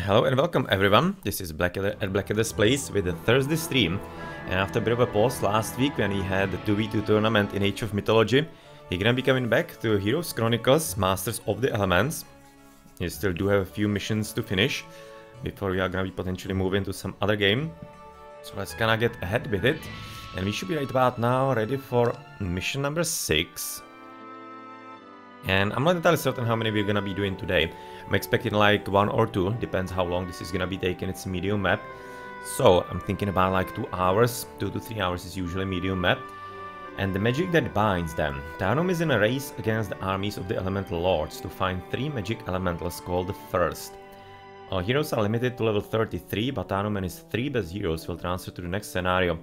Hello and welcome everyone, this is Blackadder at Black Adder's Plays with the Thursday stream. And after a bit of a pause last week when we had the 2v2 tournament in Age of Mythology, we're gonna be coming back to Heroes Chronicles Masters of the Elements. You still do have a few missions to finish before we are gonna be potentially moving to some other game. So let's gonna get ahead with it. And we should be right about now ready for mission number 6. And I'm not entirely certain how many we're gonna be doing today. I'm expecting like one or two, depends how long this is gonna be taking its medium map. So I'm thinking about like two hours, two to three hours is usually medium map. And the magic that binds them. Tarnum is in a race against the armies of the elemental lords to find three magic elementals called the First. Our heroes are limited to level 33, but Tarnum and his three best heroes will transfer to the next scenario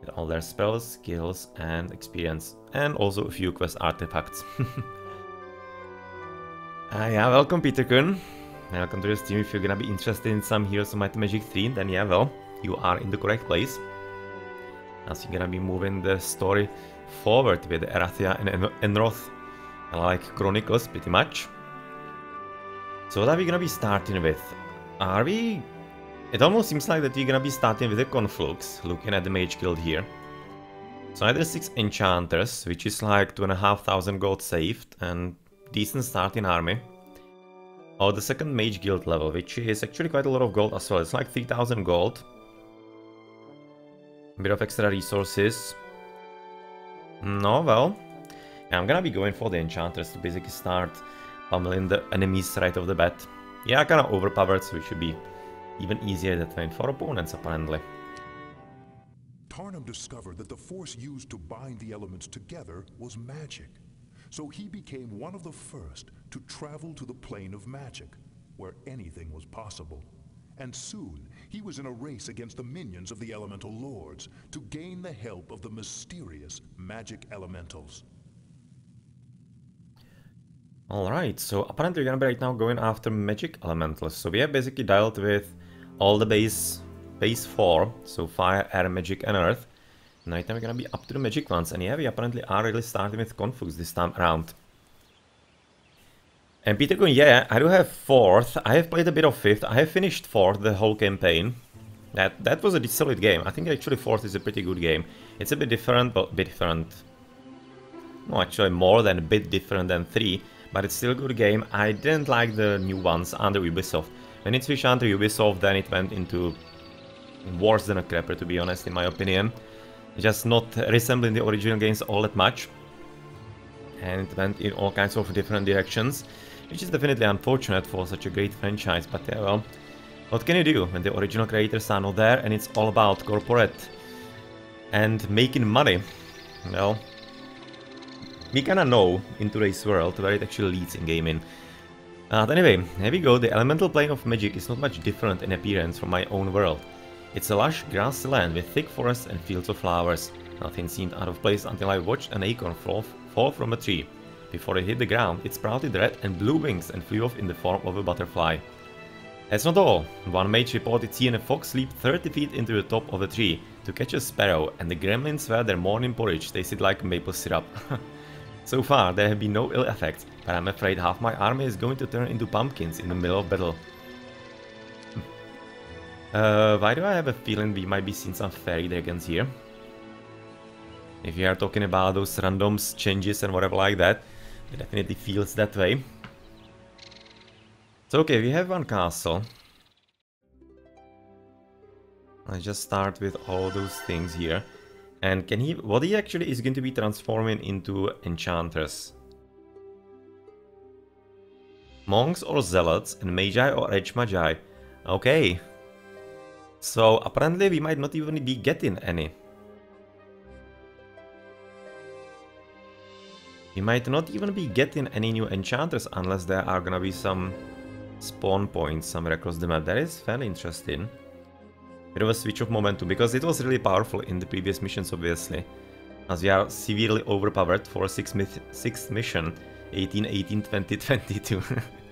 with all their spells, skills and experience, and also a few quest artifacts. Uh, yeah, welcome Peter Kun. Welcome to the stream. If you're gonna be interested in some Heroes of Might and Magic 3, then yeah, well, you are in the correct place. As you're gonna be moving the story forward with Erathia and en Enroth, like Chronicles, pretty much. So what are we gonna be starting with? Are we... It almost seems like that we're gonna be starting with the Conflux, looking at the Mage Guild here. So either 6 Enchanters, which is like 2,500 gold saved, and decent starting army. Oh, the second Mage Guild level, which is actually quite a lot of gold as well. It's like 3000 gold. A bit of extra resources. No, well. Yeah, I'm gonna be going for the Enchanters to basically start pummeling the enemies right off the bat. Yeah, kinda overpowered, so it should be even easier that way for opponents, apparently. Tarnum discovered that the force used to bind the elements together was magic. So he became one of the first to travel to the plane of magic, where anything was possible. And soon, he was in a race against the minions of the Elemental Lords to gain the help of the mysterious magic elementals. Alright, so apparently we're gonna be right now going after magic elementals. So we have basically dealt with all the base base 4, so fire, air, magic and earth. Night time we're gonna be up to the magic ones, and yeah, we apparently are really starting with Conflux this time around. And Peter going, yeah, I do have 4th, I have played a bit of 5th, I have finished 4th the whole campaign. That that was a solid game, I think actually 4th is a pretty good game. It's a bit different, but bit different. No, actually more than a bit different than 3, but it's still a good game. I didn't like the new ones under Ubisoft. When it switched under Ubisoft, then it went into worse than a crapper, to be honest, in my opinion just not resembling the original games all that much. And it went in all kinds of different directions, which is definitely unfortunate for such a great franchise, but yeah, well, what can you do when the original creators are not there and it's all about corporate and making money? Well, we kinda know in today's world where it actually leads in gaming. Uh, anyway, here we go, the elemental plane of magic is not much different in appearance from my own world. It's a lush, grassy land with thick forests and fields of flowers. Nothing seemed out of place until I watched an acorn fall, fall from a tree. Before it hit the ground, it sprouted red and blue wings and flew off in the form of a butterfly. That's not all. One mage reported seeing a fox leap 30 feet into the top of a tree to catch a sparrow, and the gremlins swear their morning porridge tasted like maple syrup. so far, there have been no ill effects, but I'm afraid half my army is going to turn into pumpkins in the middle of battle. Uh, why do I have a feeling we might be seeing some fairy dragons here? If you are talking about those randoms, changes and whatever like that, it definitely feels that way. So okay, we have one castle. Let's just start with all those things here. And can he, what he actually is going to be transforming into enchanters? Monks or zealots and magi or arch magi. Okay, so apparently we might not even be getting any. We might not even be getting any new enchanters unless there are gonna be some spawn points somewhere across the map. That is fairly interesting. Bit of a switch of momentum because it was really powerful in the previous missions obviously. As we are severely overpowered for 6th, sixth mission 18, 18, 20, 22.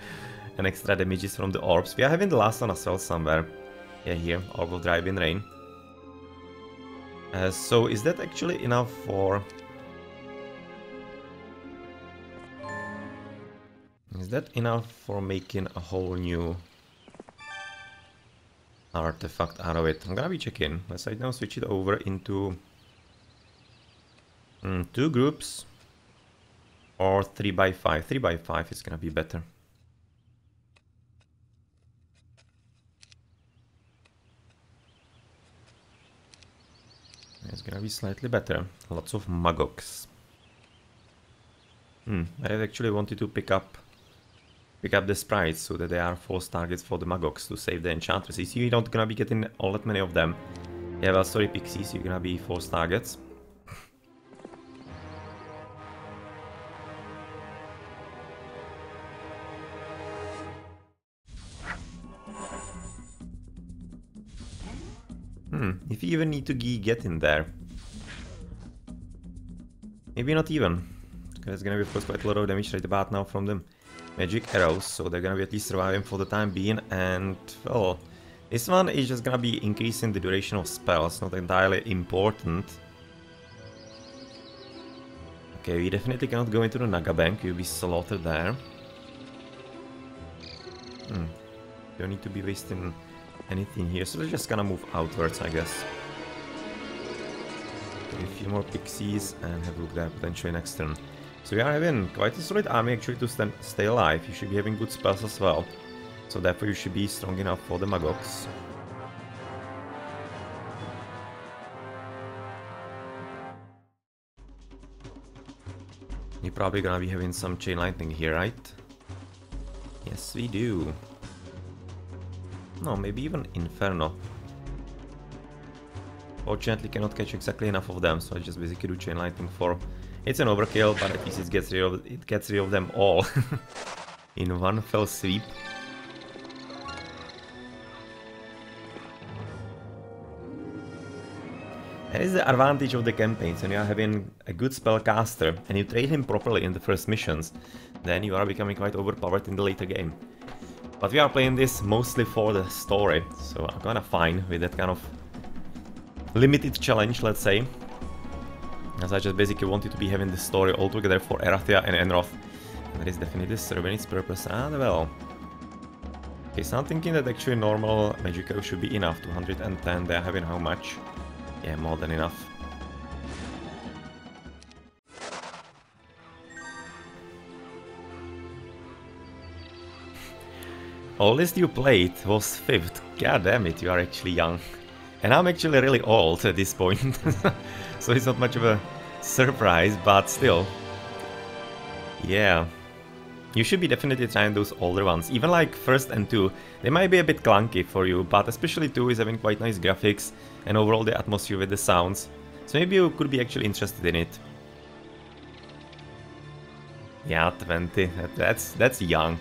and extra damages from the orbs. We are having the last one as well somewhere. Yeah, here, Orb of Driving Rain. Uh, so is that actually enough for... Is that enough for making a whole new artifact out of it. I'm gonna be checking. Let's right now switch it over into mm, two groups or three by five. Three by five is gonna be better. It's gonna be slightly better. Lots of Magogs. Hmm, I actually wanted to pick up pick up the sprites so that they are force targets for the Magogs to save the Enchantresses. You're not gonna be getting all that many of them. Yeah, well, sorry Pixies, you're gonna be force targets. Hmm, if you even need to get in there. Maybe not even. Because it's gonna be of course quite a lot of damage right about now from the magic arrows, so they're gonna be at least surviving for the time being, and well, this one is just gonna be increasing the duration of spells, not entirely important. Okay, we definitely cannot go into the Naga Bank, you'll be slaughtered there. Hmm. Don't need to be wasting anything here, so they're just gonna move outwards, I guess. Okay, a few more pixies and have a look there potentially next turn. So we are having quite a solid army actually to stand, stay alive. You should be having good spells as well. So therefore you should be strong enough for the Magogs. You're probably gonna be having some chain lightning here, right? Yes, we do. No, maybe even Inferno. Fortunately cannot catch exactly enough of them, so I just basically do Chain Lightning for... It's an overkill, but at least it gets rid of, it gets rid of them all. in one fell sweep. That is the advantage of the campaigns, when you are having a good spellcaster and you trade him properly in the first missions, then you are becoming quite overpowered in the later game. But we are playing this mostly for the story, so I'm kinda fine with that kind of limited challenge, let's say. As I just basically wanted to be having the story all together for Erathia and Enroth. And that is definitely serving its purpose, and well... Okay, so I'm thinking that actually normal Magicka should be enough, 210, they're having how much? Yeah, more than enough. Oldest you played was 5th. God damn it, you are actually young. And I'm actually really old at this point. so it's not much of a surprise, but still. Yeah. You should be definitely trying those older ones. Even like first and two, they might be a bit clunky for you, but especially two is having quite nice graphics and overall the atmosphere with the sounds. So maybe you could be actually interested in it. Yeah, 20. That's that's young.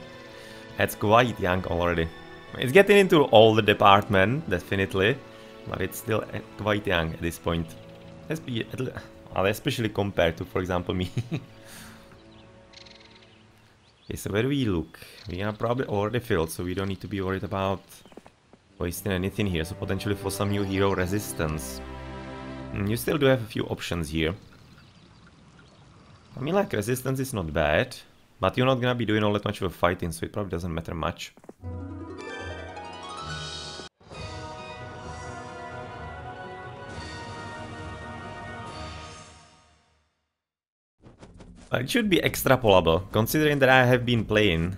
That's quite young already. It's getting into all the department, definitely, but it's still uh, quite young at this point. Especially compared to, for example, me. okay, so where do we look? We are probably already filled, so we don't need to be worried about wasting anything here. So potentially for some new hero resistance. Mm, you still do have a few options here. I mean, like, resistance is not bad. But you're not gonna be doing all that much of a fighting, so it probably doesn't matter much. It should be extrapolable, considering that I have been playing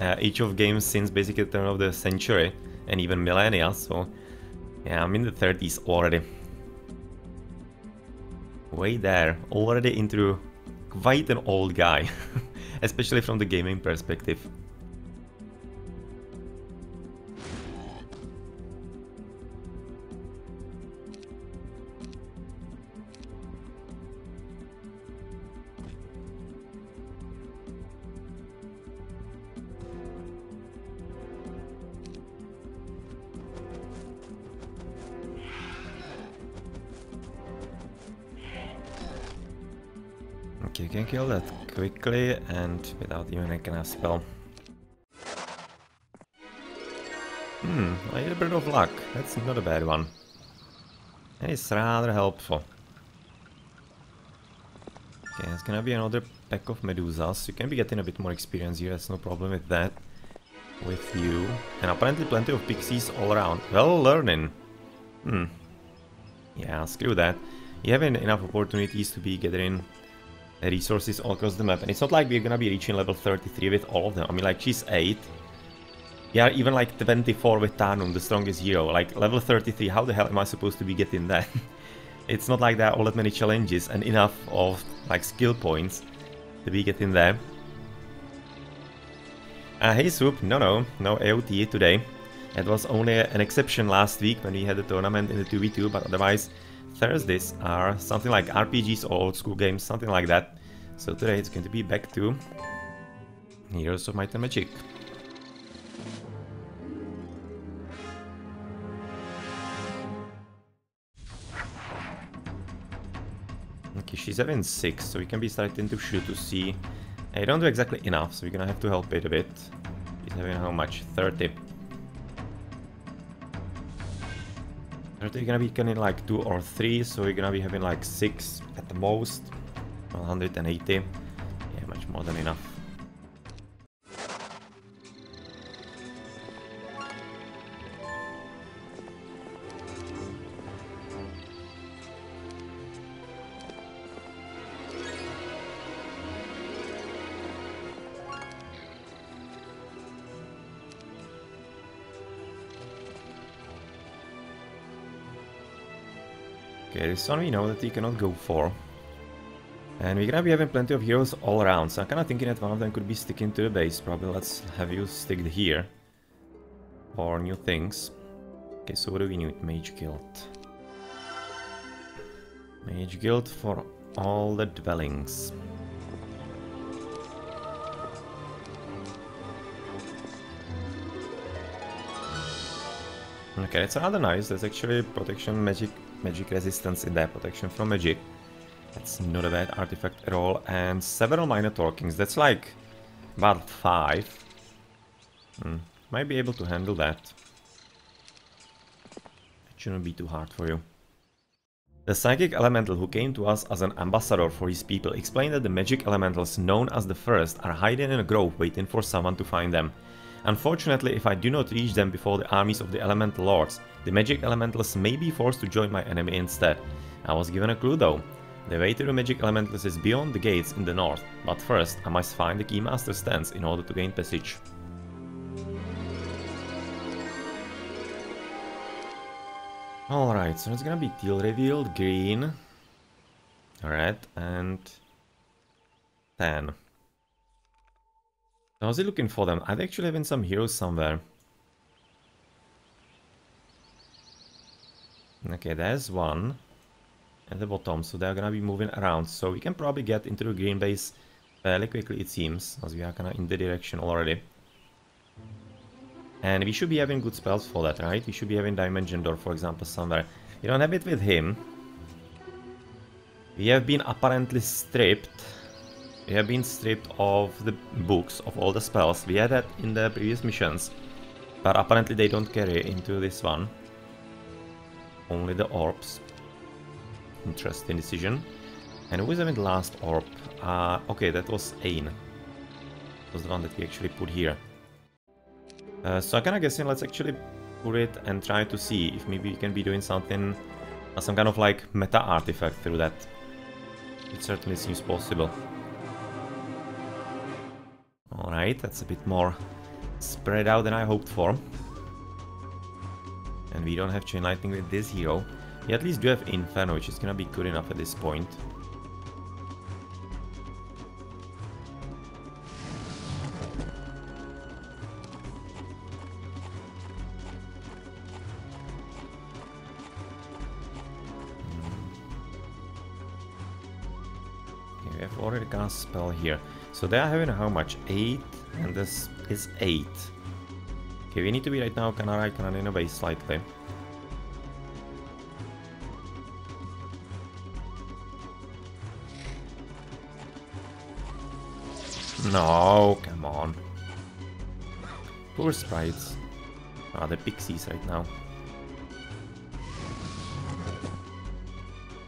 uh, each of games since basically the turn of the century and even millennia, so yeah, I'm in the 30s already. Way there, already into quite an old guy. especially from the gaming perspective. Okay, you can kill that quickly and without even a kind of spell. Hmm, a bit of luck. That's not a bad one. And it's rather helpful. Okay, it's gonna be another pack of Medusas. You can be getting a bit more experience here, that's no problem with that. with you. And apparently plenty of pixies all around. Well, learning. Hmm. Yeah, screw that. You have enough opportunities to be gathering resources all across the map. And it's not like we're gonna be reaching level 33 with all of them. I mean, like, she's 8. Yeah, even like 24 with Tarnum, the strongest hero. Like, level 33, how the hell am I supposed to be getting that? it's not like there are all that many challenges and enough of, like, skill points to be getting there. Uh, hey Swoop, no no, no AOT today. It was only an exception last week when we had a tournament in the 2v2, but otherwise Thursdays are something like RPGs or old school games, something like that. So today it's going to be back to Heroes of Might and Magic. Okay, she's having 6, so we can be starting to shoot to see. I don't do exactly enough, so we're gonna have to help it a bit. He's having how much? 30. 30 you're gonna be getting like 2 or 3, so you're gonna be having like 6 at the most. 180. Yeah, much more than enough. Okay, this one we know that he cannot go for. And we're gonna be having plenty of heroes all around, so I'm kinda thinking that one of them could be sticking to the base. Probably let's have you stick here. Or new things. Okay, so what do we need? Mage Guild. Mage Guild for all the dwellings. Okay, it's rather nice. There's actually protection magic magic resistance in there, protection from magic. That's not a bad artifact at all. And several Minotaur Kings. That's like about five. Hmm. Might be able to handle that. It shouldn't be too hard for you. The psychic elemental who came to us as an ambassador for his people explained that the magic elementals known as the first are hiding in a grove waiting for someone to find them. Unfortunately, if I do not reach them before the armies of the elemental lords, the magic elementals may be forced to join my enemy instead. I was given a clue though. The way to the magic elementals is beyond the gates in the north, but first I must find the Keymaster's tents in order to gain passage. Alright, so it's gonna be teal revealed, green, red, and 10. I was looking for them. I've actually been some heroes somewhere. Okay, there's one at the bottom, so they're gonna be moving around. So we can probably get into the green base fairly quickly, it seems, as we are kinda in the direction already. And we should be having good spells for that, right? We should be having Dimension Door, for example, somewhere. We don't have it with him. We have been apparently stripped we have been stripped of the books of all the spells. We had that in the previous missions. But apparently they don't carry into this one. Only the orbs. Interesting decision. And who is having the last orb? Uh, okay, that was Aine. was the one that we actually put here. Uh, so I'm kinda guessing let's actually put it and try to see if maybe we can be doing something, uh, some kind of like meta artifact through that. It certainly seems possible. Alright, that's a bit more spread out than I hoped for. And we don't have Chain Lightning with this hero. We at least do have Inferno, which is gonna be good enough at this point. Okay, we have already cast spell here. So they are having how much? 8 and this is 8. Okay, we need to be right now kinda right kinda in a base slightly. No, come on. Poor sprites. Ah, the pixies right now.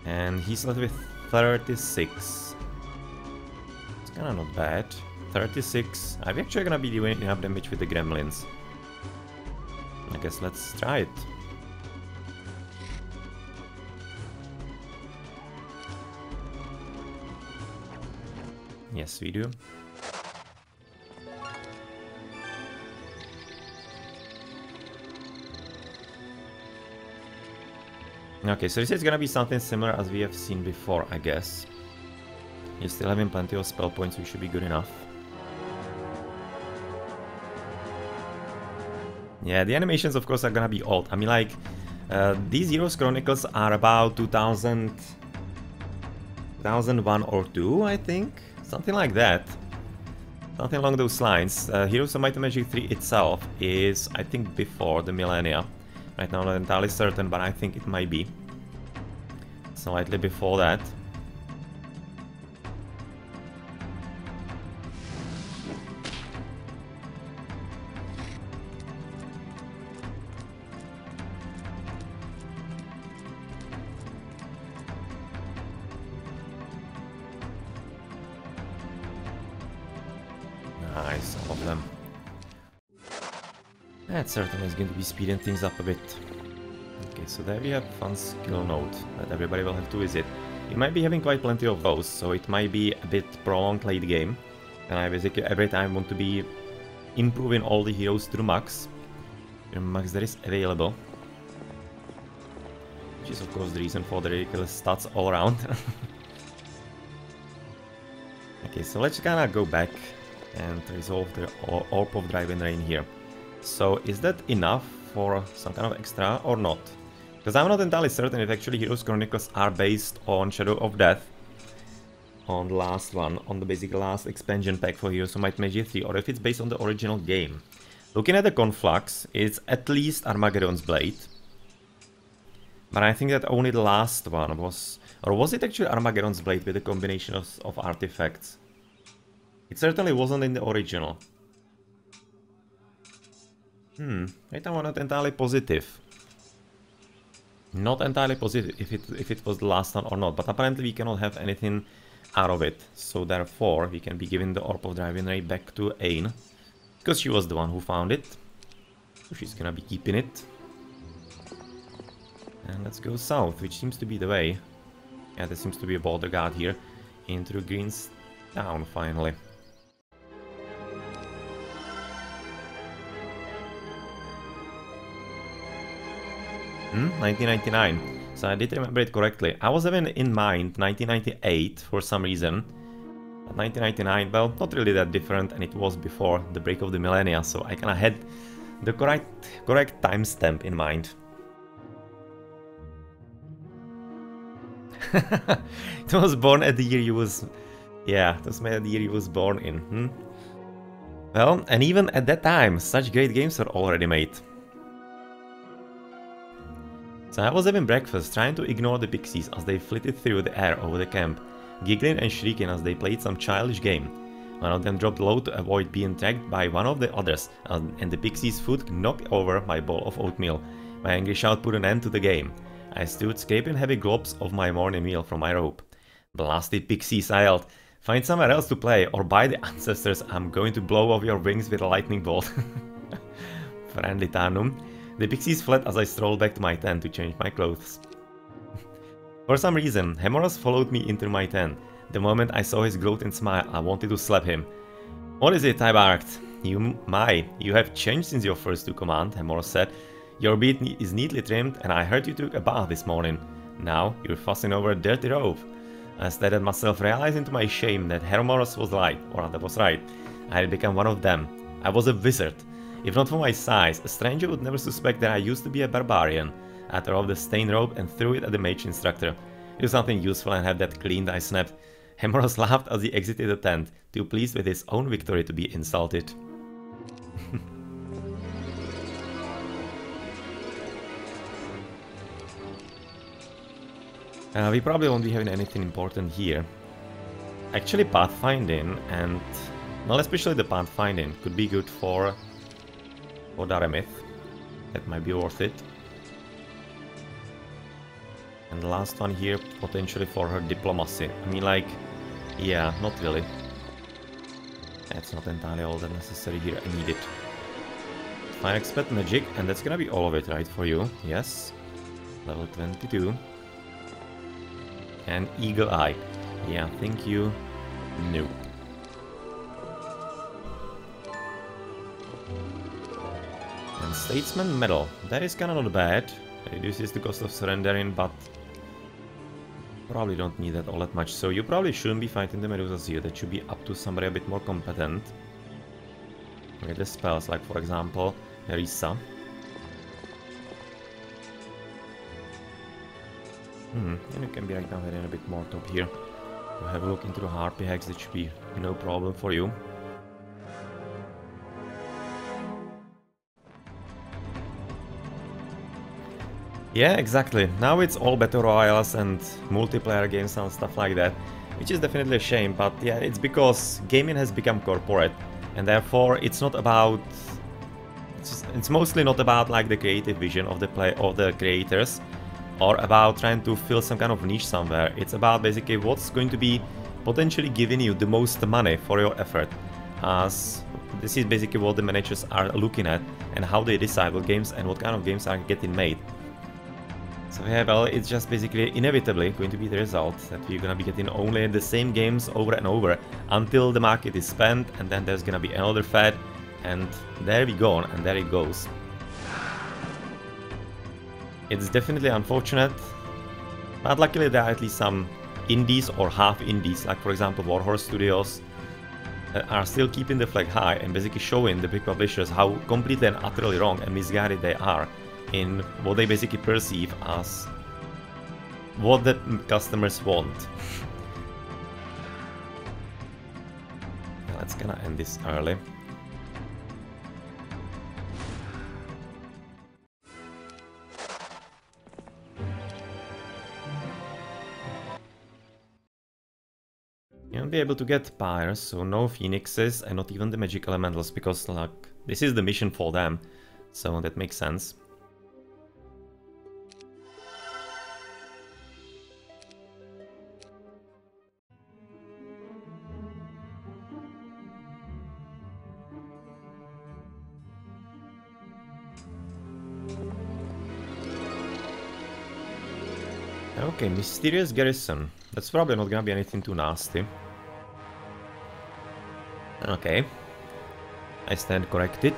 And he's left with 36. It's Kinda not bad. 36. I'm actually gonna be doing enough damage with the gremlins. I guess let's try it. Yes, we do. Okay, so this is gonna be something similar as we have seen before, I guess. You're still having plenty of spell points, we should be good enough. Yeah, the animations of course are gonna be old. I mean like, uh, these Heroes Chronicles are about 2000... 2001 or 2, I think? Something like that. Something along those lines. Uh, Heroes of Might and Magic 3 itself is, I think, before the millennia. Right now, I'm not entirely certain, but I think it might be. Slightly before that. Certainly is going to be speeding things up a bit. Okay, so there we have fun skill node that everybody will have to visit. You might be having quite plenty of those, so it might be a bit prolonged late game. And I basically every time want to be improving all the heroes to the max. The max that is available. Which is of course the reason for the ridiculous stats all around. okay, so let's kinda go back and resolve the Orb of Driving Rain here. So is that enough for some kind of extra or not? Because I'm not entirely certain if actually Heroes Chronicles are based on Shadow of Death. On the last one, on the basic last expansion pack for Heroes of Might Magic 3, or if it's based on the original game. Looking at the conflux, it's at least Armageddon's Blade. But I think that only the last one was... Or was it actually Armageddon's Blade with a combination of, of artifacts? It certainly wasn't in the original. Hmm, now I'm not entirely positive. Not entirely positive if it if it was the last one or not, but apparently we cannot have anything out of it. So therefore we can be giving the Orb of Driving Rain back to Aine. Because she was the one who found it. So she's gonna be keeping it. And let's go south, which seems to be the way. Yeah, there seems to be a border guard here. Into Green's town finally. Hmm? 1999. So I did remember it correctly. I was having in mind 1998 for some reason. But 1999, well, not really that different, and it was before the break of the millennia, so I kinda had the correct correct timestamp in mind. it was born at the year you was... Yeah, it was made at the year you was born in. Hmm? Well, and even at that time, such great games were already made. So I was having breakfast, trying to ignore the pixies as they flitted through the air over the camp, giggling and shrieking as they played some childish game. One of them dropped low to avoid being tracked by one of the others, and the pixie's foot knocked over my bowl of oatmeal. My angry shout put an end to the game. I stood scraping heavy globs of my morning meal from my robe. Blasted pixies, I yelled. Find somewhere else to play, or by the ancestors, I'm going to blow off your wings with a lightning bolt. Friendly Tarnum. The pixies fled as I strolled back to my tent to change my clothes. For some reason, Hemoross followed me into my tent. The moment I saw his gloating smile, I wanted to slap him. What is it? I barked. You, my, you have changed since your first two command, Hemoross said. Your beard is neatly trimmed and I heard you took a bath this morning. Now, you're fussing over a dirty robe. I stared at myself, realizing to my shame that Hemoross was right, or rather was right. I had become one of them. I was a wizard. If not for my size, a stranger would never suspect that I used to be a barbarian. I tore off the stained robe and threw it at the mage instructor. Do something useful and have that cleaned, I snapped. Hemoross laughed as he exited the tent, too pleased with his own victory to be insulted. uh, we probably won't be having anything important here. Actually pathfinding and... Well, especially the pathfinding could be good for or. That might be worth it. And last one here, potentially for her diplomacy. I mean, like, yeah, not really. That's not entirely all that necessary here. I need it. Fire Expert Magic, and that's gonna be all of it, right, for you? Yes. Level 22. And Eagle Eye. Yeah, thank you. No. Statesman Medal. That is kinda not bad. Reduces the cost of surrendering, but probably don't need that all that much. So you probably shouldn't be fighting the Medusas here. That should be up to somebody a bit more competent. With the spells, like for example, Risa. Hmm, and you can be right now heading a bit more top here. To have a look into the Harpy Hex, that should be no problem for you. Yeah, exactly. Now it's all battle royals and multiplayer games and stuff like that, which is definitely a shame, but yeah, it's because gaming has become corporate, and therefore it's not about... It's, it's mostly not about like the creative vision of the play of the creators, or about trying to fill some kind of niche somewhere. It's about basically what's going to be potentially giving you the most money for your effort, as this is basically what the managers are looking at, and how they decide what games and what kind of games are getting made. So yeah, well, it's just basically inevitably going to be the result that we're gonna be getting only the same games over and over until the market is spent and then there's gonna be another fad and there we go and there it goes. It's definitely unfortunate, but luckily there are at least some indies or half indies, like for example Warhorse Studios, are still keeping the flag high and basically showing the big publishers how completely and utterly wrong and misguided they are in what they basically perceive as what the customers want. Let's gonna end this early. You won't be able to get pyres, so no phoenixes and not even the magic elementals because like this is the mission for them, so that makes sense. Okay, Mysterious Garrison. That's probably not gonna be anything too nasty. Okay. I stand corrected.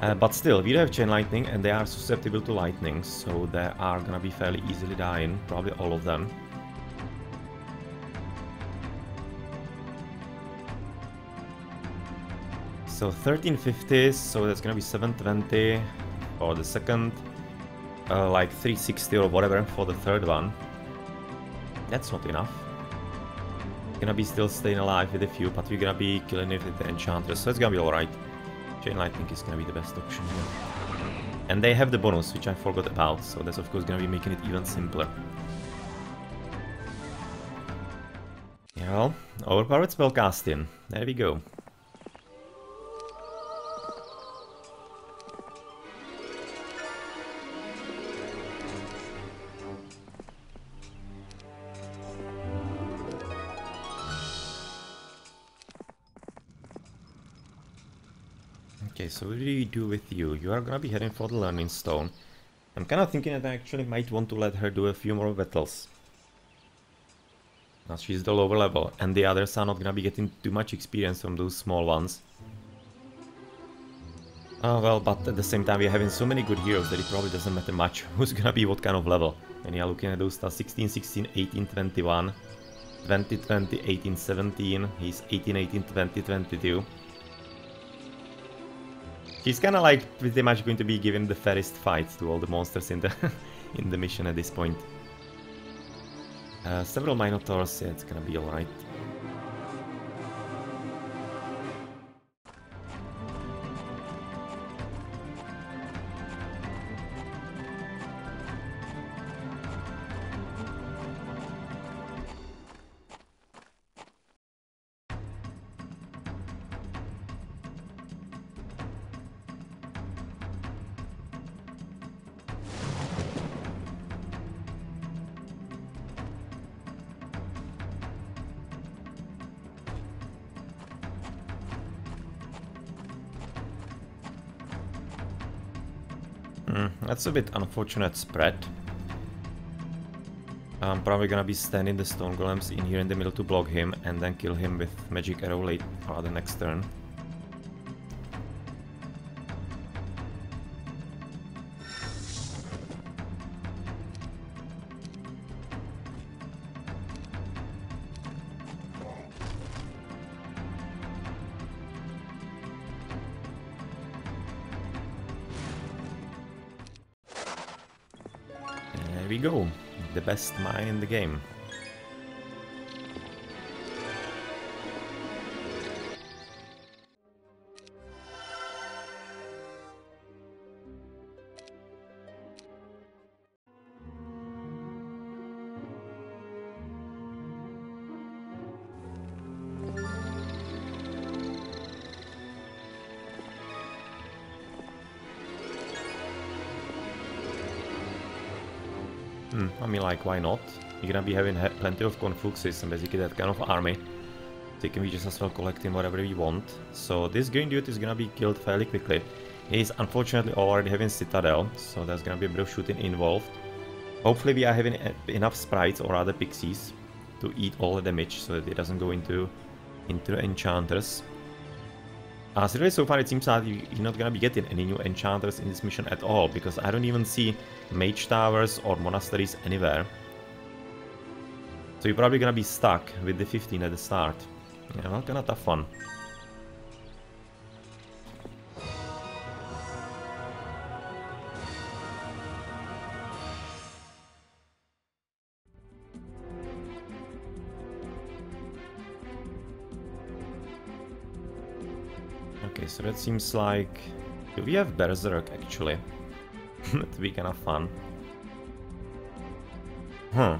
Uh, but still, we do have Chain Lightning and they are susceptible to lightning, so they are gonna be fairly easily dying, probably all of them. So 1350, so that's gonna be 720 for the second, uh, like 360 or whatever for the third one. That's not enough. Gonna be still staying alive with a few, but we're gonna be killing it with the Enchantress, so it's gonna be alright. Chain Lightning is gonna be the best option here. And they have the bonus, which I forgot about, so that's of course gonna be making it even simpler. Yeah, well, overpowered spellcasting. There we go. So what do you do with you? You are gonna be heading for the Learning Stone. I'm kinda thinking that I actually might want to let her do a few more battles. Now she's the lower level, and the others are not gonna be getting too much experience from those small ones. Oh well, but at the same time we're having so many good heroes that it probably doesn't matter much who's gonna be what kind of level. And you're looking at those stats 16, 16, 18, 21, 20, 20, 18, 17, he's 18, 18, 20, 22. He's kind of like pretty much going to be giving the fairest fight to all the monsters in the in the mission at this point. Uh, several Minotaurs, yeah, it's gonna be alright. A bit unfortunate spread. I'm probably gonna be standing the stone golems in here in the middle to block him and then kill him with magic arrow late or the next turn. Best mine in the game. Like, why not? You're gonna be having plenty of Confluxes and basically that kind of army. So can be just as well collecting whatever we want. So this green dude is gonna be killed fairly quickly. He's unfortunately already having Citadel, so there's gonna be a bit of shooting involved. Hopefully we are having enough sprites or other pixies to eat all the damage so that it doesn't go into into enchanters. So really so far it seems that you're not gonna be getting any new enchanters in this mission at all, because I don't even see mage towers or monasteries anywhere. So you're probably gonna be stuck with the 15 at the start. Yeah, well, kinda tough one. So that seems like... Do we have Berserk, actually? That'd be kind of fun. Huh.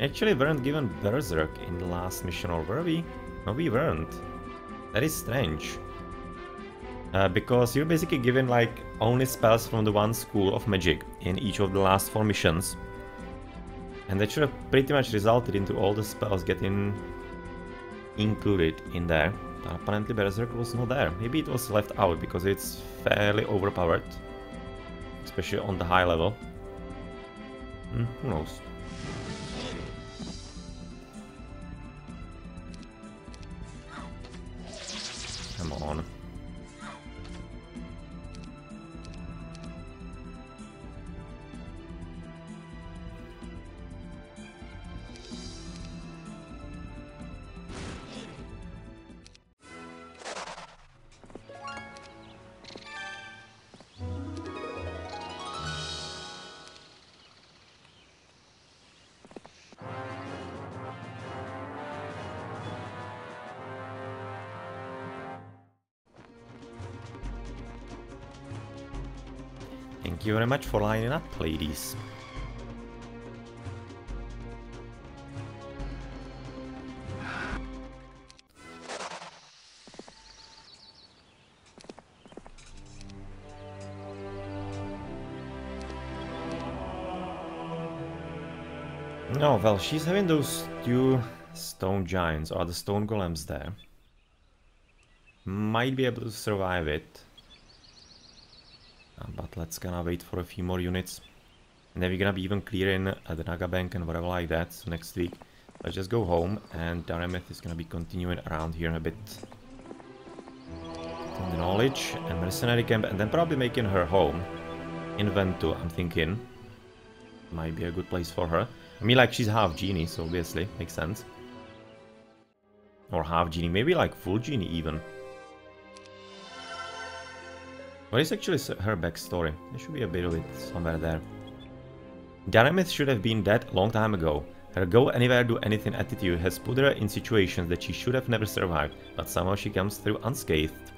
Actually, weren't given Berserk in the last mission, or were we? No, we weren't. That is strange. Uh, because you're basically given like only spells from the one school of magic in each of the last four missions. And that should have pretty much resulted into all the spells getting included in there. Apparently Berserk was not there. Maybe it was left out because it's fairly overpowered. Especially on the high level. Hmm, who knows? Very much for lining up, ladies. Oh, well, she's having those two stone giants, or the stone golems there. Might be able to survive it. Uh, gonna wait for a few more units. And then we're gonna be even clearing uh, the Naga Bank and whatever like that. So next week, let's just go home and Daremyth is gonna be continuing around here in a bit. The knowledge and mercenary camp and then probably making her home in Ventu, I'm thinking. Might be a good place for her. I mean, like, she's half genie, so obviously, makes sense. Or half genie, maybe like full genie even. What is actually her backstory? There should be a bit of it somewhere there. Daremyth should have been dead a long time ago. Her go anywhere do anything attitude has put her in situations that she should have never survived, but somehow she comes through unscathed.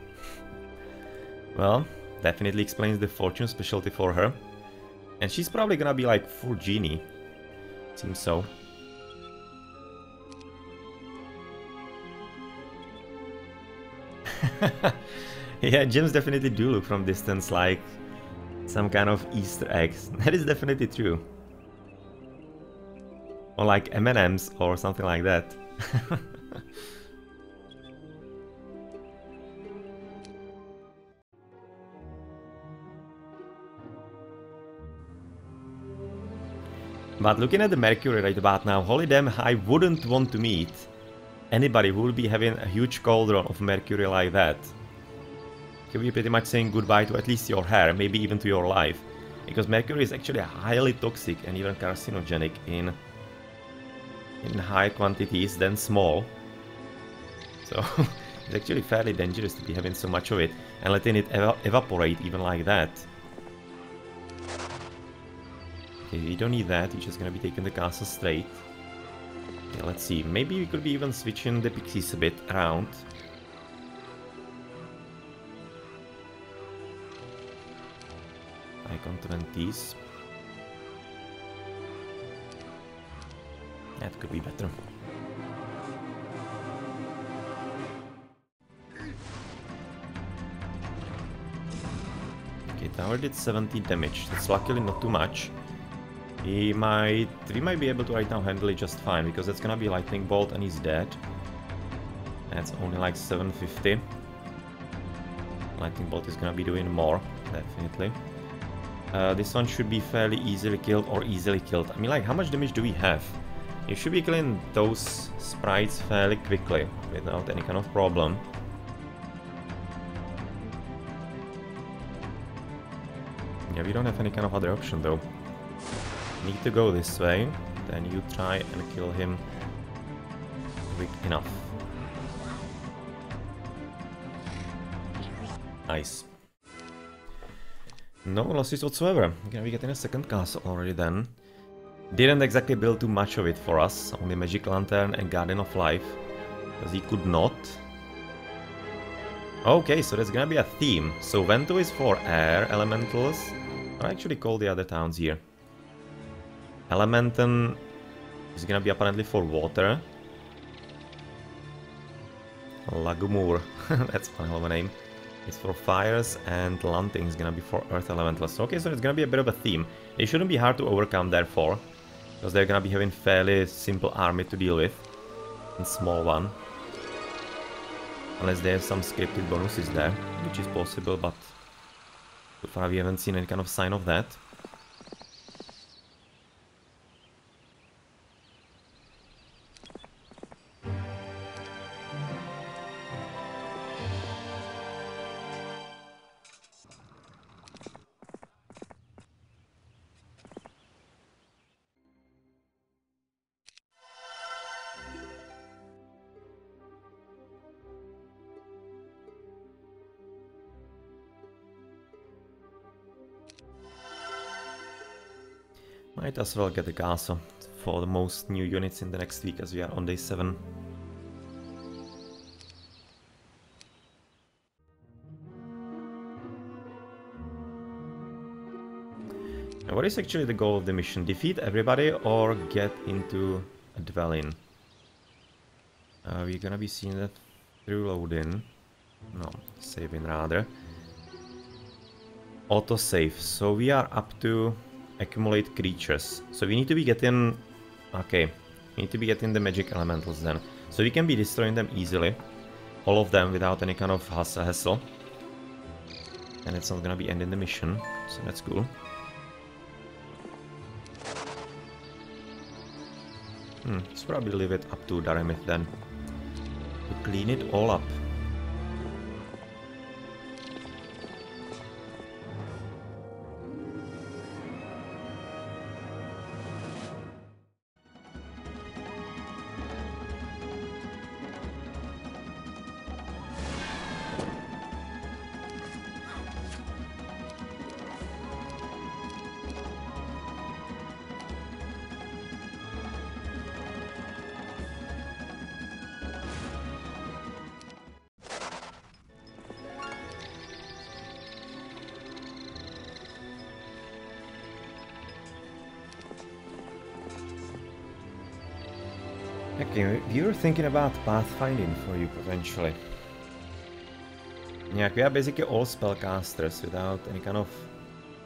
well, definitely explains the fortune specialty for her. And she's probably gonna be like full genie. Seems so. yeah, gems definitely do look from distance like some kind of Easter eggs. That is definitely true. Or like M&Ms or something like that. But looking at the Mercury right about now, holy damn, I wouldn't want to meet anybody who would be having a huge cauldron of Mercury like that. You'll be pretty much saying goodbye to at least your hair, maybe even to your life. Because Mercury is actually highly toxic and even carcinogenic in, in high quantities than small. So it's actually fairly dangerous to be having so much of it and letting it ev evaporate even like that. Okay, we don't need that, you're just gonna be taking the castle straight. Okay, let's see, maybe we could be even switching the pixies a bit around. Icon 20s. That could be better. Okay, tower did 17 damage. That's luckily not too much. He might... We might be able to right now handle it just fine, because it's gonna be lightning bolt and he's dead. That's only like 750. Lightning bolt is gonna be doing more, definitely. Uh, this one should be fairly easily killed or easily killed. I mean, like, how much damage do we have? You should be killing those sprites fairly quickly, without any kind of problem. Yeah, we don't have any kind of other option though. Need to go this way, then you try and kill him quick enough. Nice. No losses whatsoever. Gonna be getting a second castle already then. Didn't exactly build too much of it for us, only Magic Lantern and Garden of Life, because he could not. Okay, so there's gonna be a theme. So Vento is for air elementals. I actually call the other towns here. Elementon is gonna be apparently for water. Lagumur, that's one hell of a name. It's for fires, and Lanting is gonna be for earth elementals. Okay, so it's gonna be a bit of a theme. It shouldn't be hard to overcome, therefore. Because they're gonna be having fairly simple army to deal with. And small one. Unless they have some scripted bonuses there, which is possible, but so far we haven't seen any kind of sign of that. Might as well get the castle for the most new units in the next week as we are on day 7. Now what is actually the goal of the mission? Defeat everybody or get into a dwelling? Uh, we're gonna be seeing that through loading. No, saving rather. Auto save. So we are up to accumulate creatures. So we need to be getting... Okay, we need to be getting the magic elementals then. So we can be destroying them easily. All of them without any kind of hassle. And it's not gonna be ending the mission, so that's cool. Hmm, let's probably leave it up to Daremyth then. To clean it all up. Thinking about pathfinding for you potentially. Yeah, we are basically all spellcasters without any kind of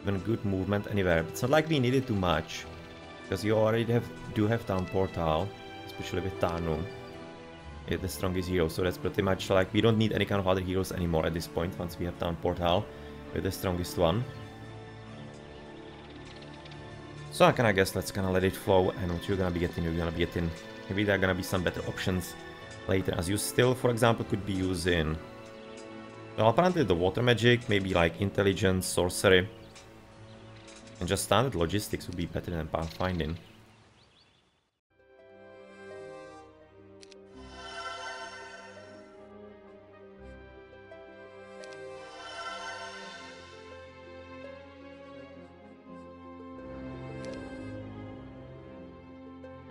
even good movement anywhere. It's not like we need it too much, because you already have do have Town Portal, especially with Tarnum. It's the strongest hero, so that's pretty much like we don't need any kind of other heroes anymore at this point once we have Town Portal with the strongest one. So I kinda guess let's kinda let it flow and what you're gonna be getting, you're gonna be getting. Maybe there are gonna be some better options later as you still, for example, could be using... Well, apparently the water magic, maybe like intelligence, sorcery. And just standard logistics would be better than pathfinding.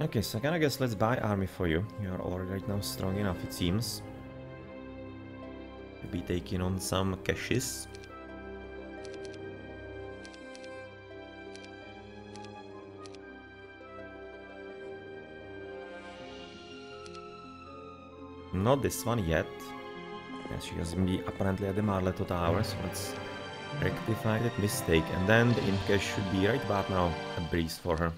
Okay, so I guess let's buy army for you. You are already right now strong enough, it seems. Be taking on some caches. Not this one yet. Yes, she has me apparently at the Marletto Tower, so let's rectify that mistake. And then the Inca should be right about now a breeze for her.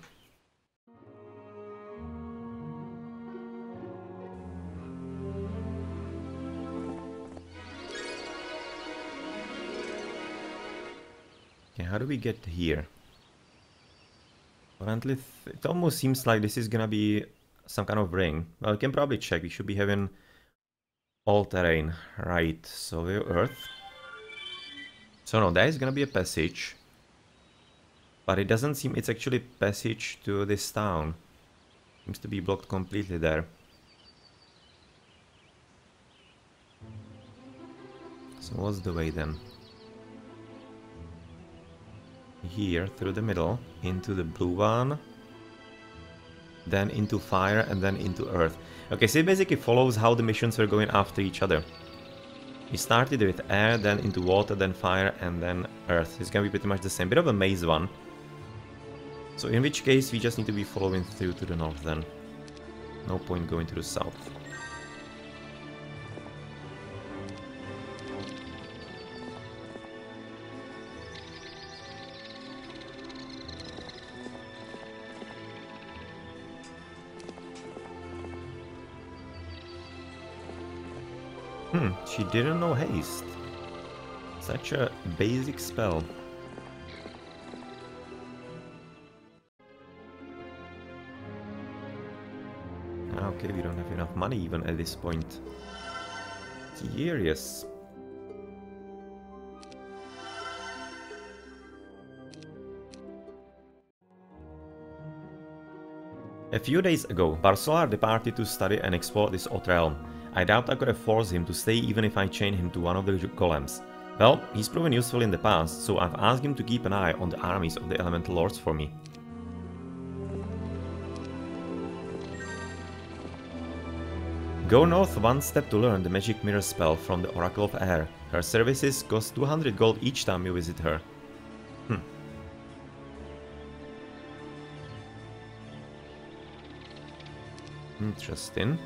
Do we get here? Apparently, it almost seems like this is gonna be some kind of ring. Well, we can probably check. We should be having all terrain. Right, so we're Earth. So no, there is gonna be a passage. But it doesn't seem it's actually passage to this town. Seems to be blocked completely there. So what's the way then? Here, through the middle, into the blue one. Then into fire and then into earth. Okay, so it basically follows how the missions were going after each other. We started with air, then into water, then fire, and then earth. It's gonna be pretty much the same. Bit of a maze one. So in which case we just need to be following through to the north then. No point going to the south. She didn't know haste. Such a basic spell. Ah, okay, we don't have enough money even at this point. Curious. A few days ago, Barsolar departed to study and explore this odd realm. I doubt I could have forced him to stay even if I chained him to one of the golems. Well, he's proven useful in the past, so I've asked him to keep an eye on the armies of the Elemental Lords for me. Go north one step to learn the magic mirror spell from the Oracle of Air. Her services cost 200 gold each time you visit her. Hmm. Interesting.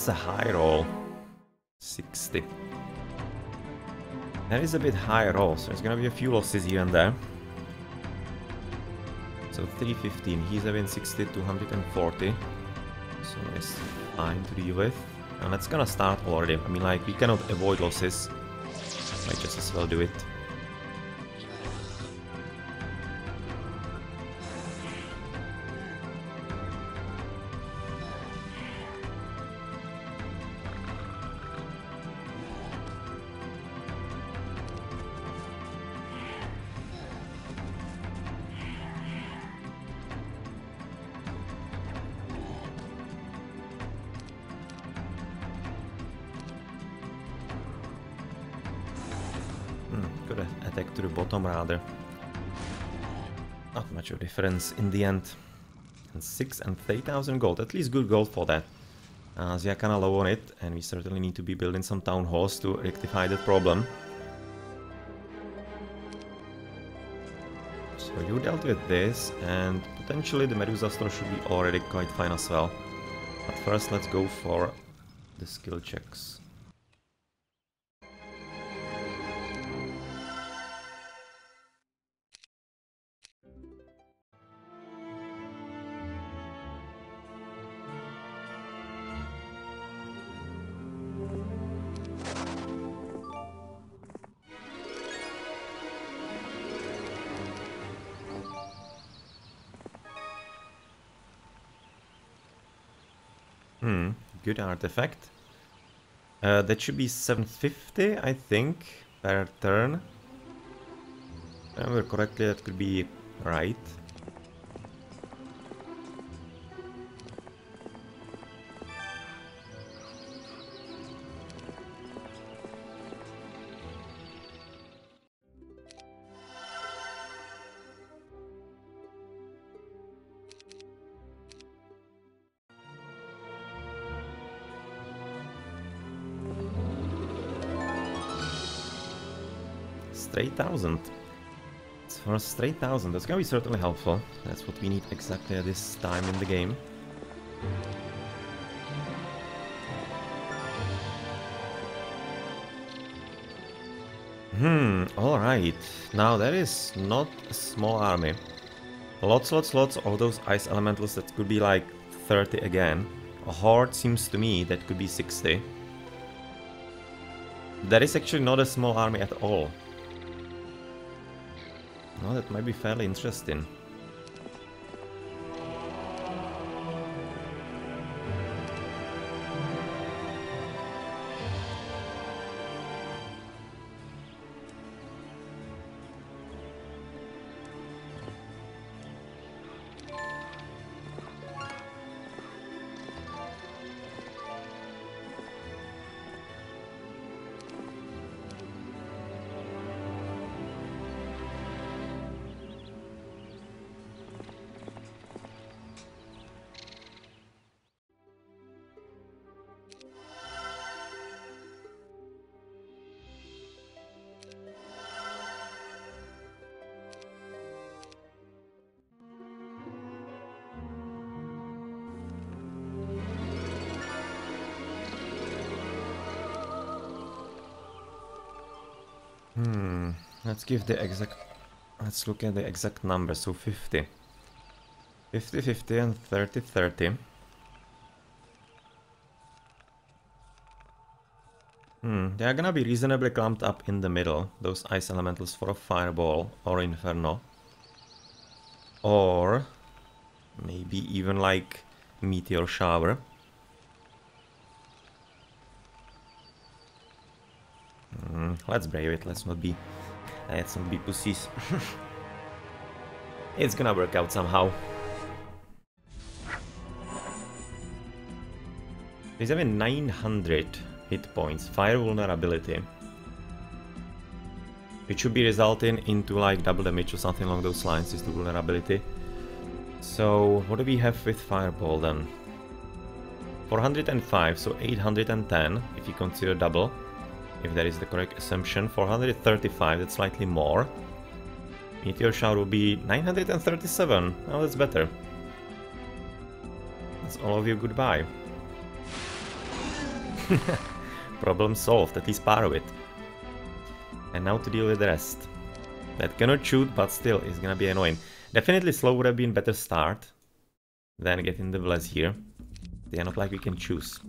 That's a high roll. 60. That is a bit high roll, so there's gonna be a few losses here and there. So 315, he's having 60, 240. So it's fine to deal with. And it's gonna start already. I mean, like, we cannot avoid losses. Might just as well do it. Difference in the end. And 6 and 3000 gold, at least good gold for that. Uh, so yeah, kinda low on it, and we certainly need to be building some town halls to rectify that problem. So So you dealt with this, and potentially the Medusa Store should be already quite fine as well. But first let's go for the skill checks. Hmm, good artifact. Uh, that should be 750, I think, per turn. If I remember correctly, that could be right. 3000. It's for straight thousand. That's gonna be certainly helpful. That's what we need exactly at this time in the game. Hmm, alright. Now that is not a small army. Lots, lots, lots of those ice elementals that could be like 30 again. A horde seems to me that could be 60. That is actually not a small army at all. That might be fairly interesting. Let's give the exact... Let's look at the exact number, so 50. 50, 50 and 30, 30. Hmm, they are gonna be reasonably clumped up in the middle, those ice elementals for a fireball or inferno. Or maybe even like meteor shower. Mm, let's brave it, let's not be... Let's some be pussies. it's gonna work out somehow. He's having 900 hit points, fire vulnerability. It should be resulting into like double damage or something along those lines, is the vulnerability. So, what do we have with Fireball then? 405, so 810 if you consider double if that is the correct assumption. 435, that's slightly more. Meteor Shower will be 937. Oh, that's better. That's all of you goodbye. Problem solved, at least part of it. And now to deal with the rest. That cannot shoot, but still is gonna be annoying. Definitely slow would have been better start than getting the bless here. They are not like we can choose.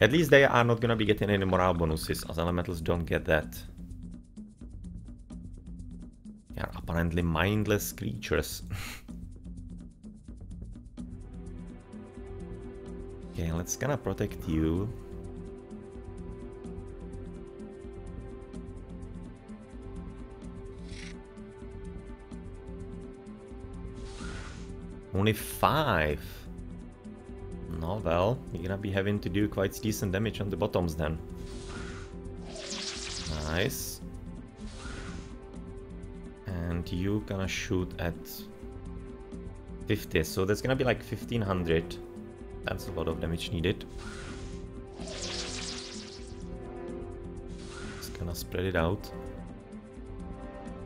At least they are not gonna be getting any morale bonuses, as elementals don't get that. They are apparently mindless creatures. okay, let's gonna protect you. Only five. No, well, you're gonna be having to do quite decent damage on the bottoms then. Nice. And you gonna shoot at 50, so that's gonna be like 1500. That's a lot of damage needed. Just gonna spread it out.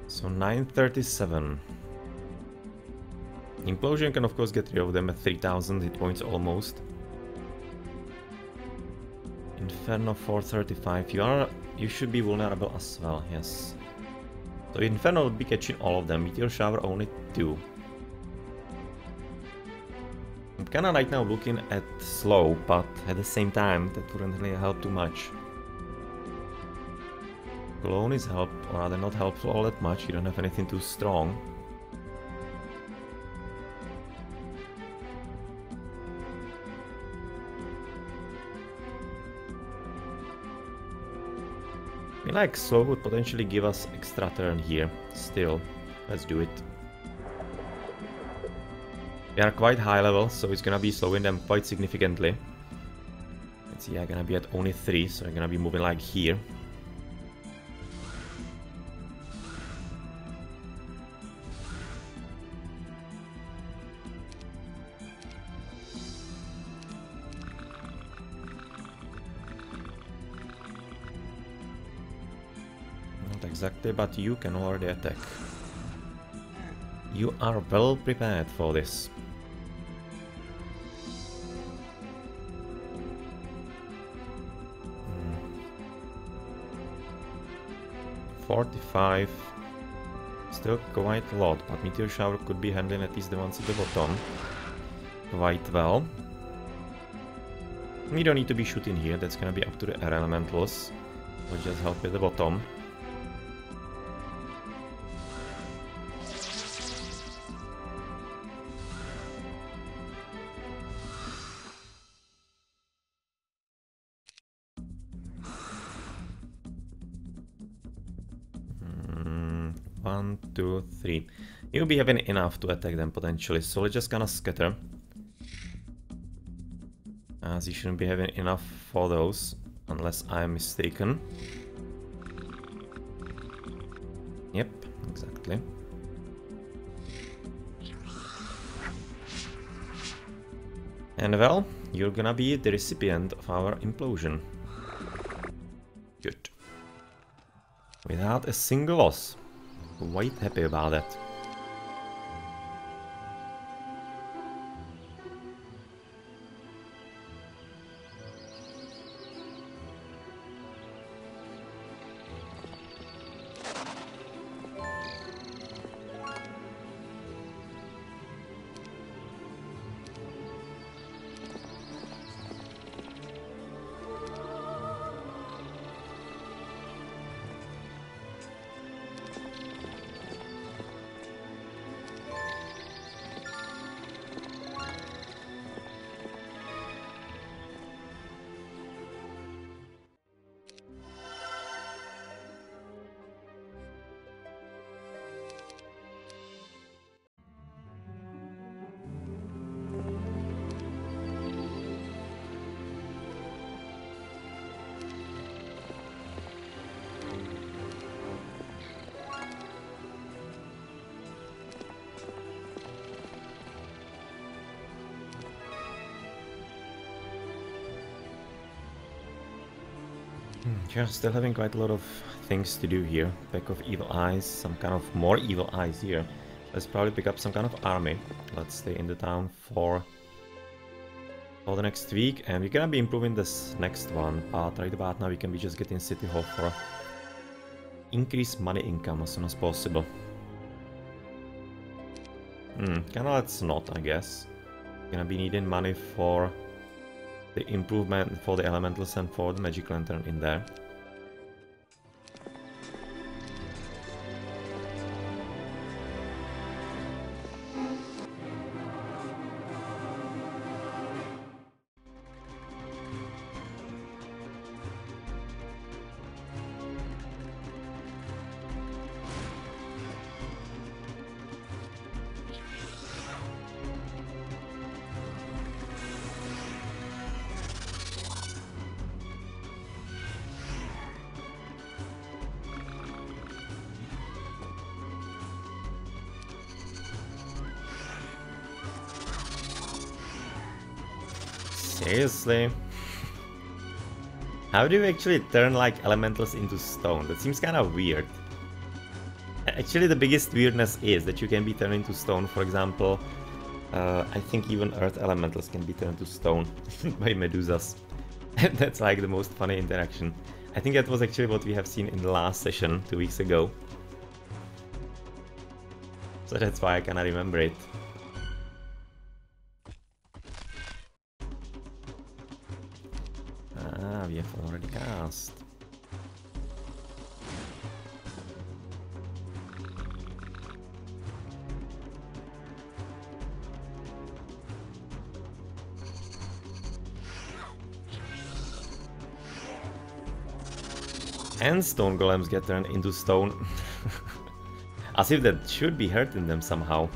So 937. Implosion can of course get rid of them at 3000 hit points almost. Inferno 435. You are you should be vulnerable as well, yes. So Inferno would be catching all of them, Meteor Shower only two. I'm kinda right now looking at slow, but at the same time that wouldn't really help too much. Clone is help, or rather not helpful all that much, you don't have anything too strong. I like slow would potentially give us extra turn here. Still, let's do it. They are quite high level, so it's gonna be slowing them quite significantly. Let's see, I'm gonna be at only 3, so I'm gonna be moving like here. Exactly, but you can already attack. You are well prepared for this. Hmm. Forty-five. Still quite a lot, but Meteor Shower could be handling at least the ones at the bottom. Quite well. We don't need to be shooting here, that's gonna be up to the air elementals. We'll just help with the bottom. Three. You'll be having enough to attack them potentially, so let's just gonna scatter. As you shouldn't be having enough for those, unless I'm mistaken. Yep, exactly. And well, you're gonna be the recipient of our implosion. Good. Without a single loss quite happy about it. Still having quite a lot of things to do here. Pack of evil eyes, some kind of more evil eyes here. Let's probably pick up some kind of army. Let's stay in the town for for the next week and we're gonna be improving this next one but right about now we can be just getting city hall for increase money income as soon as possible hmm kinda let's not I guess gonna be needing money for the improvement for the elementals and for the magic lantern in there How do you actually turn like elementals into stone? That seems kind of weird. Actually, the biggest weirdness is that you can be turned into stone, for example. Uh, I think even earth elementals can be turned to stone by medusas. That's like the most funny interaction. I think that was actually what we have seen in the last session two weeks ago. So that's why I cannot remember it. And stone golems get turned into stone. As if that should be hurting them somehow.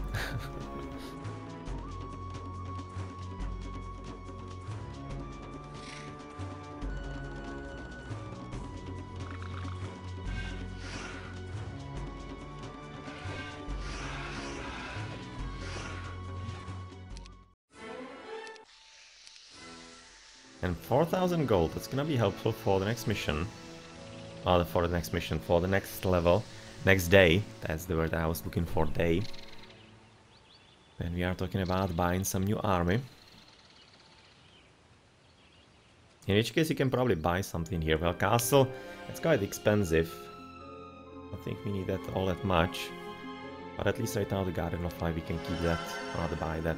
and 4000 gold, that's gonna be helpful for the next mission. Uh, for the next mission, for the next level. Next day, that's the word I was looking for, day. Then we are talking about buying some new army. In which case you can probably buy something here. Well, castle, it's quite expensive. I think we need that all that much. But at least right now the Garden of Life, we can keep that, rather buy that.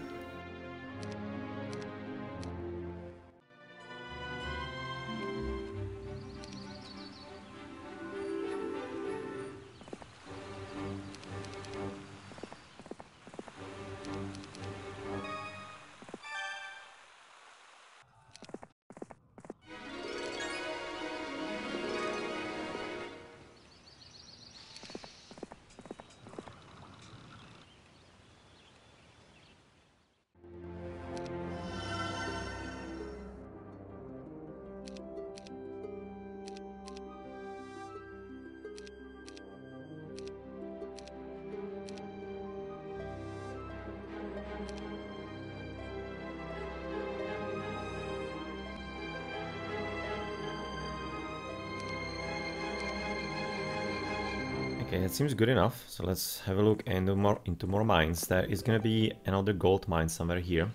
Seems good enough. So let's have a look into more into more mines. There is gonna be another gold mine somewhere here.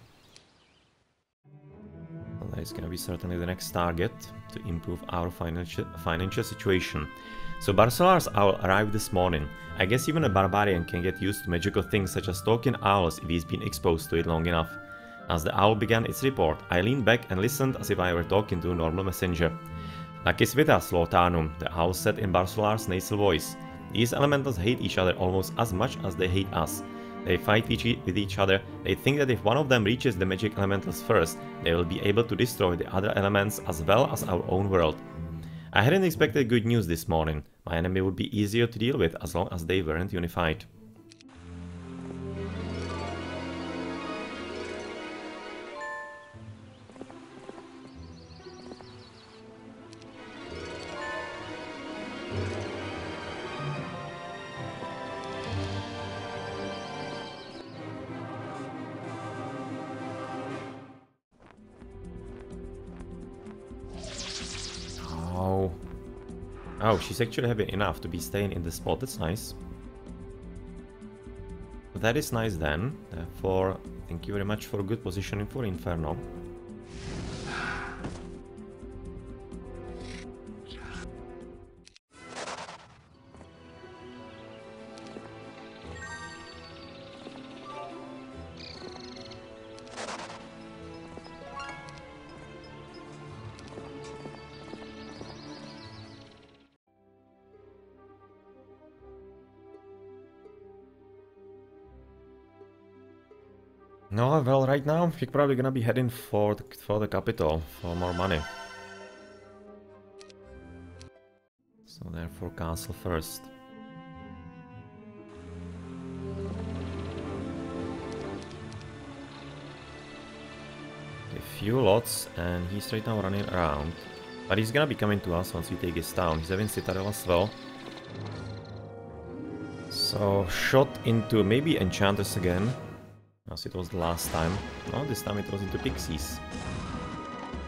Well, that is gonna be certainly the next target to improve our financial financial situation. So Barsolar's owl arrived this morning. I guess even a barbarian can get used to magical things such as talking owls if he's been exposed to it long enough. As the owl began its report, I leaned back and listened as if I were talking to a normal messenger. Us, Lord Tarnum, the owl said in Barsolar's nasal voice. These elementals hate each other almost as much as they hate us. They fight with each other, they think that if one of them reaches the magic elementals first, they will be able to destroy the other elements as well as our own world. I hadn't expected good news this morning. My enemy would be easier to deal with as long as they weren't unified. She's actually having enough to be staying in the spot. That's nice. That is nice then. Therefore, thank you very much for good positioning for Inferno. Right probably gonna be heading for the, for the capital for more money. So therefore castle first. A few lots and he's right now running around. But he's gonna be coming to us once we take his town. He's having Citadel as well. So shot into maybe Enchanters again it was the last time. No, this time it was into Pixies.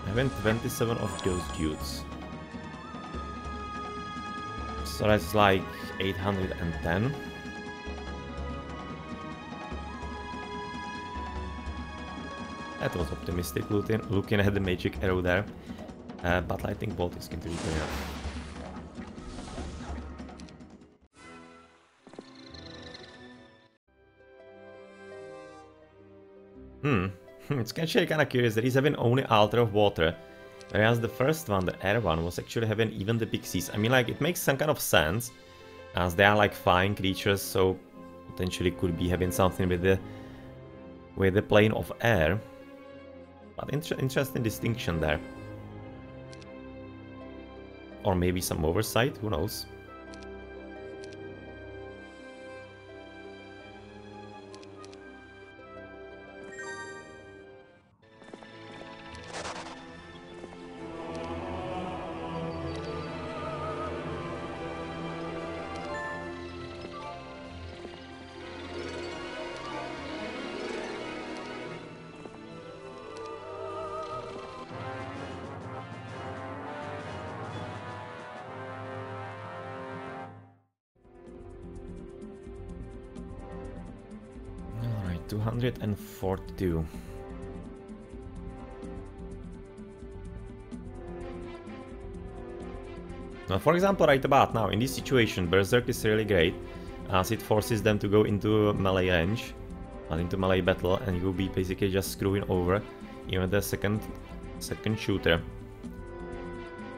I went 27 of those dudes. So that's like 810. That was optimistic looking, looking at the magic arrow there. Uh, but Lightning Bolt is going to be enough. Hmm, it's actually kind of curious that he's having only Altar of Water, whereas the first one, the air one, was actually having even the Pixies. I mean, like, it makes some kind of sense, as they are like flying creatures, so potentially could be having something with the with the plane of air. But inter interesting distinction there. Or maybe some oversight, who knows. 242. Now, for example, right about now, in this situation, Berserk is really great, as it forces them to go into melee range, and into melee battle, and you'll be basically just screwing over even the second second shooter.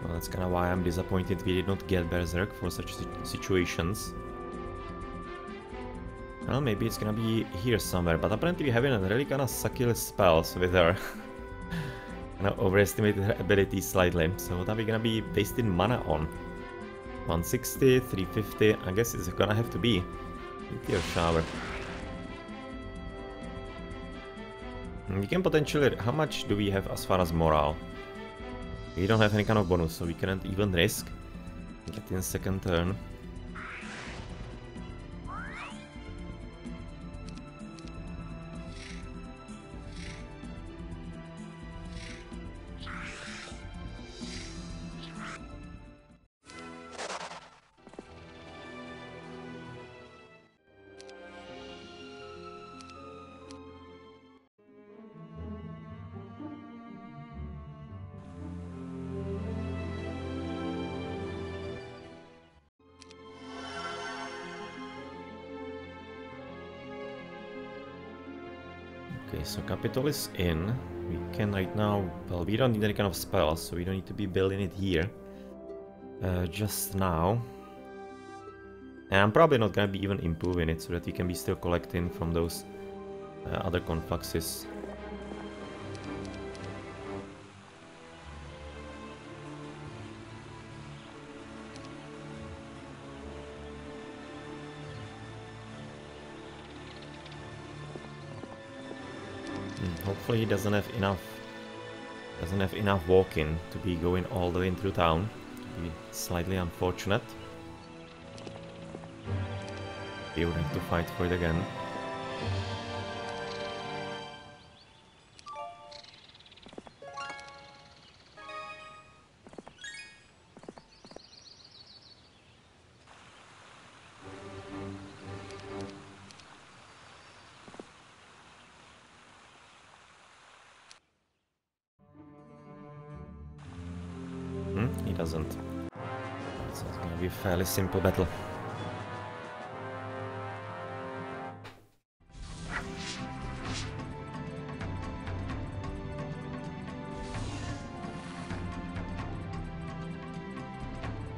Well, that's kind of why I'm disappointed we did not get Berserk for such situations. Maybe it's gonna be here somewhere, but apparently we're having a really kind of sucky spells with her. overestimated her ability slightly. So what are we gonna be wasting mana on? 160, 350, I guess it's gonna have to be Meteor Shower. Hmm, we can potentially... How much do we have as far as morale? We don't have any kind of bonus, so we cannot even risk getting second turn. Capital is in. We can right now... Well, we don't need any kind of spells, so we don't need to be building it here. Uh, just now. And I'm probably not gonna be even improving it so that we can be still collecting from those uh, other confluxes. Hopefully he doesn't have enough doesn't have enough walking to be going all the way through town. Be slightly unfortunate. He would have to fight for it again. Fairly simple battle.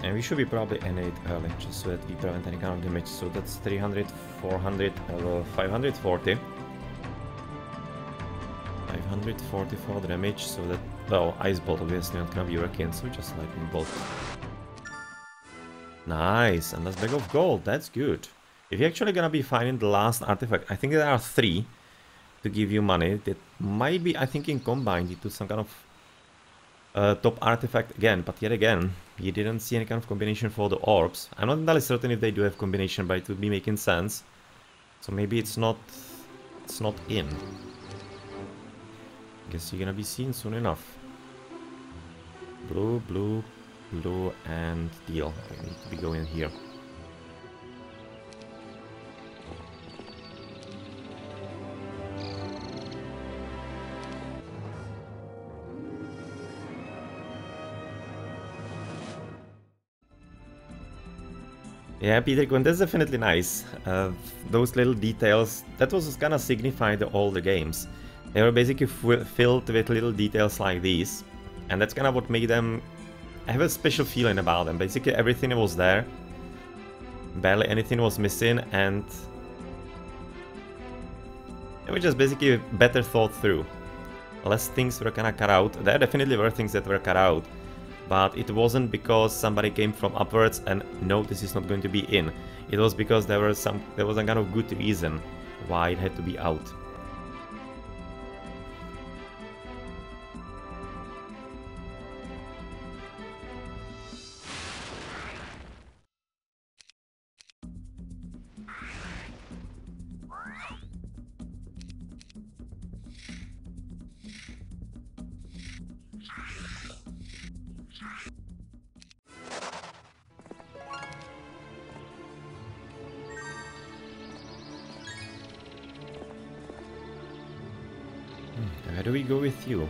And we should be probably N8 early, just so that we prevent any kind of damage. So that's 300, 400, uh, 540. 544 damage, so that... Well, Ice Bolt obviously not gonna be working, so just Lightning Bolt. Nice, and that's bag of gold, that's good. If you're actually gonna be finding the last artifact, I think there are three to give you money. That might be, I think, in combined into some kind of uh, top artifact again, but yet again, you didn't see any kind of combination for the orbs. I'm not entirely certain if they do have combination, but it would be making sense. So maybe it's not, it's not in. Guess you're gonna be seen soon enough. Blue, blue, Blue and deal. I need to be going here. Yeah, Peter Quinn, that's definitely nice. Uh, those little details, that was gonna signify the older games. They were basically filled with little details like these. And that's kind of what made them have a special feeling about them. Basically everything was there. Barely anything was missing and... It was just basically better thought through. Less things were kinda cut out. There definitely were things that were cut out but it wasn't because somebody came from upwards and no this is not going to be in it was because there was some there was a kind of good reason why it had to be out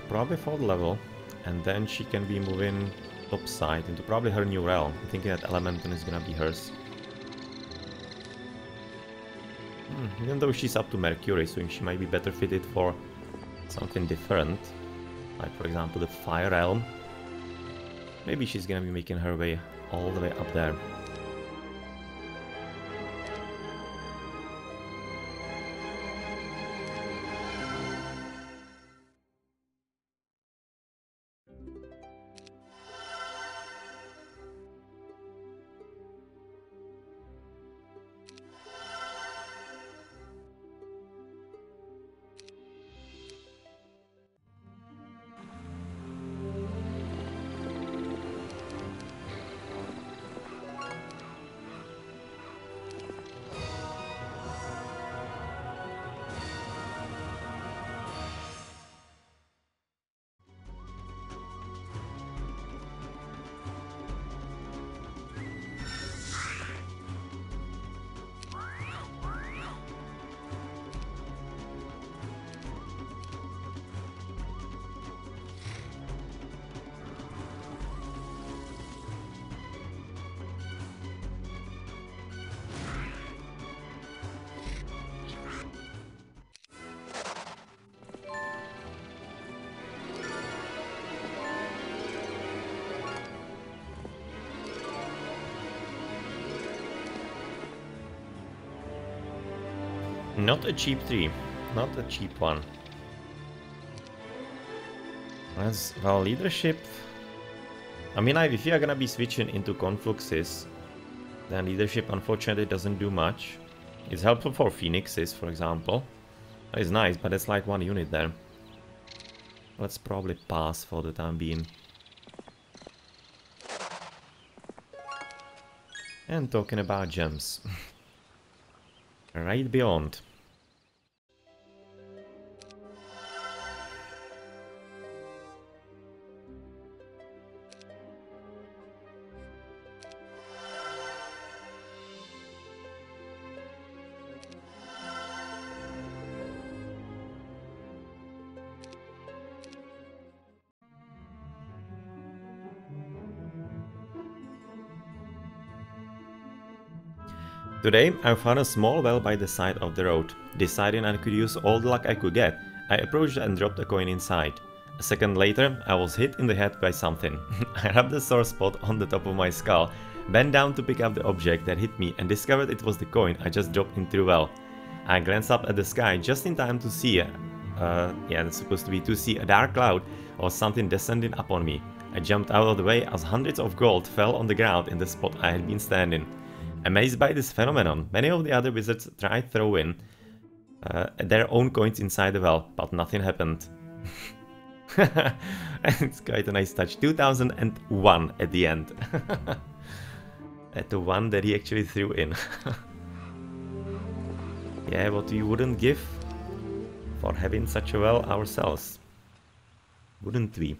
Probably fourth level, and then she can be moving topside into probably her new realm. I'm thinking that Elementon is gonna be hers. Hmm, even though she's up to Mercury, so she might be better fitted for something different. Like for example the Fire Realm. Maybe she's gonna be making her way all the way up there. Not a cheap tree. Not a cheap one. As well, leadership. I mean, if you are gonna be switching into confluxes, then leadership unfortunately doesn't do much. It's helpful for phoenixes, for example. It's nice, but it's like one unit there. Let's probably pass for the time being. And talking about gems. right beyond. Today, I found a small well by the side of the road. Deciding I could use all the luck I could get, I approached and dropped a coin inside. A second later, I was hit in the head by something. I rubbed the sore spot on the top of my skull, bent down to pick up the object that hit me and discovered it was the coin I just dropped into the well. I glanced up at the sky just in time to see, uh, yeah, supposed to be to see a dark cloud or something descending upon me. I jumped out of the way as hundreds of gold fell on the ground in the spot I had been standing. Amazed by this phenomenon, many of the other wizards tried throwing uh, their own coins inside the well, but nothing happened. it's quite a nice touch. 2001 at the end. at the one that he actually threw in. yeah, what we wouldn't give for having such a well ourselves. Wouldn't we?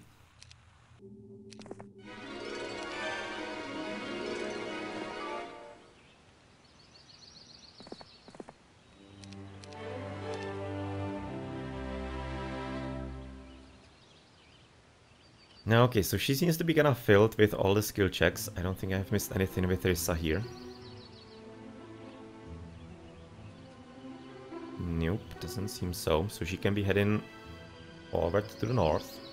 Now, okay, so she seems to be kind of filled with all the skill checks. I don't think I've missed anything with Rissa here. Nope, doesn't seem so. So she can be heading forward to the north.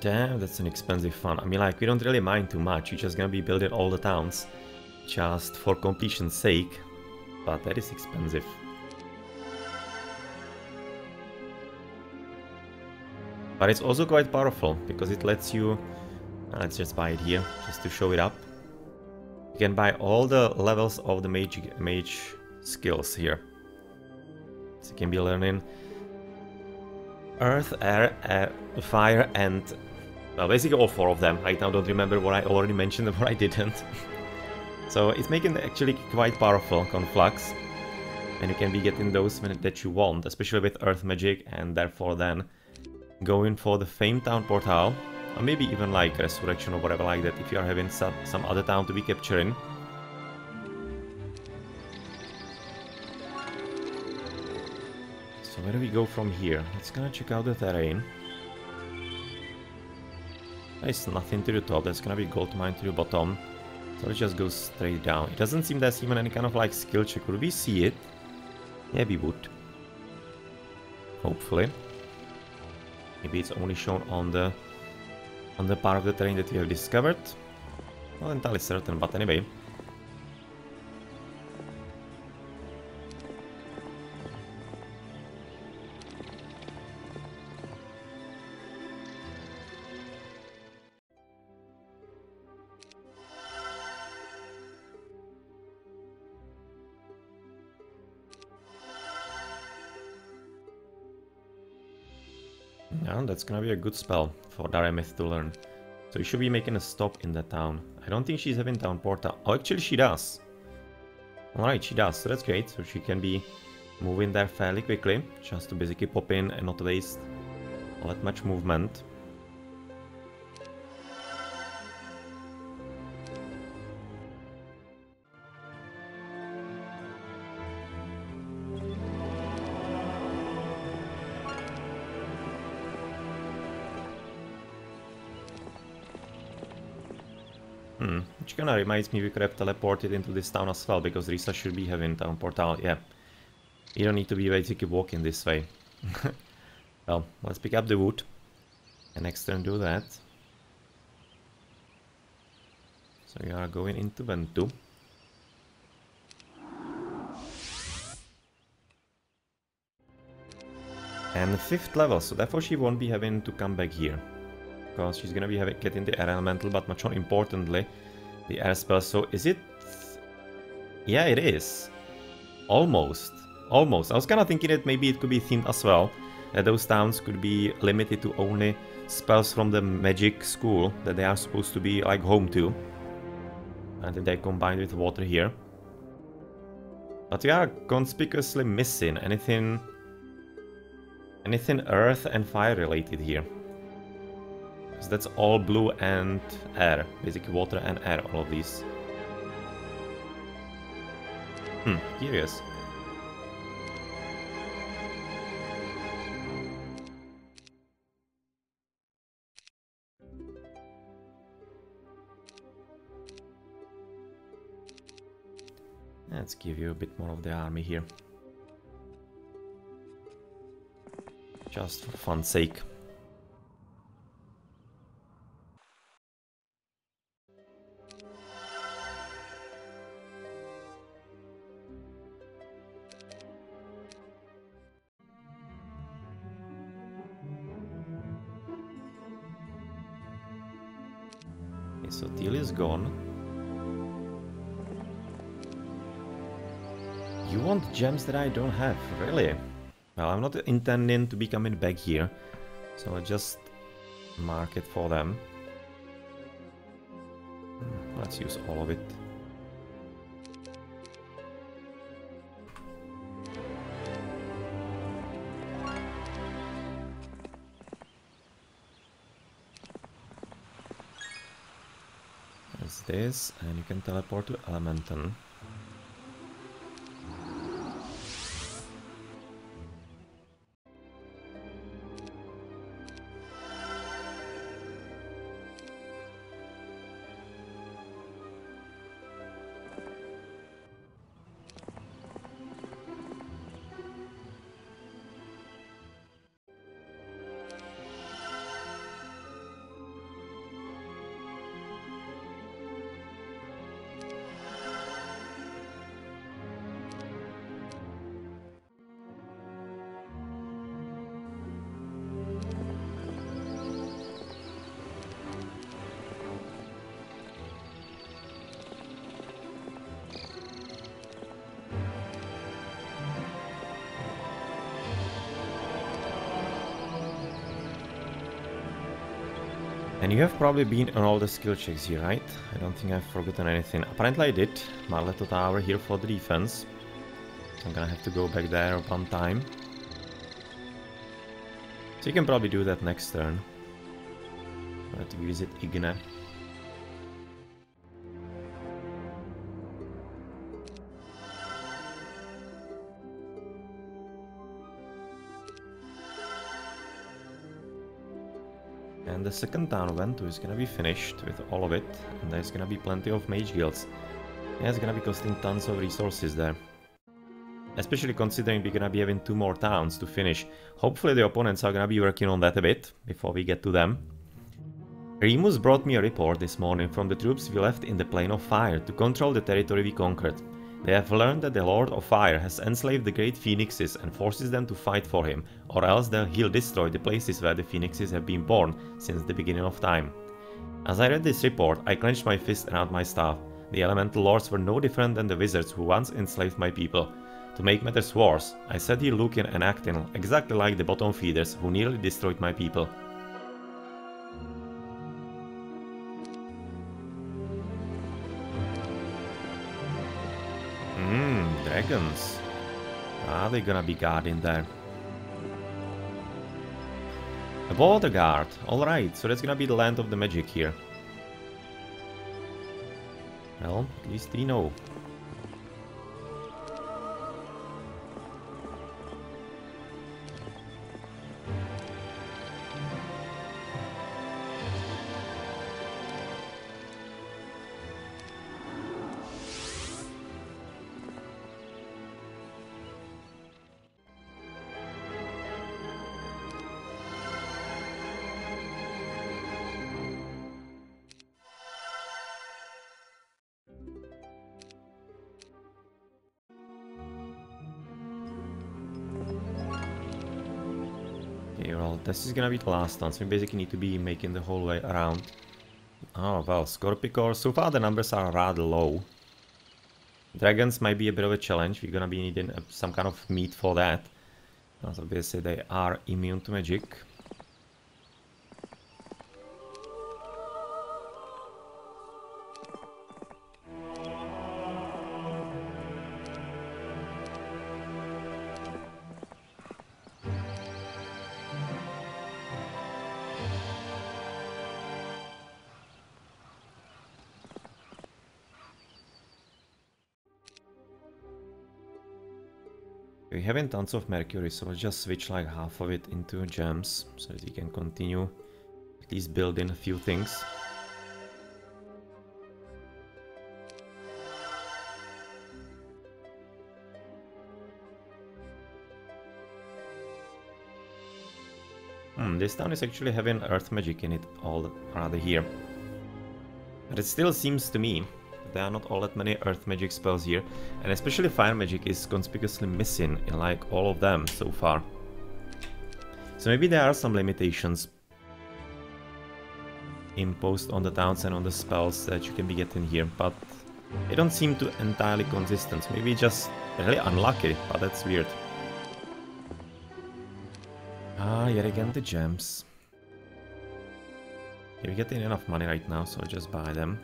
Damn, that's an expensive fun. I mean, like, we don't really mind too much. We're just gonna be building all the towns just for completion's sake. But that is expensive. But it's also quite powerful, because it lets you... Uh, let's just buy it here, just to show it up. You can buy all the levels of the mage, mage skills here. So you can be learning Earth, Air, air, Fire, and well, basically all four of them. Right now, don't remember what I already mentioned and what I didn't. so it's making actually quite powerful Conflux. And you can be getting those that you want, especially with Earth Magic, and therefore then going for the Fame Town Portal, or maybe even like Resurrection or whatever like that, if you are having some, some other town to be capturing. Where do we go from here? Let's gonna check out the terrain. There's nothing to the top, there's gonna be gold mine to the bottom. So let's just go straight down. It doesn't seem there's even any kind of like skill check. Would we see it? Yeah, we would. Hopefully. Maybe it's only shown on the on the part of the terrain that we have discovered. Not entirely certain, but anyway. That's gonna be a good spell for Daremyth to learn. So you should be making a stop in that town. I don't think she's having town portal. Oh, actually she does. Alright, she does, so that's great. So she can be moving there fairly quickly, just to basically pop in and not waste all that much movement. Which kinda reminds me we could have teleported into this town as well, because Rissa should be having town portal, yeah. You don't need to be basically walking this way. well, let's pick up the wood. And next turn do that. So we are going into Ventu. And fifth level, so therefore she won't be having to come back here. Because she's gonna be having, getting the elemental, but much more importantly, the air spell. So is it... Yeah, it is. Almost. Almost. I was kind of thinking that maybe it could be themed as well. That those towns could be limited to only spells from the magic school that they are supposed to be like home to. And then they combined with water here. But we are conspicuously missing anything... Anything earth and fire related here. So that's all blue and air. Basically water and air, all of these. Hmm, curious. Let's give you a bit more of the army here. Just for fun's sake. Gems that I don't have, really? Well, I'm not intending to be coming back here, so I'll just mark it for them. Hmm, let's use all of it. There's this, and you can teleport to Elementon. And you have probably been on all the skill checks here, right? I don't think I've forgotten anything. Apparently I did. Marletto Tower here for the defense. I'm gonna have to go back there one time. So you can probably do that next turn. To visit Igne. Second town Ventu is gonna be finished with all of it, and there's gonna be plenty of mage guilds. Yeah, it's gonna be costing tons of resources there. Especially considering we're gonna be having two more towns to finish. Hopefully the opponents are gonna be working on that a bit, before we get to them. Remus brought me a report this morning from the troops we left in the Plane of Fire to control the territory we conquered. They have learned that the Lord of Fire has enslaved the great phoenixes and forces them to fight for him, or else he'll destroy the places where the phoenixes have been born since the beginning of time. As I read this report, I clenched my fist around my staff. The elemental lords were no different than the wizards who once enslaved my people. To make matters worse, I sat here looking and acting exactly like the bottom feeders who nearly destroyed my people. Dragons. Are they gonna be guarding there? A border guard. Alright, so that's gonna be the land of the magic here. Well, at least we know. This is gonna be the last one, so we basically need to be making the whole way around. Oh, well, Scorpicore, so far the numbers are rather low. Dragons might be a bit of a challenge, we're gonna be needing uh, some kind of meat for that. As obviously they are immune to magic. Having tons of mercury, so let's just switch like half of it into gems, so that we can continue at least building a few things. Hmm, this town is actually having earth magic in it all rather here. But it still seems to me there are not all that many earth magic spells here, and especially fire magic is conspicuously missing in like all of them so far. So maybe there are some limitations imposed on the towns and on the spells that you can be getting here, but they don't seem to entirely consistent. Maybe just really unlucky, but that's weird. Ah, yet again the gems. Okay, we're getting enough money right now, so just buy them.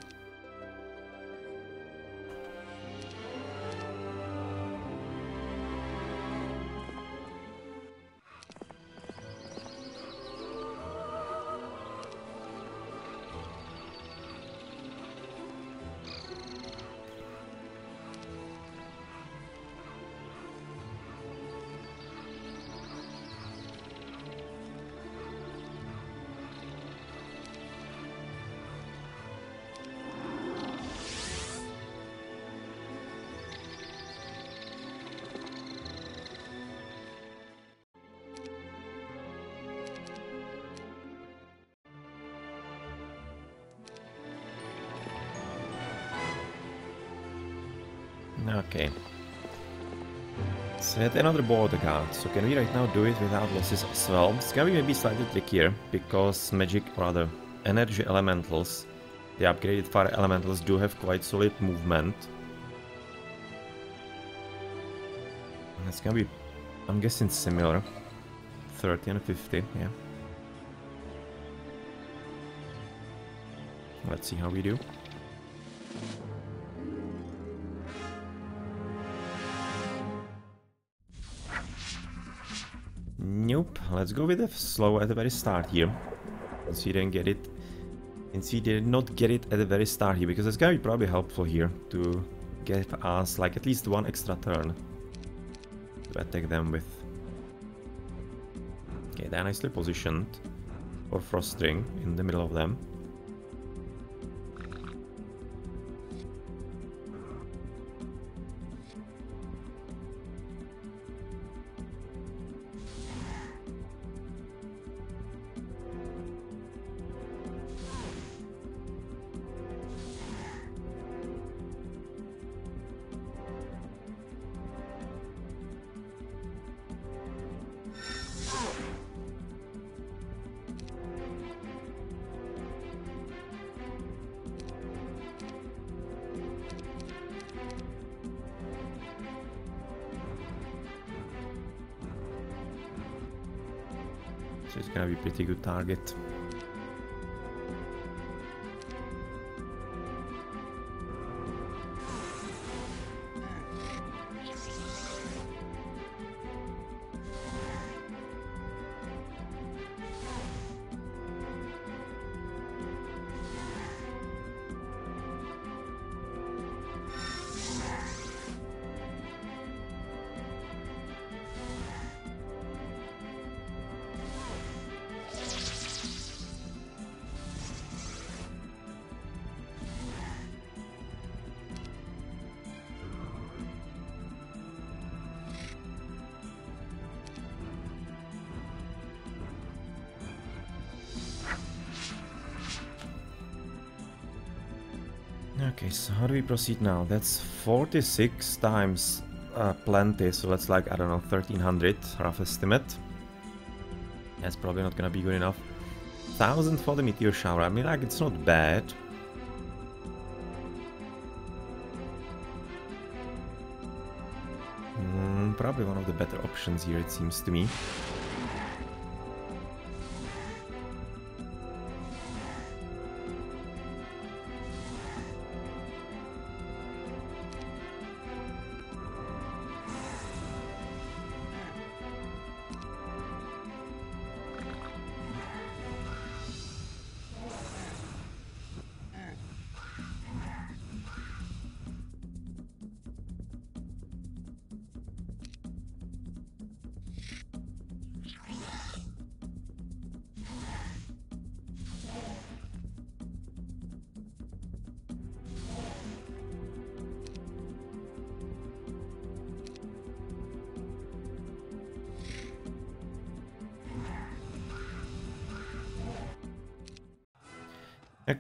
Okay. Set another border guard. So can we right now do it without losses as well? It's gonna be maybe slightly trickier because magic, rather, energy elementals, the upgraded fire elementals do have quite solid movement. It's gonna be, I'm guessing similar. 30 and 50, yeah. Let's see how we do. Let's go with the slow at the very start here. Since we didn't get it. Since we did not get it at the very start here, because it's gonna be probably helpful here to give us like at least one extra turn to attack them with. Okay, they're nicely positioned or Frost Ring in the middle of them. Pretty good target. Proceed now? That's 46 times uh, plenty, so that's like, I don't know, 1300, rough estimate. That's probably not gonna be good enough. 1000 for the meteor shower, I mean, like, it's not bad. Mm, probably one of the better options here, it seems to me.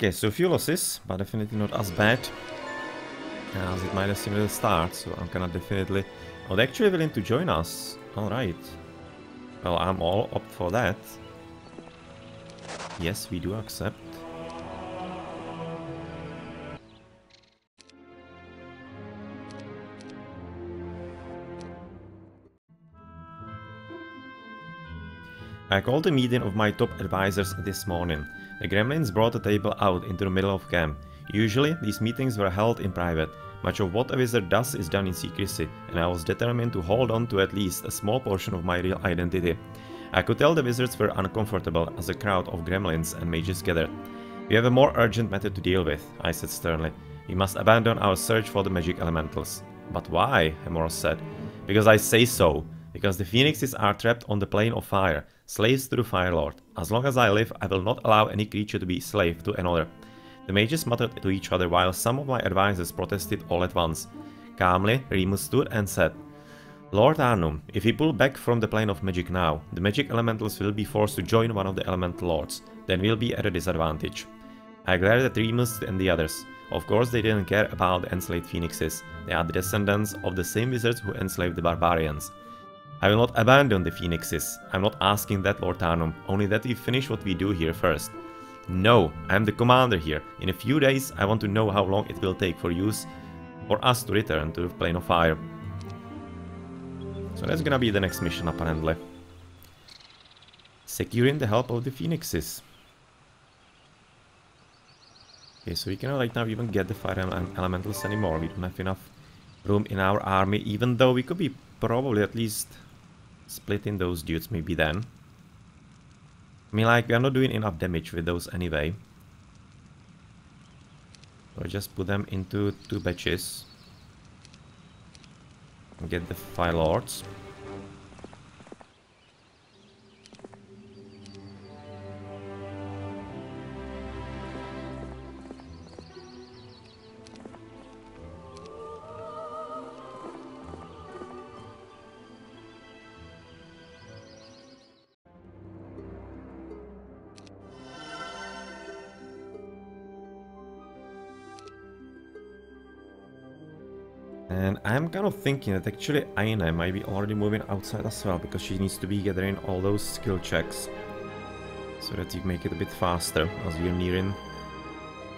Okay, so few losses, but definitely not as bad as it might have seemed at the start, so I'm gonna definitely... Oh, they're actually willing to join us. Alright. Well, I'm all up for that. Yes, we do accept. I called a meeting of my top advisors this morning. The gremlins brought the table out into the middle of camp. Usually, these meetings were held in private. Much of what a wizard does is done in secrecy, and I was determined to hold on to at least a small portion of my real identity. I could tell the wizards were uncomfortable as a crowd of gremlins and mages gathered. We have a more urgent matter to deal with, I said sternly. We must abandon our search for the magic elementals. But why? Hemoross said. Because I say so. Because the phoenixes are trapped on the plane of fire, slaves to the Fire Lord. As long as I live, I will not allow any creature to be slave to another. The mages muttered to each other while some of my advisors protested all at once. Calmly, Remus stood and said, Lord Tarnum, if we pull back from the plane of magic now, the magic elementals will be forced to join one of the elemental lords. Then we'll be at a disadvantage. I glared at Remus and the others. Of course they didn't care about the enslaved phoenixes. They are the descendants of the same wizards who enslaved the barbarians. I will not abandon the phoenixes. I'm not asking that, Lord Tarnum, only that we finish what we do here first. No, I'm the commander here. In a few days, I want to know how long it will take for use for us to return to the plane of fire. So that's gonna be the next mission apparently. Securing the help of the phoenixes. Okay, so we cannot right now even get the fire elementals anymore. We don't have enough room in our army, even though we could be probably at least splitting those dudes maybe then. I mean, like, we are not doing enough damage with those anyway. So I just put them into two batches get the Fire Lords. I'm kind of thinking that actually Aine might be already moving outside as well, because she needs to be gathering all those skill checks. So that you make it a bit faster, as we're nearing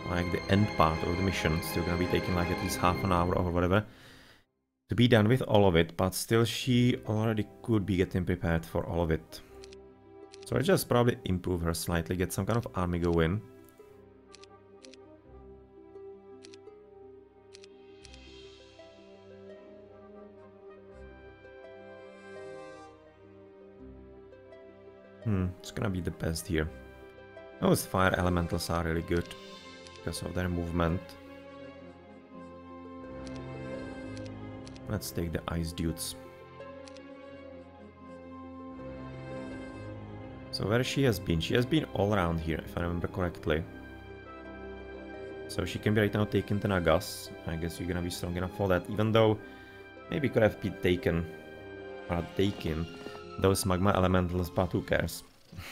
like the end part of the mission. Still gonna be taking like at least half an hour or whatever to be done with all of it, but still she already could be getting prepared for all of it. So I just probably improve her slightly, get some kind of army going. Hmm, it's gonna be the best here. Those fire elementals are really good because of their movement. Let's take the ice dudes. So where she has been? She has been all around here, if I remember correctly. So she can be right now taken to Nagas. I guess you're gonna be strong enough for that, even though maybe could have been taken or taken those magma elementals, but who cares?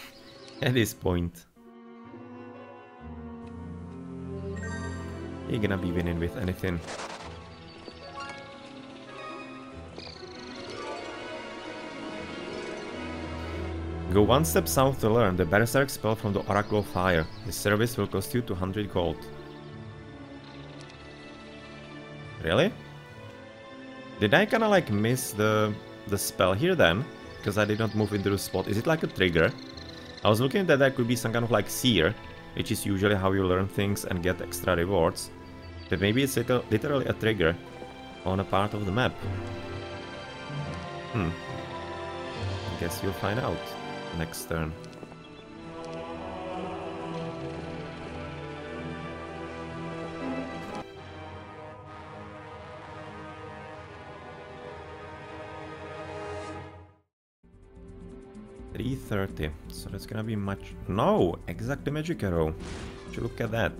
At this point. You're gonna be winning with anything. Go one step south to learn the Berserk spell from the Oracle of Fire. This service will cost you 200 gold. Really? Did I kinda like miss the the spell here then? Because I did not move into the spot. Is it like a trigger? I was looking that that could be some kind of like seer, which is usually how you learn things and get extra rewards. But maybe it's literally a trigger on a part of the map. Hmm. I guess you'll find out next turn. 330. So that's gonna be much... No! Exact magic arrow. Look at that?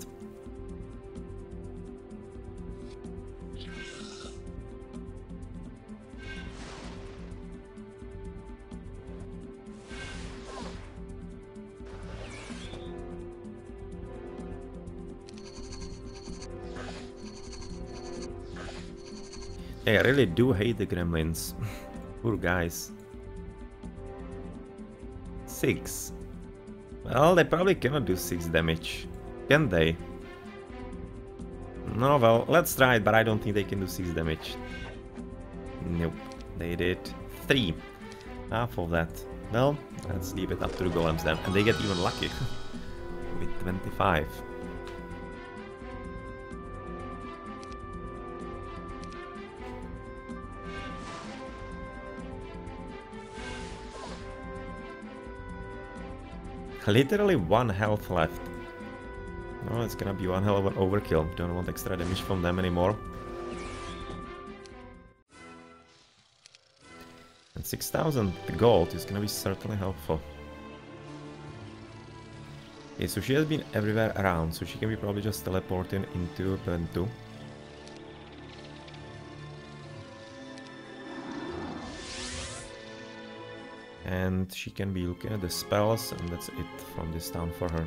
Hey, I really do hate the gremlins. Poor guys. 6. Well, they probably cannot do 6 damage. Can they? No, well, let's try it, but I don't think they can do 6 damage. Nope. They did 3. Half of that. Well, let's leave it up to the golems then. And they get even lucky. With 25. Literally one health left. Oh, it's gonna be one hell of an overkill. Don't want extra damage from them anymore. And 6000 gold is gonna be certainly helpful. Okay, so she has been everywhere around, so she can be probably just teleporting into Ventu. And she can be looking at the spells, and that's it from this town for her.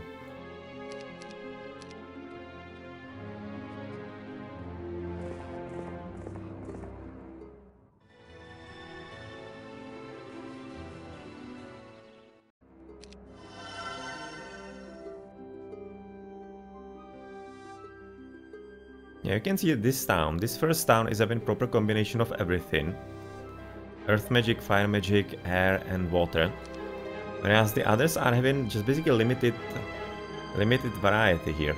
Yeah, you can see this town. This first town is having proper combination of everything. Earth magic, fire magic, air and water. Whereas the others are having just basically limited limited variety here.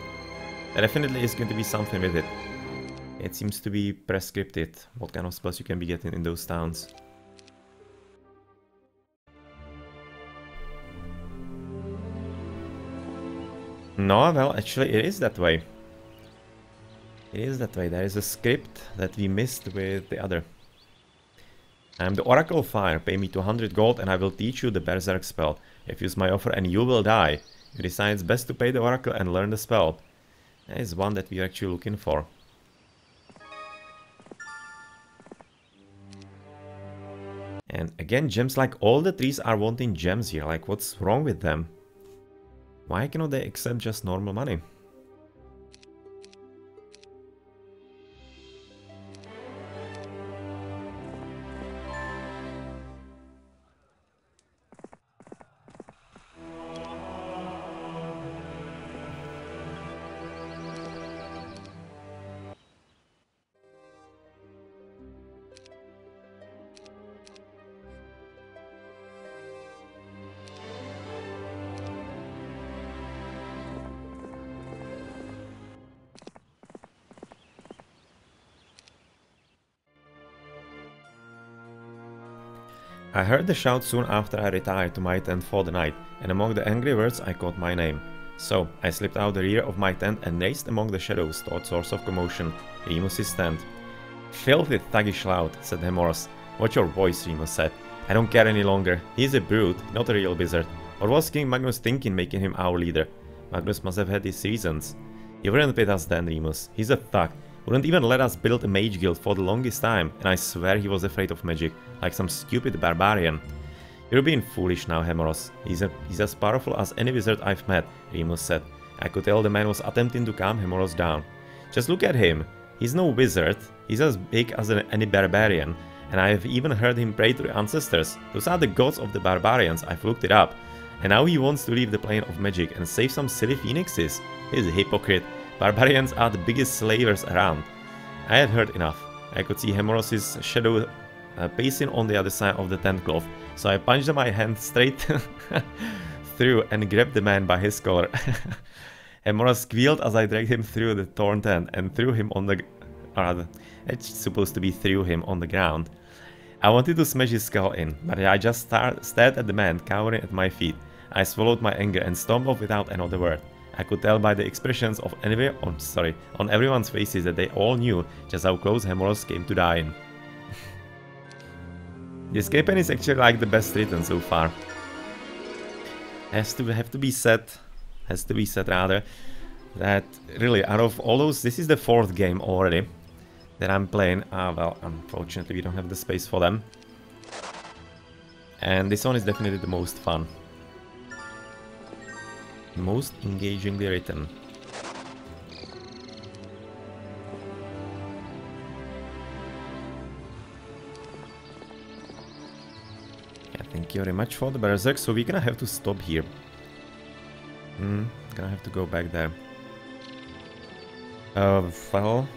There definitely is going to be something with it. It seems to be prescripted what kind of spells you can be getting in those towns. No, well, actually it is that way. It is that way. There is a script that we missed with the other. I'm the Oracle of Fire. Pay me 200 gold and I will teach you the Berserk spell. If you use my offer and you will die. You decide it's best to pay the Oracle and learn the spell. That is one that we're actually looking for. And again, gems like all the trees are wanting gems here. Like what's wrong with them? Why cannot they accept just normal money? Heard the shout soon after I retired to my tent for the night, and among the angry words I caught my name. So, I slipped out the rear of my tent and raced among the shadows toward source of commotion, Remus' tent. Filthy thuggish loud, said Hemoross. Watch your voice, Remus said. I don't care any longer. He's a brute, not a real wizard. What was King Magnus thinking making him our leader? Magnus must have had his reasons. He weren't with us then, Remus. He's a thug, wouldn't even let us build a mage guild for the longest time, and I swear he was afraid of magic, like some stupid barbarian. You're being foolish now, Hemoross. He's, a, he's as powerful as any wizard I've met, Remus said. I could tell the man was attempting to calm Hemoross down. Just look at him. He's no wizard, he's as big as an, any barbarian, and I have even heard him pray to the ancestors. Those are the gods of the barbarians, I've looked it up. And now he wants to leave the plane of magic and save some silly phoenixes. He's a hypocrite. Barbarians are the biggest slavers around. I had heard enough. I could see Hemoross' shadow uh, pacing on the other side of the tent cloth, so I punched my hand straight through and grabbed the man by his collar. Hemoross squealed as I dragged him through the torn tent and threw him on the... rather, it's supposed to be threw him on the ground. I wanted to smash his skull in, but I just stared at the man cowering at my feet. I swallowed my anger and stomped off without another word. I could tell by the expressions of anyway, oh, sorry, on everyone's faces that they all knew just how close Hemoross came to dying. the escape is actually like the best written so far. Has to have to be said, has to be said rather, that really out of all those, this is the fourth game already that I'm playing. Ah, well, unfortunately we don't have the space for them. And this one is definitely the most fun most engagingly written. Yeah, thank you very much for the berserk, so we're gonna have to stop here. Hmm, gonna have to go back there. Uh, well,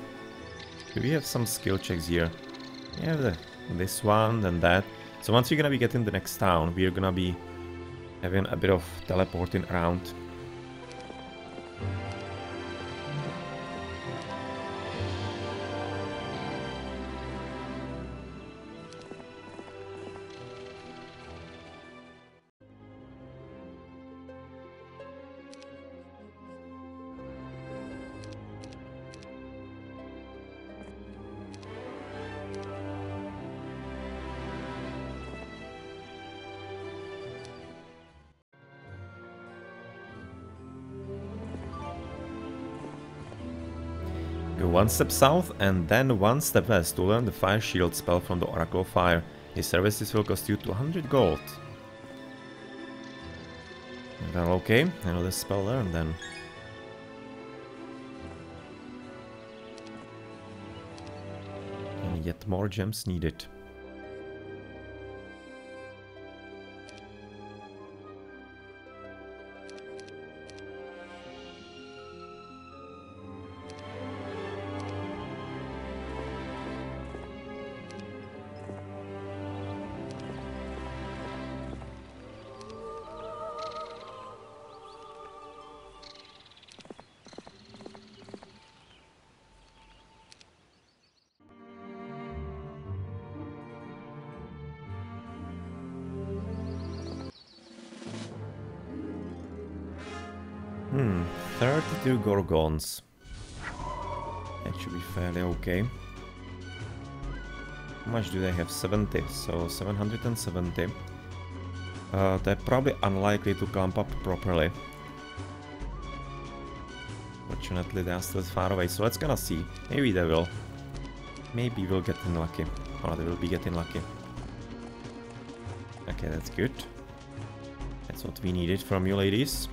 do we have some skill checks here? Yeah, the, this one, then that. So once we're gonna be getting the next town, we're gonna be having a bit of teleporting around. Step south and then one step west to learn the Fire Shield spell from the Oracle of Fire. His services will cost you 200 gold. Well, okay, the spell learned then. And yet more gems needed. Gorgons. That should be fairly okay. How much do they have? 70, so 770. Uh, they're probably unlikely to clump up properly. Fortunately, they are still far away, so let's gonna see. Maybe they will. Maybe we'll get in lucky. Or they will be getting lucky. Okay, that's good. That's what we needed from you ladies.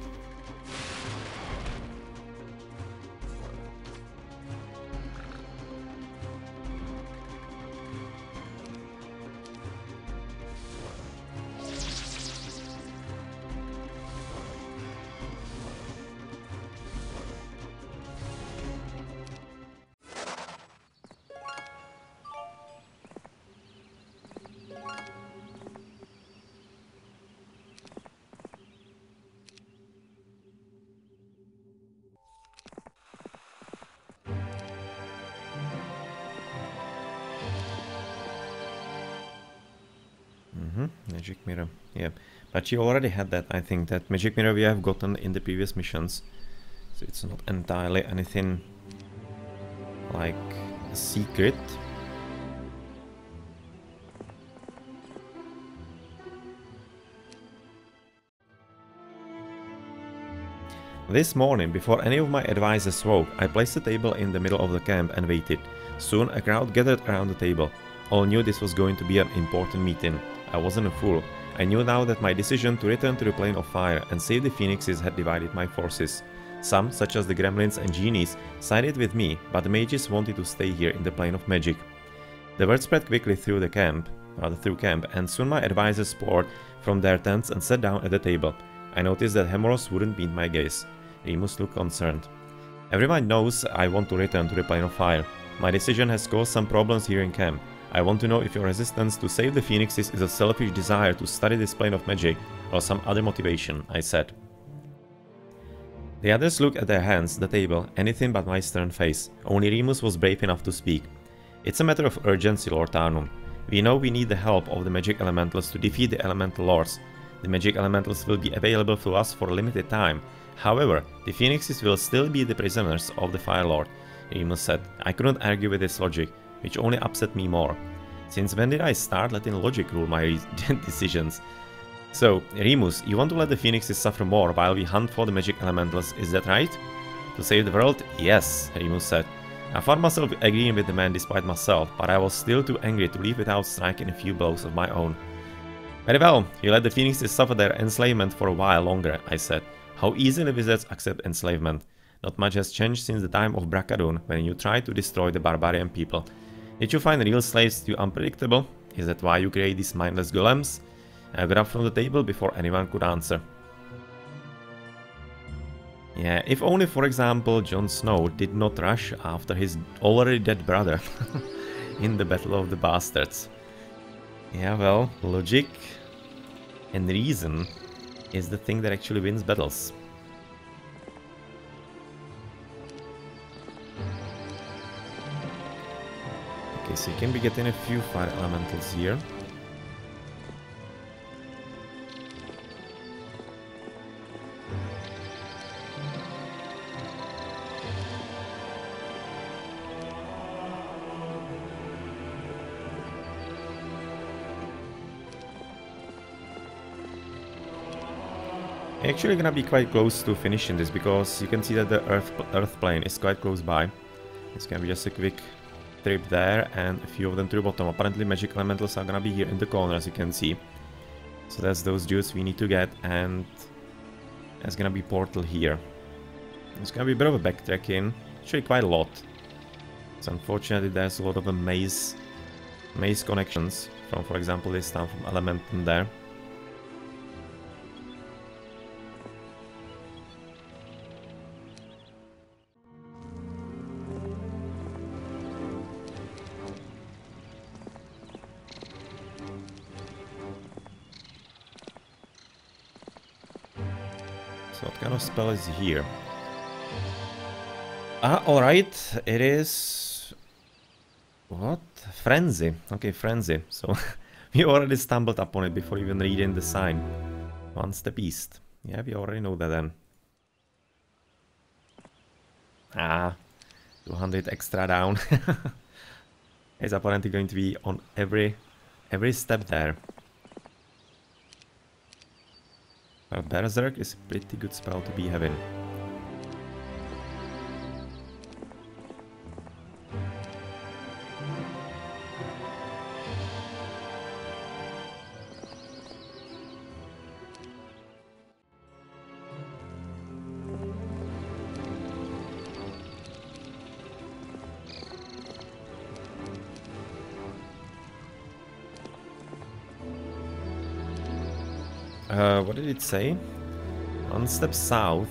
But you already had that, I think, that magic mirror we have gotten in the previous missions. So it's not entirely anything like a secret. This morning, before any of my advisors woke, I placed the table in the middle of the camp and waited. Soon a crowd gathered around the table. All knew this was going to be an important meeting. I wasn't a fool. I knew now that my decision to return to the plane of fire and save the phoenixes had divided my forces. Some, such as the gremlins and genies, sided with me, but the mages wanted to stay here in the plane of magic. The word spread quickly through the camp, rather through camp, and soon my advisors poured from their tents and sat down at the table. I noticed that Hemoross wouldn't meet my gaze. Remus looked concerned. Everyone knows I want to return to the plane of fire. My decision has caused some problems here in camp. I want to know if your resistance to save the phoenixes is a selfish desire to study this plane of magic or some other motivation, I said. The others looked at their hands, the table, anything but my stern face. Only Remus was brave enough to speak. It's a matter of urgency, Lord Tarnum. We know we need the help of the magic elementals to defeat the elemental lords. The magic elementals will be available to us for a limited time. However, the phoenixes will still be the prisoners of the Fire Lord, Remus said. I couldn't argue with his logic which only upset me more. Since when did I start letting logic rule my decisions? So, Remus, you want to let the phoenixes suffer more while we hunt for the magic elementals, is that right? To save the world? Yes, Remus said. I found myself agreeing with the man despite myself, but I was still too angry to leave without striking a few blows of my own. Very well, you let the phoenixes suffer their enslavement for a while longer, I said. How easily wizards accept enslavement. Not much has changed since the time of Bracaduun, when you tried to destroy the barbarian people. Did you find real slaves too unpredictable? Is that why you create these mindless golems? I up from the table before anyone could answer. Yeah, if only for example Jon Snow did not rush after his already dead brother in the Battle of the Bastards. Yeah, well, logic and reason is the thing that actually wins battles. Okay, so you can be getting a few fire elementals here. Actually gonna be quite close to finishing this because you can see that the earth, earth plane is quite close by. It's gonna be just a quick trip there and a few of them to the bottom. Apparently magic elementals are gonna be here in the corner as you can see. So that's those dudes we need to get and there's gonna be portal here. It's gonna be a bit of a backtracking, actually quite a lot. So unfortunately there's a lot of maze, maze connections from for example this time from Elementum there. Spell is here? Ah, alright, it is... What? Frenzy. Okay, Frenzy. So, we already stumbled upon it before even reading the sign. Once the beast. Yeah, we already know that then. Ah, 200 extra down. it's apparently going to be on every every step there. Well, Berserk is a pretty good spell to be having. It say? One step south.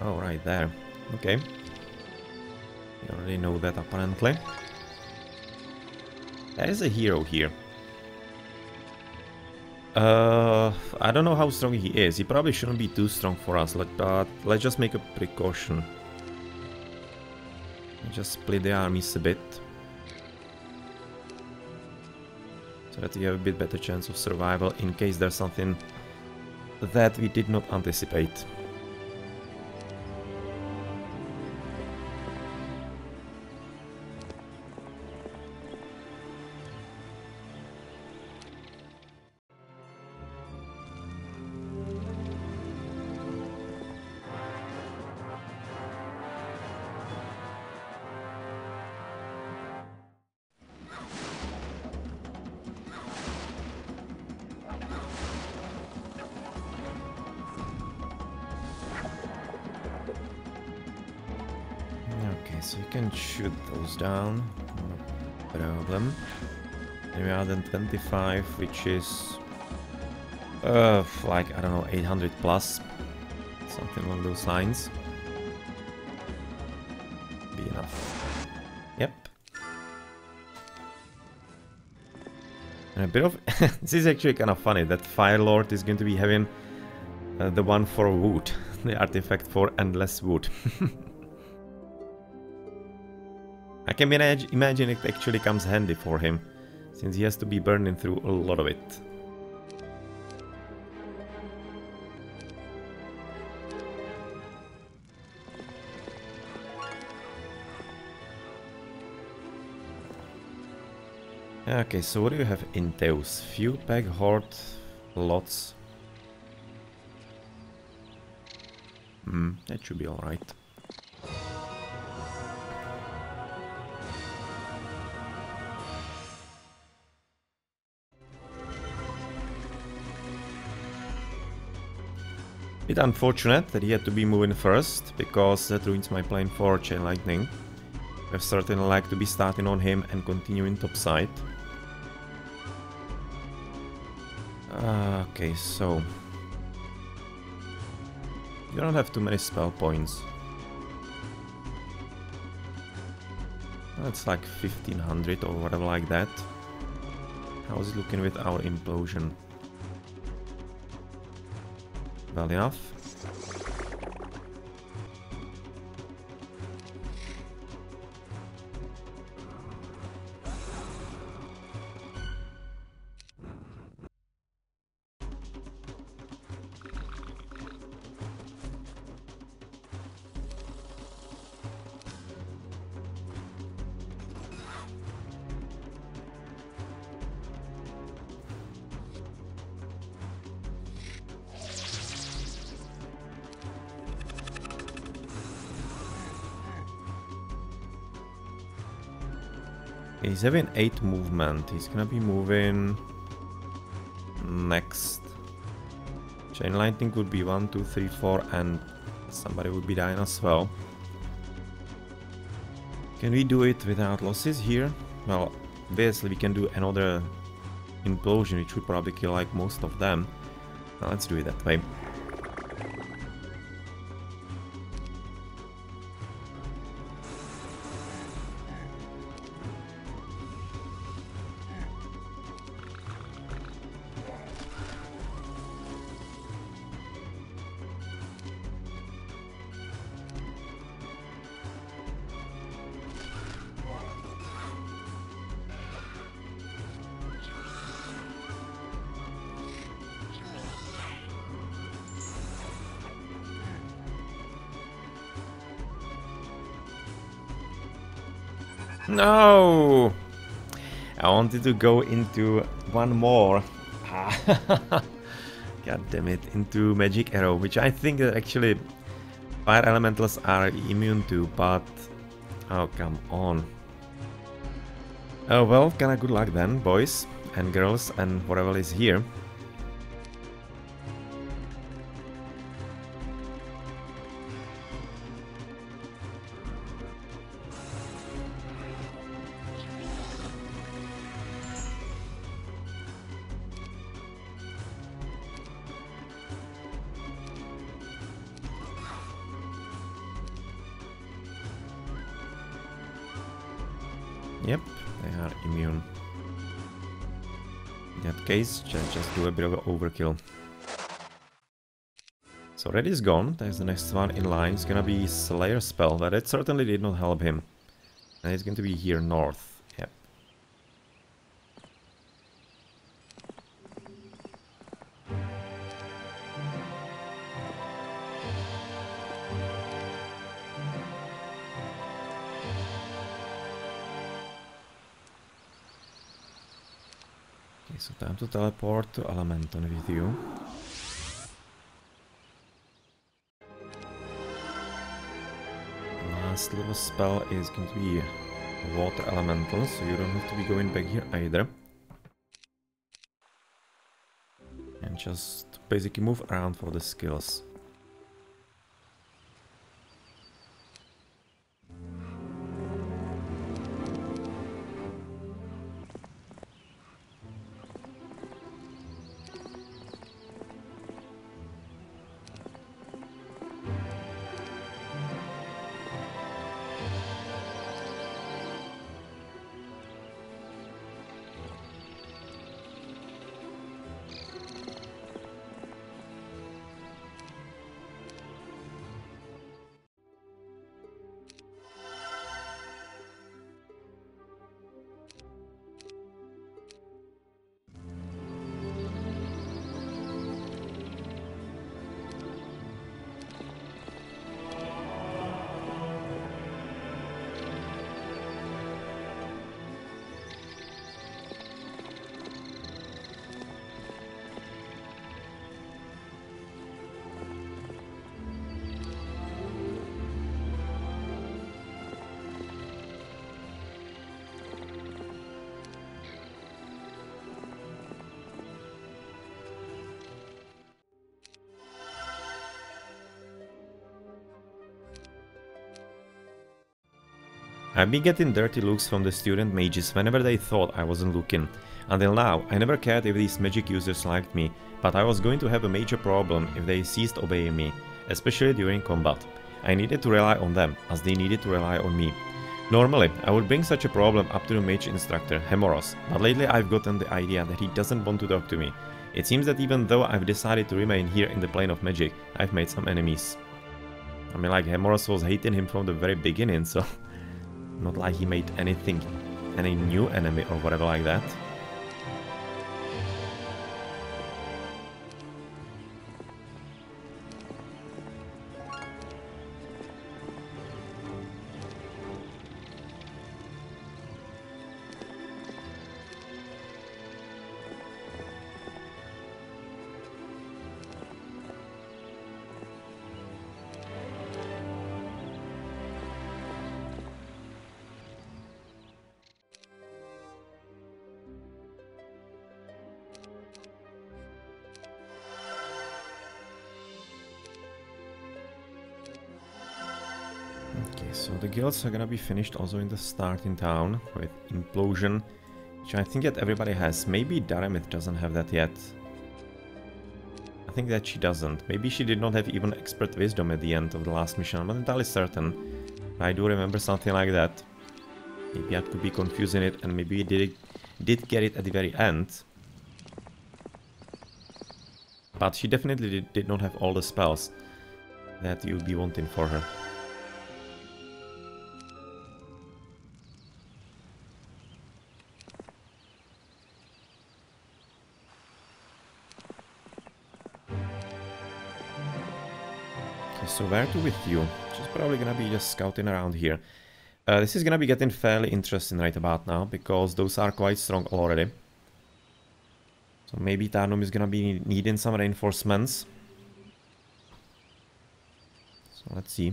Oh, right there. Okay. You already know that, apparently. There is a hero here. Uh, I don't know how strong he is. He probably shouldn't be too strong for us, but let's just make a precaution. Just split the armies a bit. So that we have a bit better chance of survival in case there's something that we did not anticipate. Which is... Uh, like, I don't know, 800 plus. Something along those lines. Be enough. Yep. And a bit of... this is actually kind of funny, that Fire Lord is going to be having uh, the one for wood. the artifact for endless wood. I can imagine it actually comes handy for him, since he has to be burning through a lot of it. Okay, so what do you have in Teus? Few peg horde, lots. Hmm, that should be alright. Bit unfortunate that he had to be moving first, because that ruins my plan for Chain Lightning. I've certainly like to be starting on him and continuing topside. Uh, okay, so... You don't have too many spell points. That's like 1500 or whatever like that. How is it looking with our implosion? Well enough. He's having 8 movement. He's gonna be moving next. Chain lightning would be one, two, three, four, and somebody would be dying as well. Can we do it without losses here? Well, obviously we can do another implosion, which would probably kill like most of them. Now let's do it that way. Wanted to go into one more. Ah. God damn it, into Magic Arrow, which I think that actually Fire Elementals are immune to, but... Oh, come on. Oh well, kinda good luck then, boys and girls and whatever is here. Do a bit of overkill. So red is gone, there's the next one in line, it's gonna be Slayer spell, but it certainly did not help him. And it's going to be here north, teleport to Elementon with you. Last little spell is going to be Water Elemental, so you don't have to be going back here either. And just basically move around for the skills. I've been getting dirty looks from the student mages whenever they thought I wasn't looking. Until now, I never cared if these magic users liked me, but I was going to have a major problem if they ceased obeying me, especially during combat. I needed to rely on them, as they needed to rely on me. Normally, I would bring such a problem up to the mage instructor, Hemoross, but lately I've gotten the idea that he doesn't want to talk to me. It seems that even though I've decided to remain here in the plane of magic, I've made some enemies. I mean, like, Hemoross was hating him from the very beginning, so... Not like he made anything, any new enemy or whatever like that. Guilds are gonna be finished also in the starting town with Implosion, which I think that everybody has. Maybe Daremyth doesn't have that yet. I think that she doesn't. Maybe she did not have even Expert Wisdom at the end of the last mission. I'm not entirely certain. I do remember something like that. Maybe I could be confusing it and maybe did, did get it at the very end. But she definitely did, did not have all the spells that you'd be wanting for her. So where to with you? She's probably gonna be just scouting around here. Uh, this is gonna be getting fairly interesting right about now, because those are quite strong already. So maybe Tarnum is gonna be needing some reinforcements. So let's see.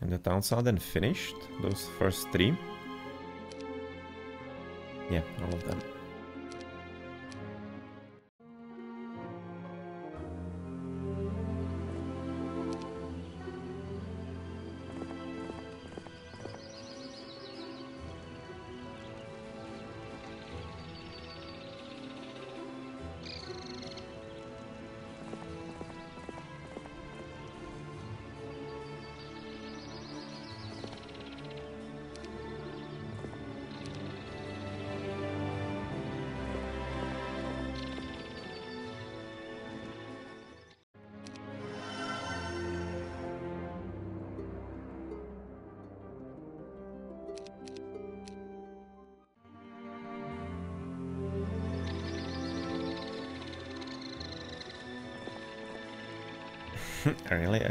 And the towns are then finished, those first three. Yeah, all of them.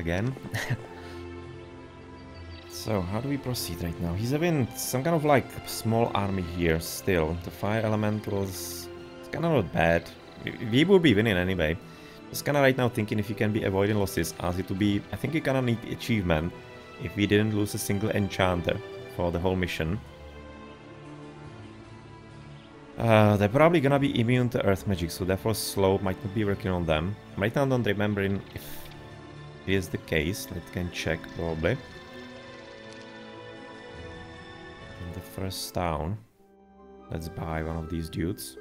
Again? so, how do we proceed right now? He's having some kind of like small army here still. The fire elementals... It's kind of not bad. We will be winning anyway. Just kind of right now thinking if you can be avoiding losses as it would be... I think you kind of need achievement if we didn't lose a single enchanter for the whole mission. Uh, they're probably gonna be immune to earth magic, so therefore slow might not be working on them. Right now I don't remembering if is the case. Let's can check probably. In the first town. Let's buy one of these dudes.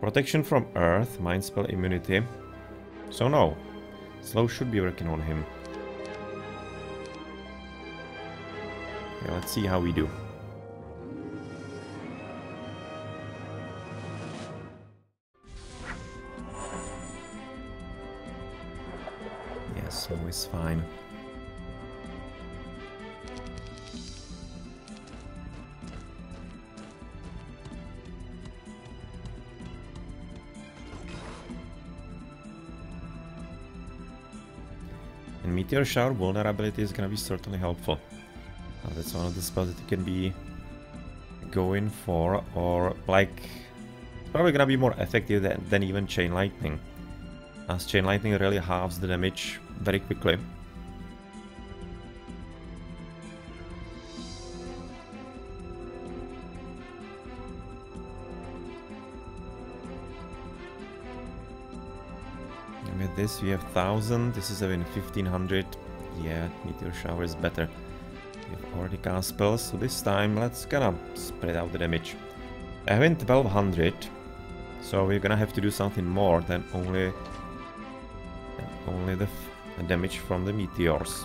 Protection from Earth, Mind Spell Immunity. So no. Slow should be working on him. Okay, let's see how we do. Meteor Shower vulnerability is gonna be certainly helpful. Uh, that's one of the spells that you can be going for, or like, probably gonna be more effective than, than even Chain Lightning. As Chain Lightning really halves the damage very quickly. This we have 1000, this is having 1500. Yeah, Meteor Shower is better. We have already cast spells, so this time let's kind of spread out the damage. I Having 1200, So we're gonna have to do something more than only than only the damage from the meteors.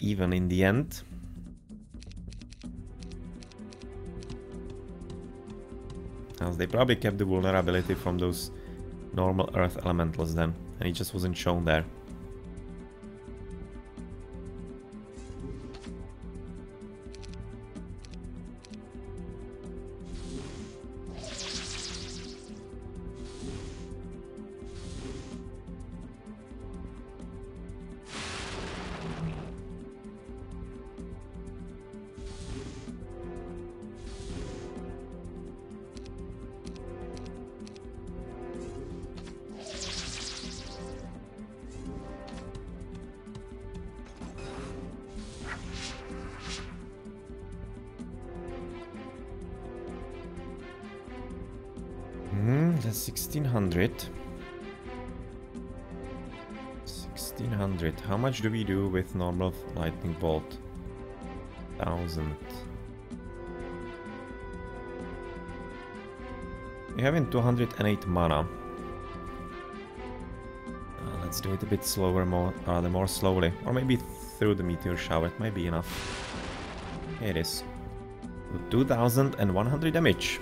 Even in the end. As they probably kept the vulnerability from those normal earth elementals then, and it just wasn't shown there. 1600. 1600. How much do we do with normal lightning bolt? 1000. We have in 208 mana. Uh, let's do it a bit slower, more, uh, the more slowly. Or maybe through the meteor shower, it might be enough. Here it is. 2100 damage.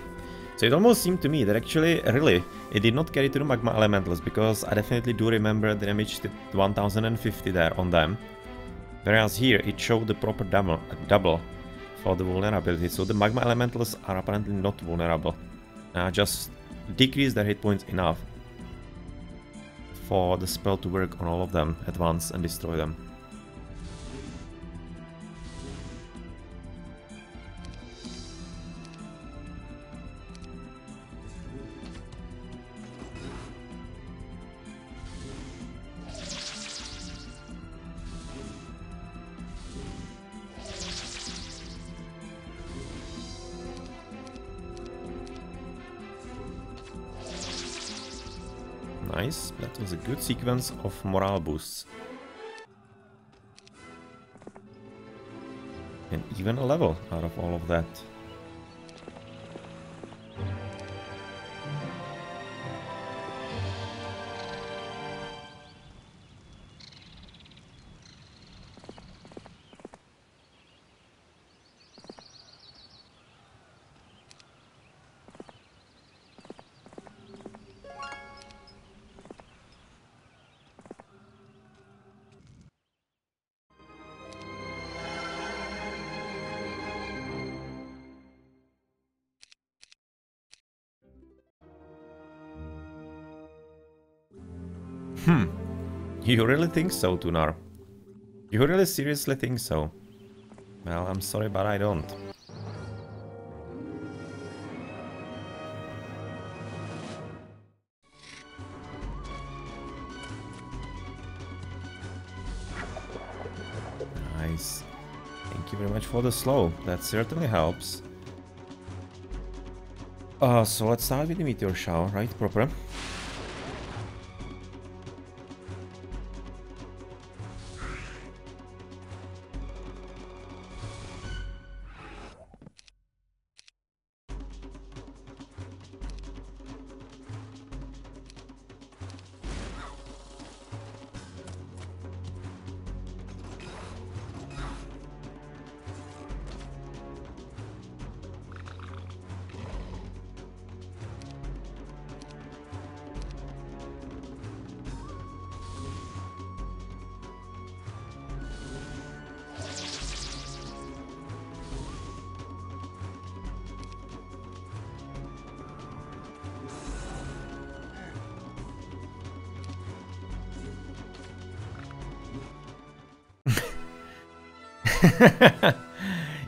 So it almost seemed to me that actually, really, it did not carry to the Magma Elementals, because I definitely do remember the damage to 1050 there on them. Whereas here, it showed the proper double, double for the vulnerability, so the Magma Elementals are apparently not vulnerable. Uh, just decrease their hit points enough for the spell to work on all of them at once and destroy them. That was a good sequence of morale boosts. And even a level out of all of that. You really think so, Tunar? You really seriously think so? Well, I'm sorry, but I don't. Nice. Thank you very much for the slow. That certainly helps. Uh, so let's start with the meteor shower, right? Proper.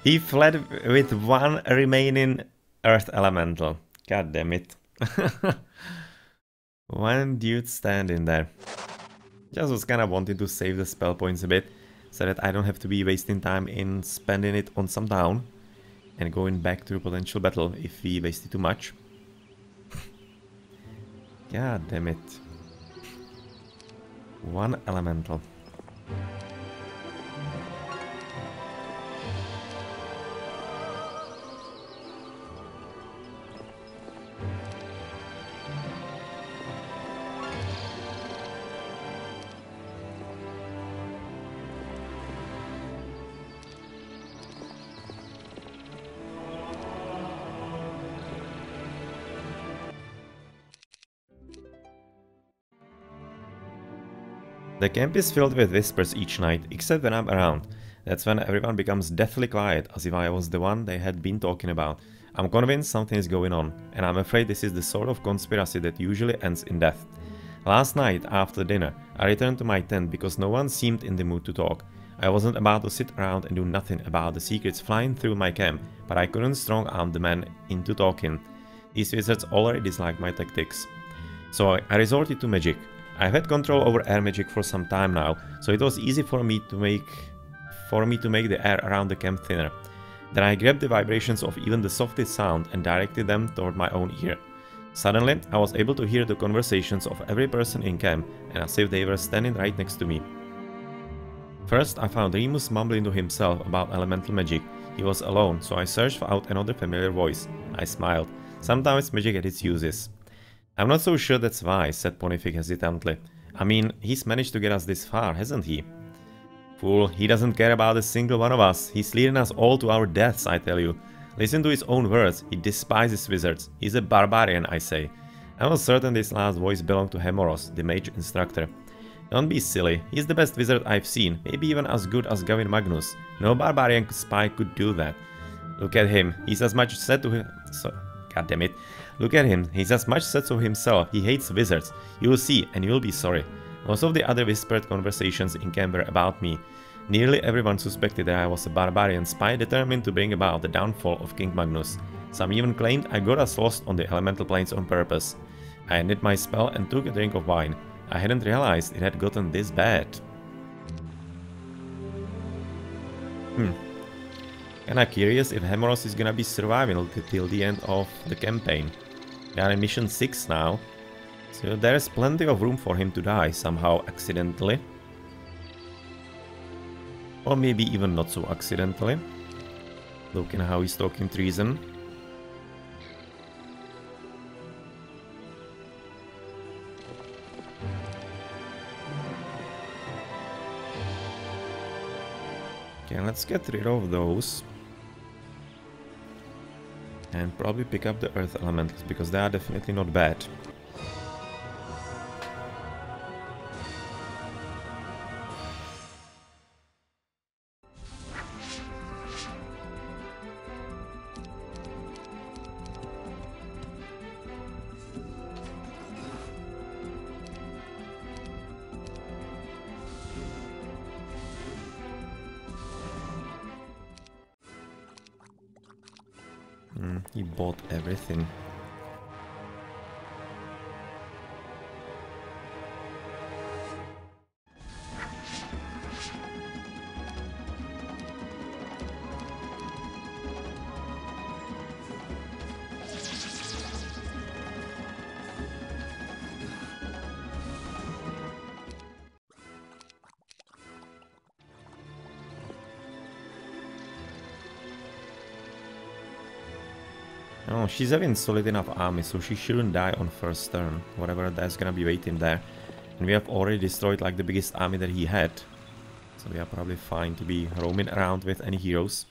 He fled with one remaining earth elemental. God damn it. one dude standing there. Just was kinda wanting to save the spell points a bit, so that I don't have to be wasting time in spending it on some down. and going back to a potential battle if we wasted too much. God damn it. One elemental. The camp is filled with whispers each night, except when I'm around. That's when everyone becomes deathly quiet, as if I was the one they had been talking about. I'm convinced something is going on, and I'm afraid this is the sort of conspiracy that usually ends in death. Last night, after dinner, I returned to my tent because no one seemed in the mood to talk. I wasn't about to sit around and do nothing about the secrets flying through my camp, but I couldn't strong arm the men into talking. These wizards already dislike my tactics. So I resorted to magic. I've had control over air magic for some time now, so it was easy for me to make for me to make the air around the camp thinner. Then I grabbed the vibrations of even the softest sound and directed them toward my own ear. Suddenly, I was able to hear the conversations of every person in camp, and as if they were standing right next to me. First, I found Remus mumbling to himself about elemental magic. He was alone, so I searched for out another familiar voice. I smiled. Sometimes magic had its uses. I'm not so sure that's why, said Pontifex hesitantly. I mean, he's managed to get us this far, hasn't he? Fool, he doesn't care about a single one of us. He's leading us all to our deaths, I tell you. Listen to his own words. He despises wizards. He's a barbarian, I say. I was certain this last voice belonged to Hemoross, the mage instructor. Don't be silly. He's the best wizard I've seen, maybe even as good as Gavin Magnus. No barbarian spy could do that. Look at him. He's as much said to him... So, God damn it. Look at him, he's as much so himself, he hates wizards. You will see, and you'll be sorry. Most of the other whispered conversations in camp were about me. Nearly everyone suspected that I was a barbarian spy determined to bring about the downfall of King Magnus. Some even claimed I got us lost on the elemental planes on purpose. I ended my spell and took a drink of wine. I hadn't realized it had gotten this bad. Hmm. Kinda curious if Hemoross is gonna be surviving till the end of the campaign. We are in mission 6 now. So there's plenty of room for him to die somehow accidentally. Or maybe even not so accidentally. Looking how he's talking treason. Okay, let's get rid of those. And probably pick up the earth elementals, because they are definitely not bad. She's having solid enough army, so she shouldn't die on first turn, whatever that's gonna be waiting there. And we have already destroyed like the biggest army that he had. So we are probably fine to be roaming around with any heroes.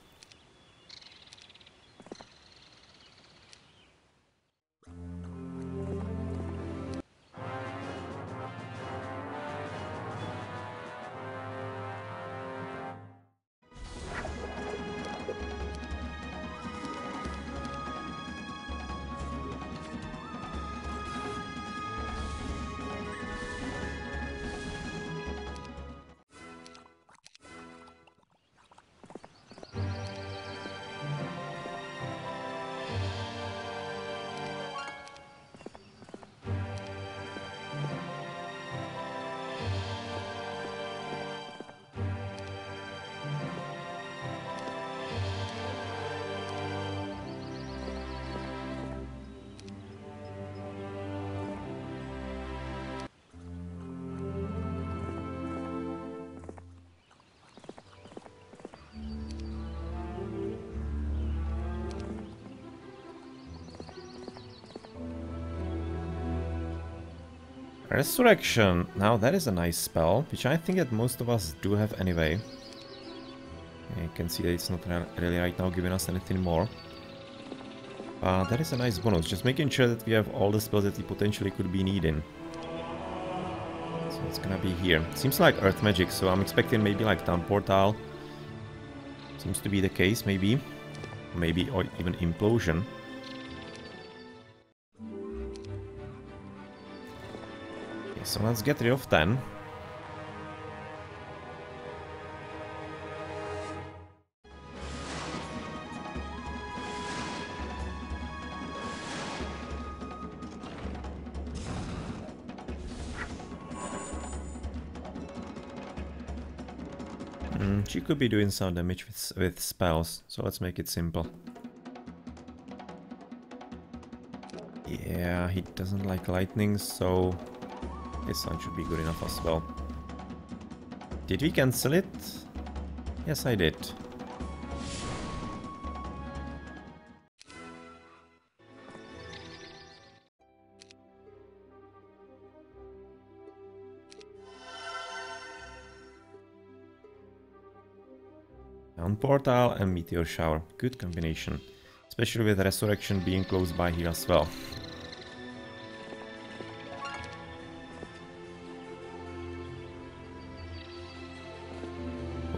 Resurrection. Now that is a nice spell, which I think that most of us do have anyway. You can see that it's not really right now giving us anything more. Uh, that is a nice bonus, just making sure that we have all the spells that we potentially could be needing. So it's gonna be here. Seems like Earth Magic, so I'm expecting maybe like Town Portal. Seems to be the case, maybe. Maybe or even Implosion. So let's get rid of 10. Hmm, she could be doing some damage with, with spells, so let's make it simple. Yeah, he doesn't like lightning, so this one should be good enough as well. Did we cancel it? Yes, I did. Portal and Meteor Shower. Good combination. Especially with Resurrection being close by here as well.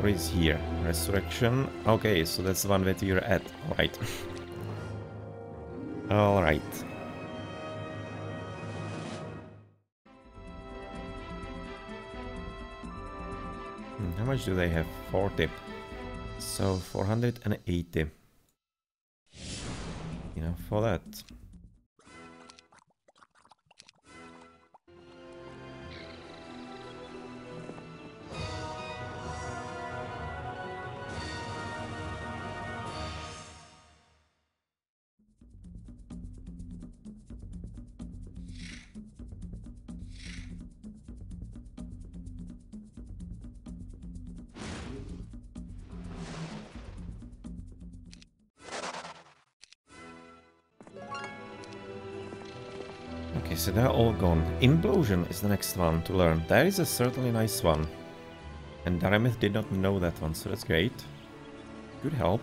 Is here? Resurrection. Okay, so that's the one that you're at. Alright. Alright. Hmm, how much do they have? 40. So 480. You know, for that. Gone. Implosion is the next one to learn. That is a certainly nice one. And Daremyth did not know that one, so that's great. Good help.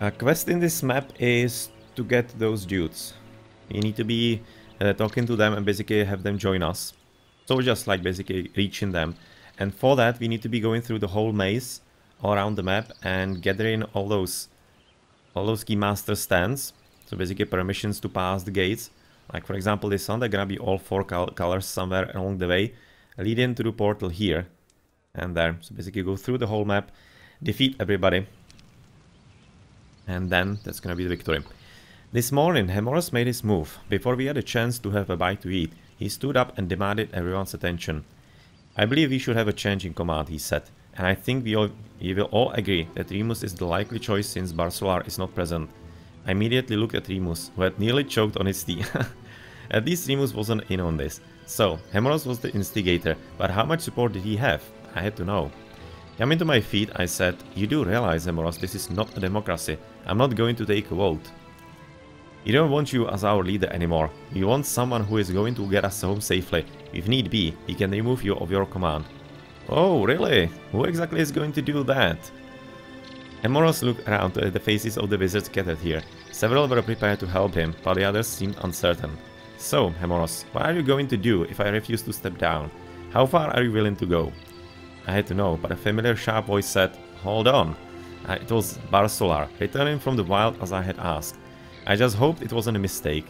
A quest in this map is to get those dudes. You need to be uh, talking to them and basically have them join us. So just like basically reaching them. And for that we need to be going through the whole maze around the map and gathering all those all those keymaster's tents. So basically permissions to pass the gates. Like for example this one, they're gonna be all four col colors somewhere along the way, leading to the portal here and there. So basically go through the whole map, defeat everybody, and then that's gonna be the victory. This morning, Hemoross made his move. Before we had a chance to have a bite to eat, he stood up and demanded everyone's attention. I believe we should have a change in command, he said, and I think we, all, we will all agree that Remus is the likely choice since Barsolar is not present. I immediately looked at Remus, who had nearly choked on his tea. at least Remus wasn't in on this. So, Hemoross was the instigator, but how much support did he have? I had to know. Coming to my feet, I said, You do realize, Hemoross, this is not a democracy. I'm not going to take a vote. We don't want you as our leader anymore. We want someone who is going to get us home safely. If need be, we can remove you of your command. Oh, really? Who exactly is going to do that? Hemoross looked around at the faces of the wizards gathered here. Several were prepared to help him, but the others seemed uncertain. So, Hemoross, what are you going to do if I refuse to step down? How far are you willing to go? I had to know, but a familiar sharp voice said, Hold on. Uh, it was Barsolar, returning from the wild as I had asked. I just hoped it wasn't a mistake.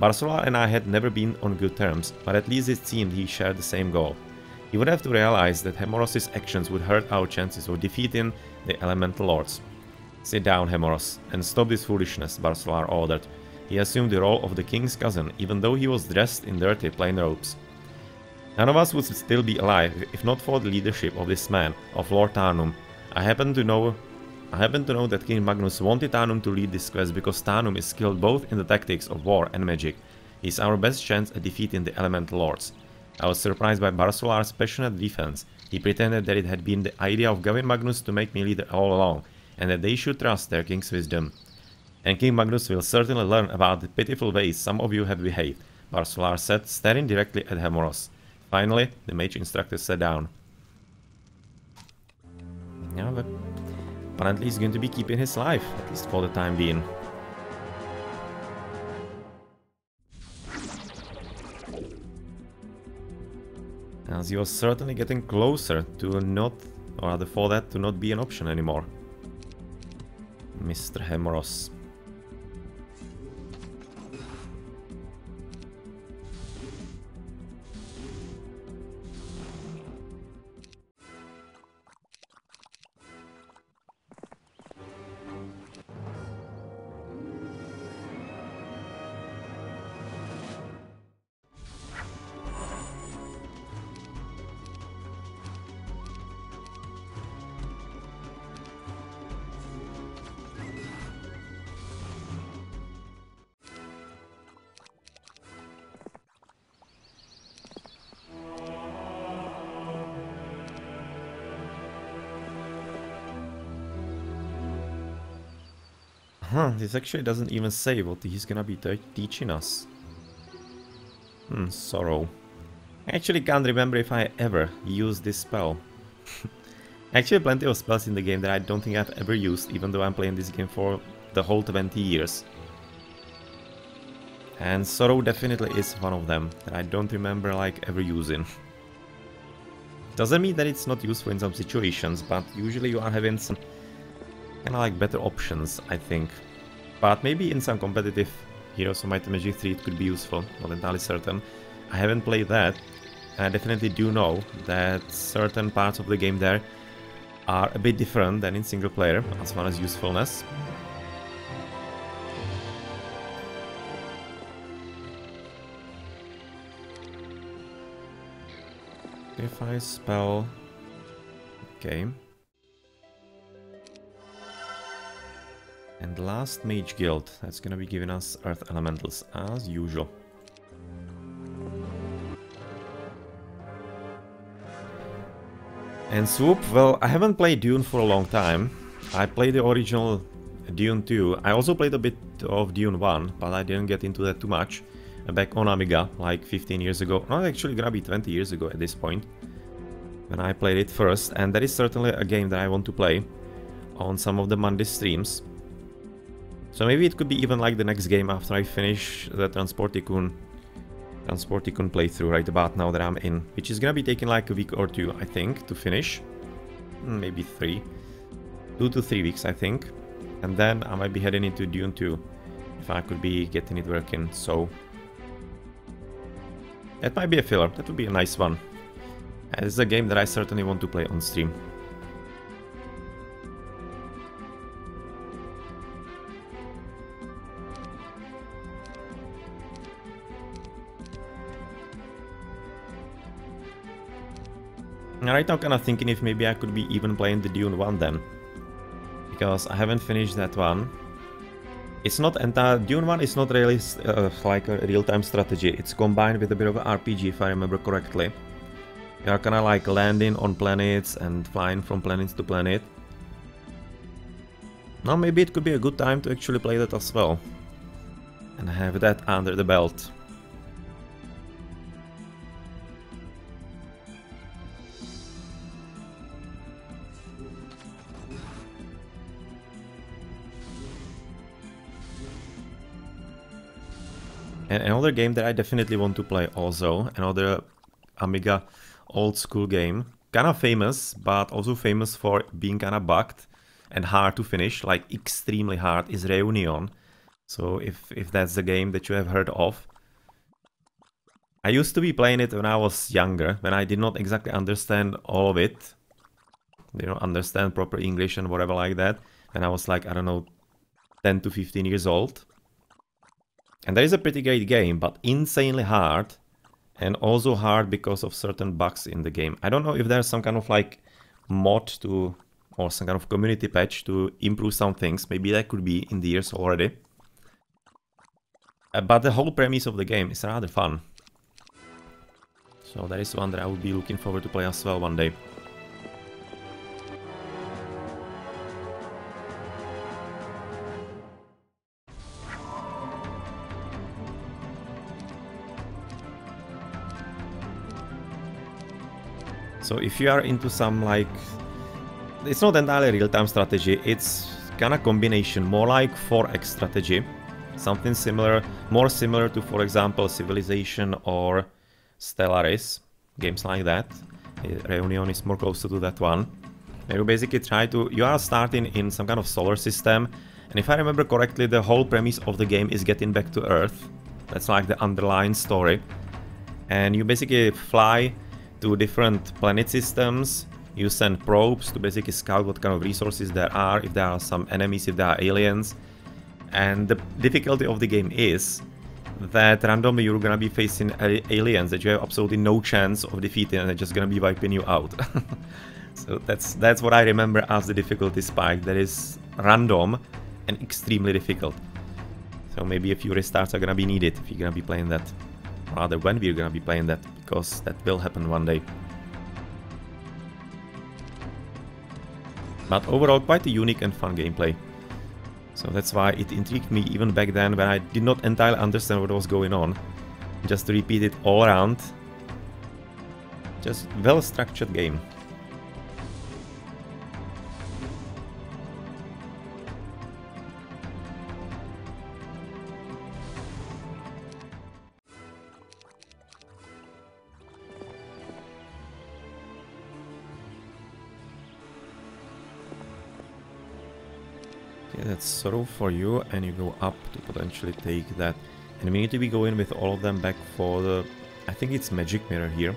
Barsolar and I had never been on good terms, but at least it seemed he shared the same goal. He would have to realize that Hemoross' actions would hurt our chances of defeating the Elemental Lords. Sit down, Hemoross, and stop this foolishness, Barsolar ordered. He assumed the role of the king's cousin, even though he was dressed in dirty plain robes. None of us would still be alive if not for the leadership of this man, of Lord Tarnum. I happen to know I happen to know that King Magnus wanted Tarnum to lead this quest because Tarnum is skilled both in the tactics of war and magic. Is our best chance at defeating the Elemental Lords. I was surprised by Barsolar's passionate defense. He pretended that it had been the idea of Gavin Magnus to make me leader all along, and that they should trust their king's wisdom. And King Magnus will certainly learn about the pitiful ways some of you have behaved, Barsolar said, staring directly at Hemoross. Finally, the mage instructor sat down. Yeah, apparently he's going to be keeping his life, at least for the time being. As he was certainly getting closer to not, or rather for that to not be an option anymore. Mr. Hemoross. Huh, this actually doesn't even say what he's gonna be teaching us. Hmm, sorrow. I actually can't remember if I ever used this spell. actually plenty of spells in the game that I don't think I've ever used, even though I'm playing this game for the whole 20 years. And Sorrow definitely is one of them that I don't remember like ever using. Doesn't mean that it's not useful in some situations, but usually you are having some kind of like better options, I think. But maybe in some competitive Heroes of Might and Magic 3 it could be useful, not entirely certain. I haven't played that, and I definitely do know that certain parts of the game there are a bit different than in single player, as far as usefulness. If I spell... Okay. And last Mage Guild, that's gonna be giving us Earth Elementals, as usual. And Swoop, well, I haven't played Dune for a long time. I played the original Dune 2. I also played a bit of Dune 1, but I didn't get into that too much. Back on Amiga, like 15 years ago. Not actually gonna be 20 years ago at this point. When I played it first, and that is certainly a game that I want to play on some of the Monday streams. So maybe it could be even like the next game after I finish the Transport Tycoon, playthrough right about now that I'm in, which is gonna be taking like a week or two, I think, to finish. Hmm, maybe three. Two to three weeks, I think. And then I might be heading into Dune 2, if I could be getting it working, so... That might be a filler, that would be a nice one. It's a game that I certainly want to play on stream. Right now kind of thinking if maybe I could be even playing the Dune 1 then. Because I haven't finished that one. It's not entire... Dune 1 is not really uh, like a real-time strategy. It's combined with a bit of RPG if I remember correctly. You are kind of like landing on planets and flying from planet to planet. Now maybe it could be a good time to actually play that as well. And have that under the belt. And another game that I definitely want to play also, another Amiga old school game. Kind of famous, but also famous for being kind of bugged and hard to finish, like extremely hard, is Reunion. So if, if that's the game that you have heard of. I used to be playing it when I was younger, when I did not exactly understand all of it. You know, understand proper English and whatever like that. And I was like, I don't know, 10 to 15 years old. And that is a pretty great game, but insanely hard. And also hard because of certain bugs in the game. I don't know if there's some kind of like mod to or some kind of community patch to improve some things. Maybe that could be in the years already. Uh, but the whole premise of the game is rather fun. So that is one that I would be looking forward to play as well one day. So if you are into some like... It's not entirely real-time strategy, it's kind of combination, more like 4X strategy. Something similar, more similar to, for example, Civilization or Stellaris. Games like that. Eh, Reunion is more closer to that one. You basically try to... You are starting in some kind of solar system. And if I remember correctly, the whole premise of the game is getting back to Earth. That's like the underlying story. And you basically fly to different planet systems. You send probes to basically scout what kind of resources there are, if there are some enemies, if there are aliens. And the difficulty of the game is that randomly you're gonna be facing aliens that you have absolutely no chance of defeating and they're just gonna be wiping you out. so that's that's what I remember as the difficulty spike. That is random and extremely difficult. So maybe a few restarts are gonna be needed if you're gonna be playing that. Rather when we're gonna be playing that because that will happen one day. But overall quite a unique and fun gameplay. So that's why it intrigued me even back then when I did not entirely understand what was going on. Just to repeat it all around. Just well structured game. That's sorrow for you and you go up to potentially take that. And we need to be going with all of them back for the... I think it's magic mirror here.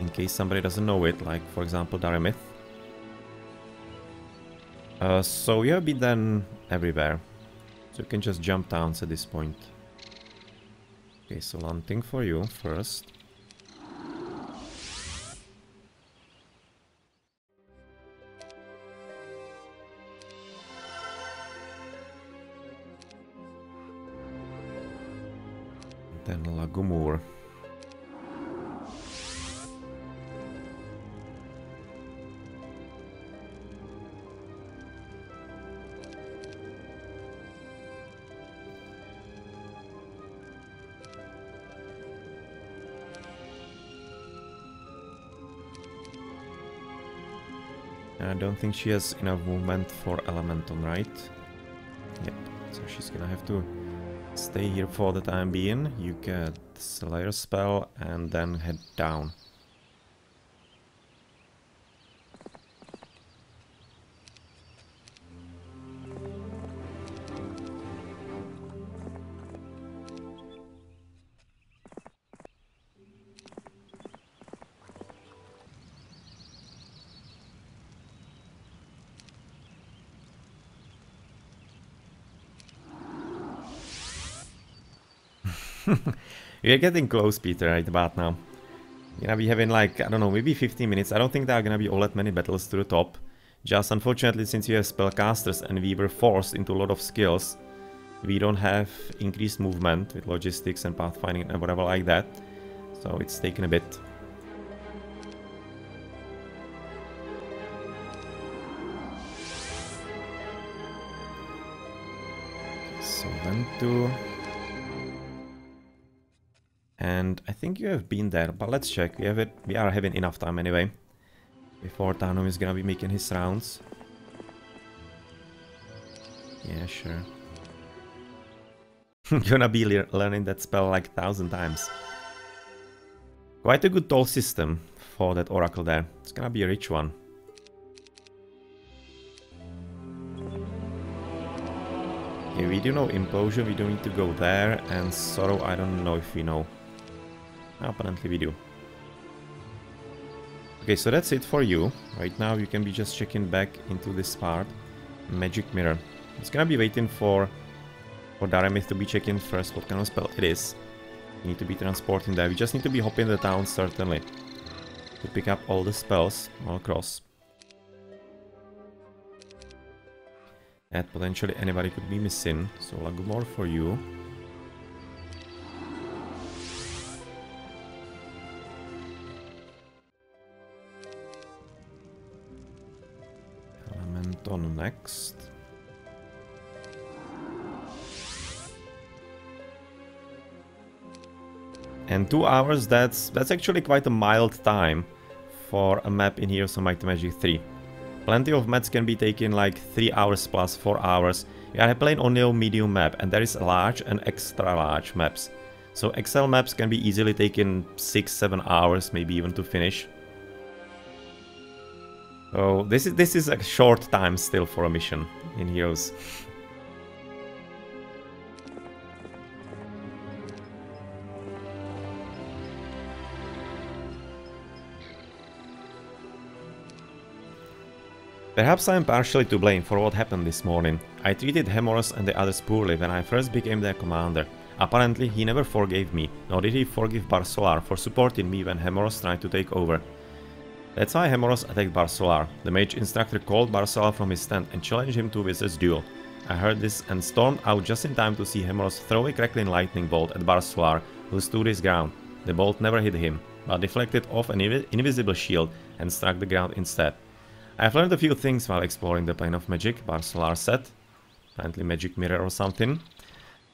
In case somebody doesn't know it, like for example Daremyth. Uh, so we have been done everywhere. So you can just jump down at this point. Okay, so one thing for you first. I don't think she has enough movement for Elementon, right? Yep, so she's gonna have to Stay here for the time being. You get Slayer spell and then head down. We're getting close, Peter, right about now. You know, we have in like, I don't know, maybe 15 minutes. I don't think there are gonna be all that many battles to the top. Just unfortunately, since we have spellcasters and we were forced into a lot of skills, we don't have increased movement with logistics and pathfinding and whatever like that. So it's taken a bit. So then and I think you have been there, but let's check. We have it. We are having enough time anyway. Before Tarnum is gonna be making his rounds. Yeah, sure. gonna be le learning that spell like a thousand times. Quite a good toll system for that oracle there. It's gonna be a rich one. Yeah, we do know implosion, we don't need to go there, and sorrow I don't know if we know. Apparently we do. Okay, so that's it for you. Right now you can be just checking back into this part. Magic Mirror. It's gonna be waiting for for Daremyth to be checking first what kind of spell it is. We need to be transporting there. We just need to be hopping the town certainly. To pick up all the spells all across. That potentially anybody could be missing. So Lagumor for you. Next? And two hours, that's that's actually quite a mild time for a map in Heroes of Might Magic 3. Plenty of maps can be taken like 3 hours plus 4 hours. We are playing only a medium map and there is large and extra large maps. So XL maps can be easily taken 6-7 hours, maybe even to finish. So this is this is a short time still for a mission in Heroes. Perhaps I am partially to blame for what happened this morning. I treated Hemoross and the others poorly when I first became their commander. Apparently, he never forgave me, nor did he forgive Barsolar for supporting me when Hemoross tried to take over. That's why Hemoross attacked Barsolar. The mage instructor called Barsolar from his stand and challenged him to wizard's duel. I heard this and stormed out just in time to see Hemoross throw a crackling lightning bolt at Barsolar, who stood his ground. The bolt never hit him, but deflected off an inv invisible shield and struck the ground instead. I've learned a few things while exploring the plane of magic, Barsolar said. Apparently magic mirror or something.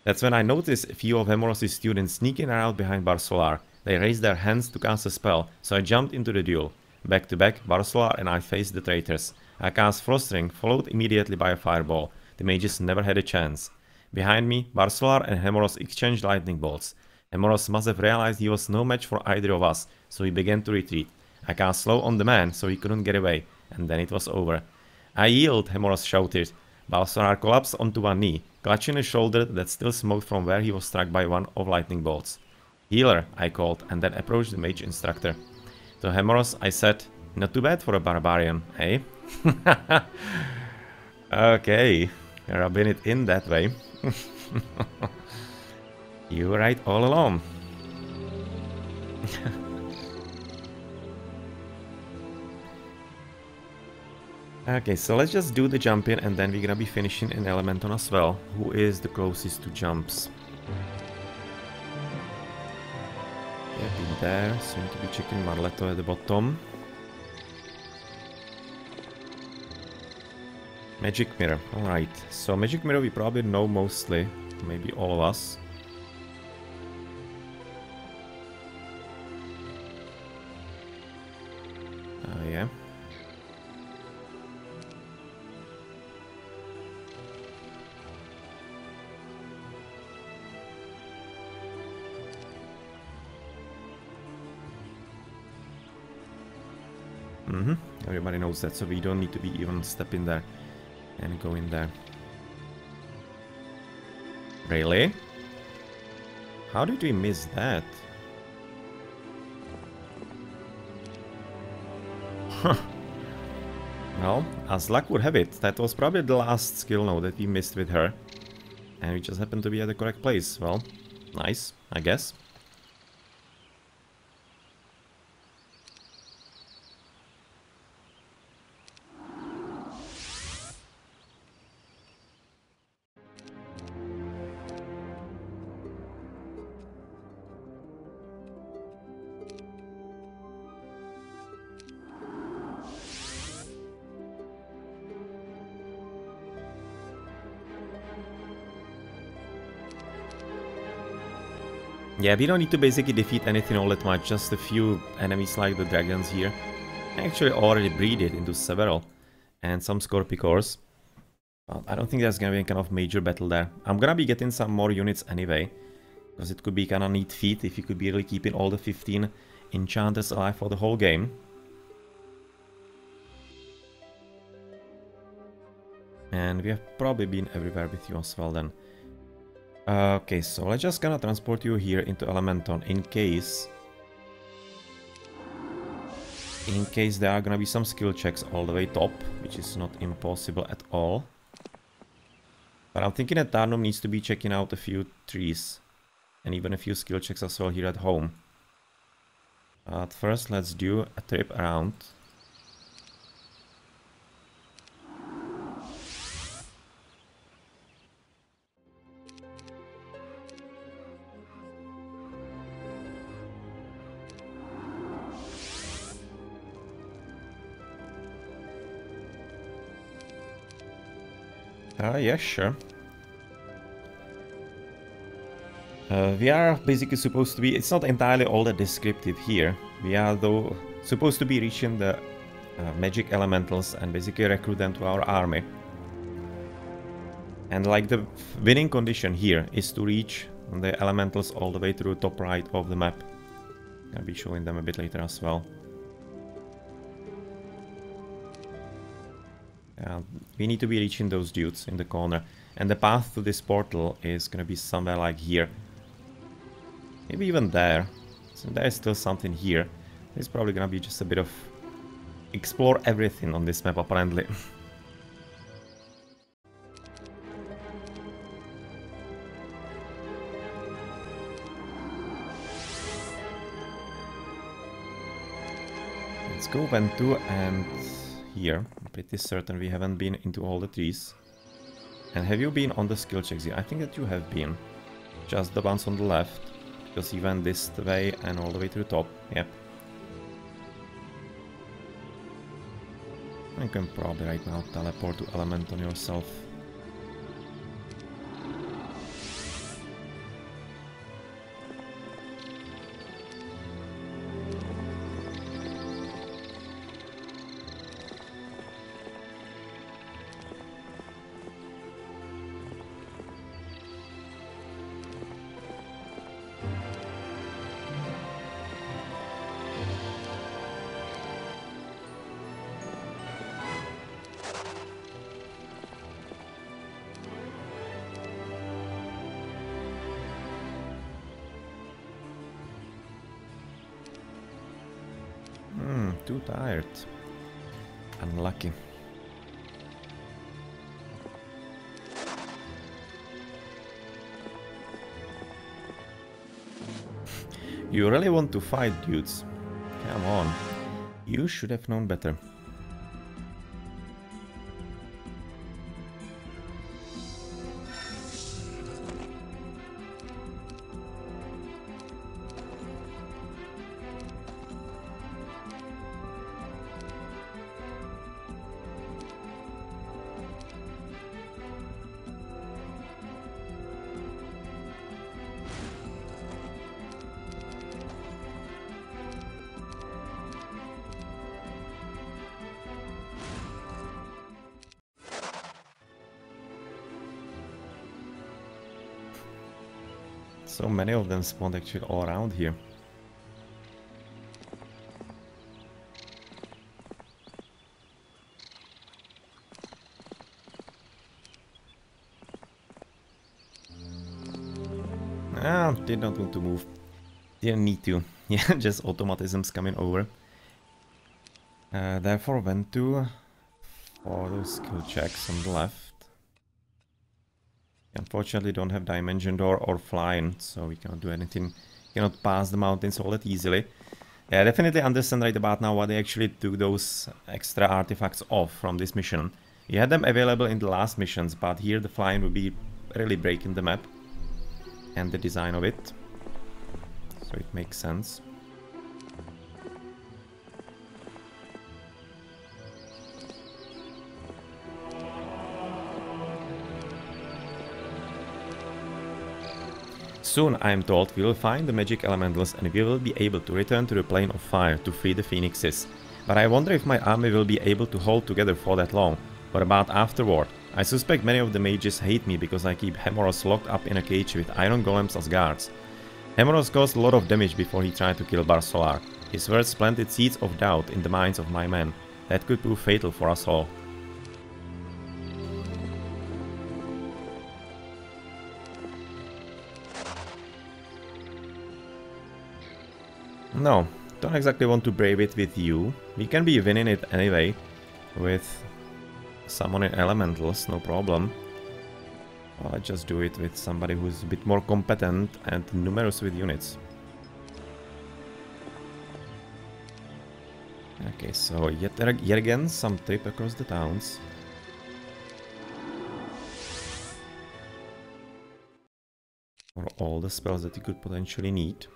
That's when I noticed a few of Hemoross' students sneaking around behind Barsolar. They raised their hands to cast a spell, so I jumped into the duel. Back to back, Barsolar and I faced the traitors. I cast Frostring, followed immediately by a fireball. The mages never had a chance. Behind me, Barsolar and Hemoross exchanged lightning bolts. Hemoross must have realized he was no match for either of us, so he began to retreat. I cast slow on the man, so he couldn't get away and then it was over. I yield, Hemoross shouted. Barsolar collapsed onto one knee, clutching a shoulder that still smoked from where he was struck by one of lightning bolts. Healer, I called, and then approached the mage instructor. To Hemoross, I said, not too bad for a barbarian, eh? okay, rubbing it in that way. you were right all along. Okay, so let's just do the jump in and then we're gonna be finishing in Elementon as well. Who is the closest to jumps? Yeah, been there. Soon to be checking Marletto at the bottom. Magic Mirror, alright. So Magic Mirror we probably know mostly, maybe all of us. Oh yeah. Mm -hmm. Everybody knows that, so we don't need to be even step in there and go in there. Really? How did we miss that? well, as luck would have it, that was probably the last skill node that we missed with her. And we just happened to be at the correct place. Well, nice, I guess. Yeah, we don't need to basically defeat anything all that much, just a few enemies like the dragons here. I actually already breeded into several, and some Scorpicores. But I don't think there's gonna be any kind of major battle there. I'm gonna be getting some more units anyway, because it could be kinda neat feat if you could be really keeping all the 15 enchanters alive for the whole game. And we have probably been everywhere with you as well then. Uh, okay, so let's just gonna transport you here into Elementon in case... In case there are gonna be some skill checks all the way top, which is not impossible at all. But I'm thinking that Tarnum needs to be checking out a few trees. And even a few skill checks as well here at home. But first let's do a trip around. Uh, yeah, sure. Uh, we are basically supposed to be, it's not entirely all that descriptive here. We are though supposed to be reaching the uh, magic elementals and basically recruit them to our army. And like the winning condition here is to reach the elementals all the way the top right of the map. I'll be showing them a bit later as well. Uh, we need to be reaching those dudes in the corner. And the path to this portal is gonna be somewhere like here. Maybe even there. So there's still something here. It's probably gonna be just a bit of explore everything on this map apparently. Let's go Ventu and here. I'm pretty certain we haven't been into all the trees. And have you been on the skill checks here? I think that you have been. Just the ones on the left. Because you went this way and all the way to the top. Yep. You can probably right now teleport to Elementon yourself. You really want to fight, dudes? Come on. You should have known better. Many of them spawned actually all around here. Ah, did not want to move. Didn't need to. Yeah, just automatisms coming over. Uh, therefore Ventu for those skill checks on the left. Unfortunately don't have dimension door or flying, so we cannot do anything. Cannot pass the mountains all that easily. Yeah, definitely understand right about now why they actually took those extra artifacts off from this mission. You had them available in the last missions, but here the flying would be really breaking the map and the design of it. So it makes sense. Soon, I am told, we will find the magic elementals and we will be able to return to the plane of fire to free the phoenixes. But I wonder if my army will be able to hold together for that long. What about afterward? I suspect many of the mages hate me because I keep Hemoross locked up in a cage with iron golems as guards. Hemoross caused a lot of damage before he tried to kill Barsolar. His words planted seeds of doubt in the minds of my men. That could prove fatal for us all. No, don't exactly want to brave it with you. We can be winning it anyway with summoning elementals, no problem. I'll just do it with somebody who's a bit more competent and numerous with units. Okay, so yet, er, yet again some trip across the towns. For all the spells that you could potentially need.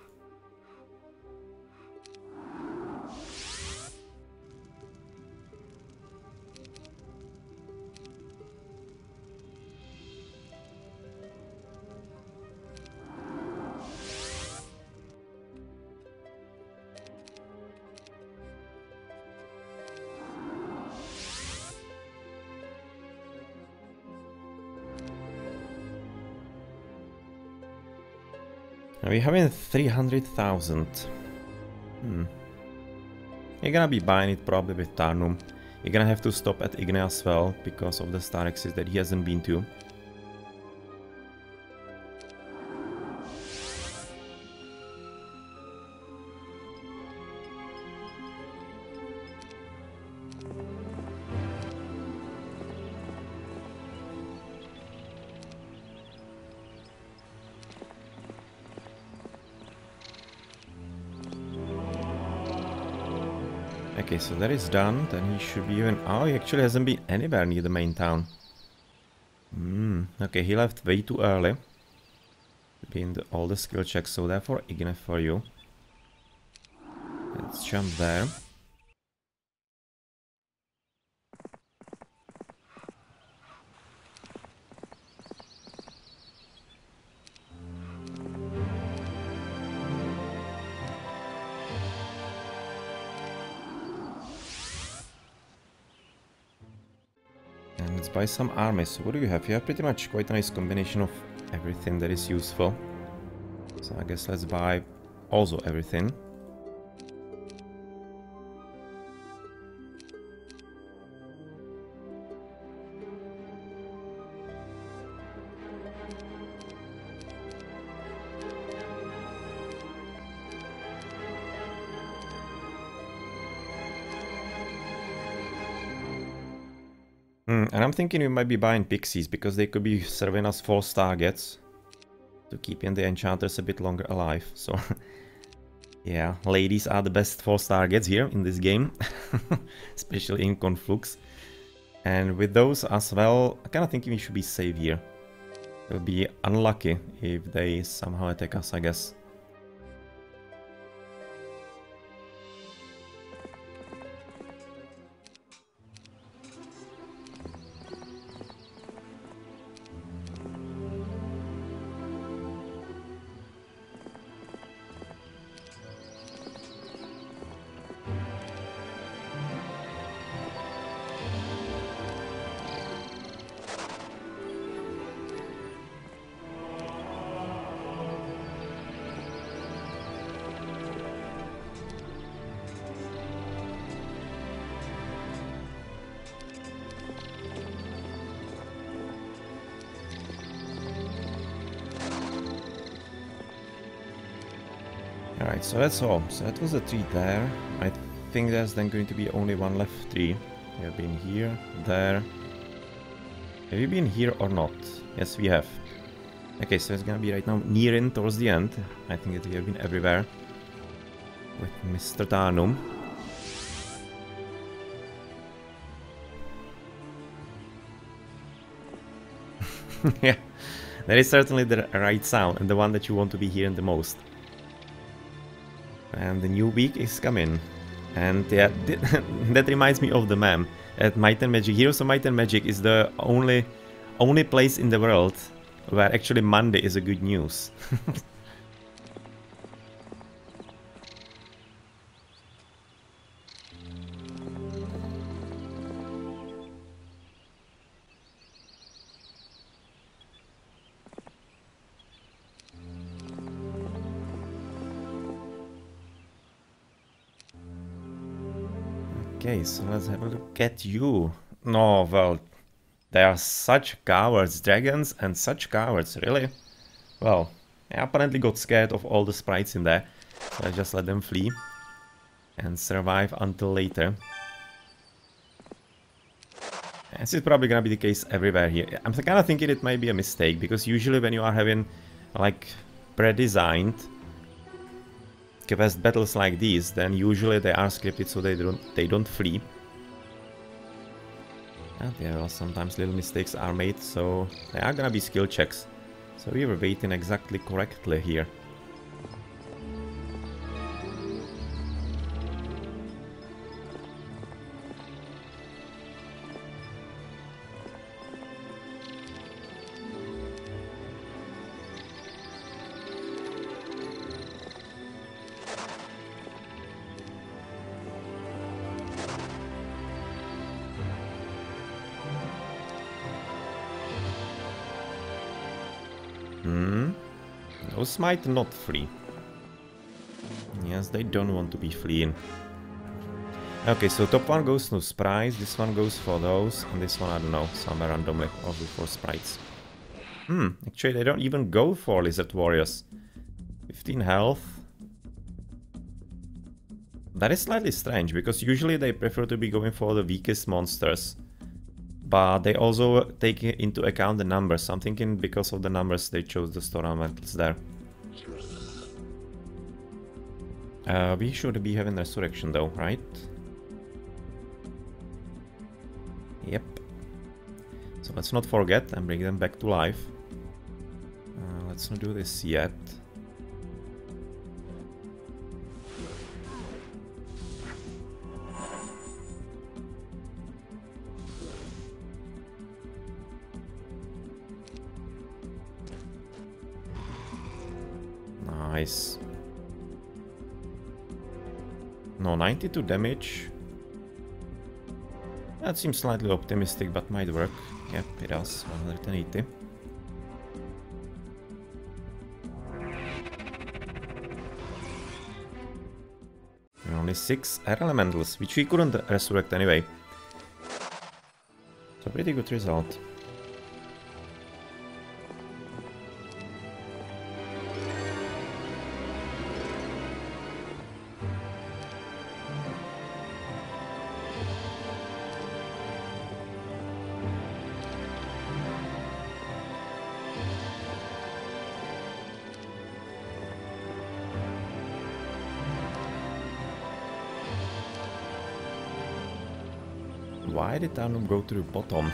We having 300,000. Hmm. You're gonna be buying it probably with Tarnum. You're gonna have to stop at Igne as well because of the star axis that he hasn't been to. Okay, so that is done. Then he should be even... Oh, he actually hasn't been anywhere near the main town. Hmm. Okay, he left way too early. Been the, all the skill checks, so therefore Igne for you. Let's jump there. Buy some armies. So what do you have? You have pretty much quite a nice combination of everything that is useful. So I guess let's buy also everything. Thinking we might be buying pixies because they could be serving us false targets to keeping the enchanters a bit longer alive. So yeah, ladies are the best false targets here in this game, especially in Conflux. And with those as well, I kind of think we should be safe here. It would be unlucky if they somehow attack us, I guess. So that's all. So that was a tree there. I think there's then going to be only one left tree. We have been here, there. Have you been here or not? Yes, we have. Okay, so it's gonna be right now near in towards the end. I think that we have been everywhere. With Mr. Tarnum. yeah, that is certainly the right sound and the one that you want to be hearing the most. And the new week is coming. And yeah, that reminds me of the meme at Might and Magic. Heroes of Might and Magic is the only only place in the world where actually Monday is a good news. So let's have a look at you. No, well, they are such cowards, dragons and such cowards, really? Well, I apparently got scared of all the sprites in there, so I just let them flee and survive until later. This is probably gonna be the case everywhere here. I'm kind of thinking it might be a mistake, because usually when you are having, like, pre-designed quest battles like these, then usually they are scripted so they don't they don't flee. And yeah, sometimes little mistakes are made, so they are gonna be skill checks. So we were waiting exactly correctly here. Might not flee. Yes, they don't want to be fleeing. Okay, so top one goes to sprites, this one goes for those, and this one, I don't know, somewhere randomly, also for sprites. Hmm, actually they don't even go for lizard warriors. 15 health. That is slightly strange, because usually they prefer to be going for the weakest monsters. But they also take into account the numbers, I'm thinking because of the numbers they chose the storm elementals there. Uh, we should be having resurrection though, right? Yep. So let's not forget and bring them back to life. Uh, let's not do this yet. Nice. No, 92 damage. That seems slightly optimistic, but might work. Yep, it does. 180. Only 6 air elementals, which we couldn't resurrect anyway. So pretty good result. Why did Downham go to the bottom?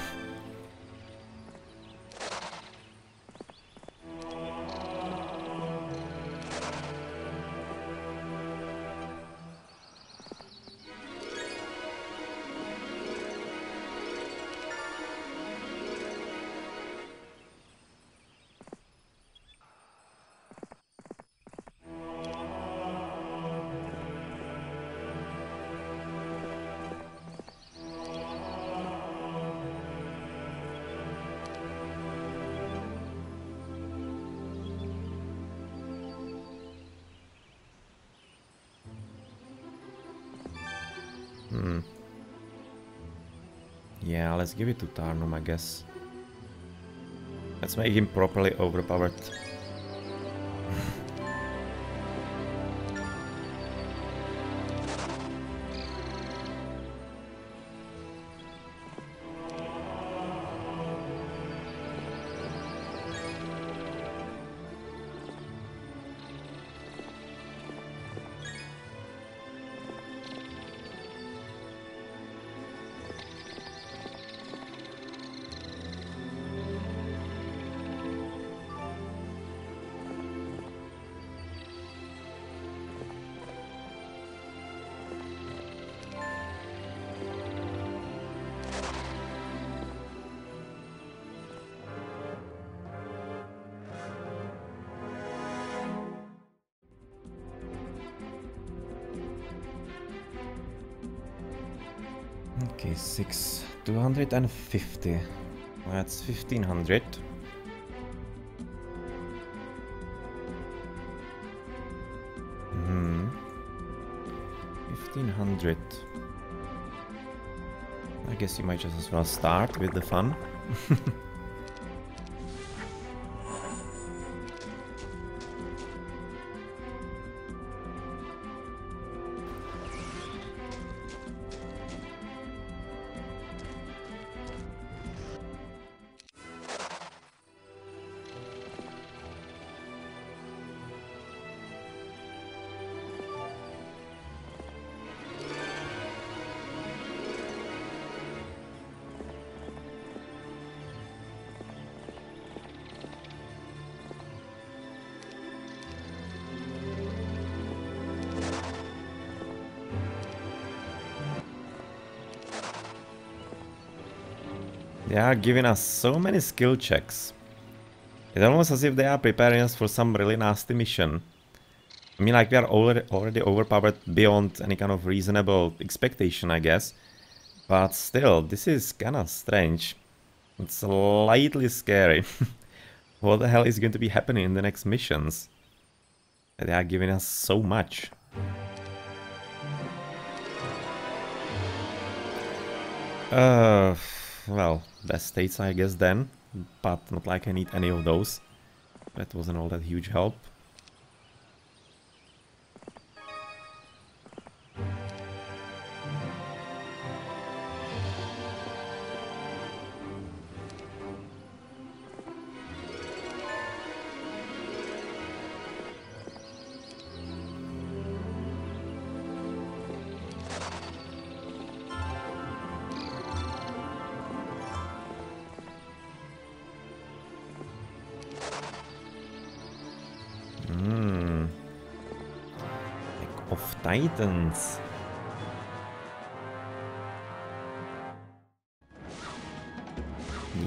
Let's give it to Tarnum, I guess. Let's make him properly overpowered. 150. That's 1500. Hmm. 1500. I guess you might just as well start with the fun. giving us so many skill checks. It's almost as if they are preparing us for some really nasty mission. I mean, like, we are already, already overpowered beyond any kind of reasonable expectation, I guess. But still, this is kinda strange. It's slightly scary. what the hell is going to be happening in the next missions? They are giving us so much. Uh, well, best states I guess then, but not like I need any of those. That wasn't all that huge help. Titans.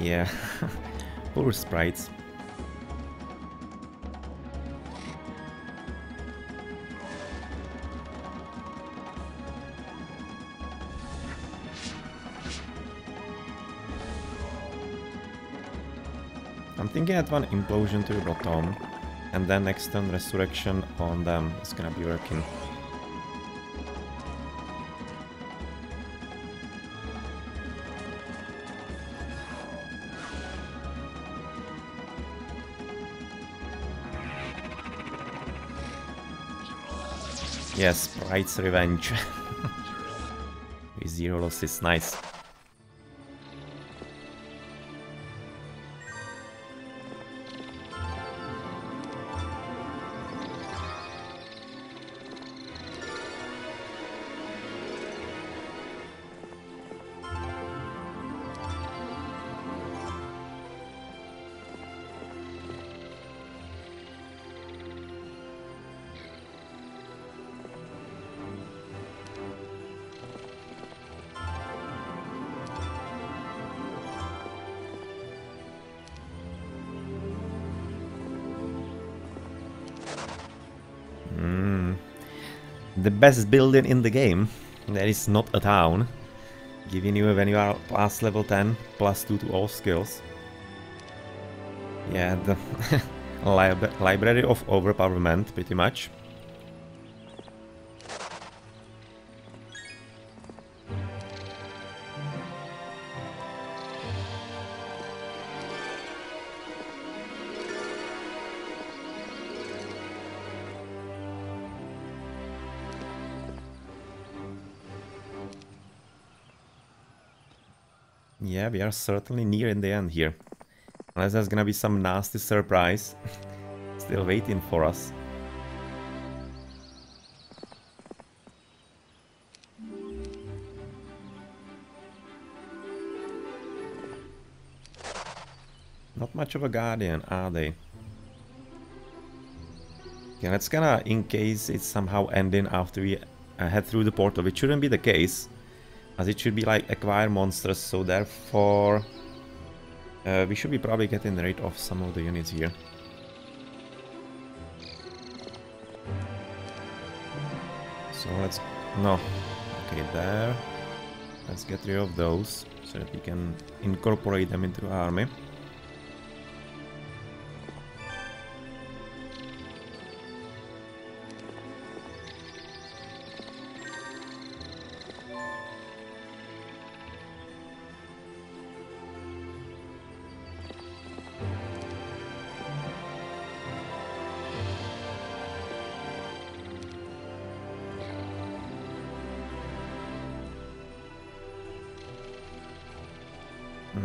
Yeah, poor sprites. I'm thinking at one implosion to Rotom, and then next turn resurrection on them is gonna be working. Yes, Sprite's Revenge. With zero losses, nice. Best building in the game. That is not a town. Giving you when you are past level 10, plus 2 to all skills. Yeah, the lib library of overpowerment, pretty much. We are certainly near in the end here. Unless there's gonna be some nasty surprise. Still waiting for us. Not much of a guardian, are they? Okay, let's gonna, in case it's somehow ending after we uh, head through the portal, which shouldn't be the case. As it should be like acquire monsters, so therefore uh, we should be probably getting rid of some of the units here. So let's... no. Okay, there. Let's get rid of those, so that we can incorporate them into army.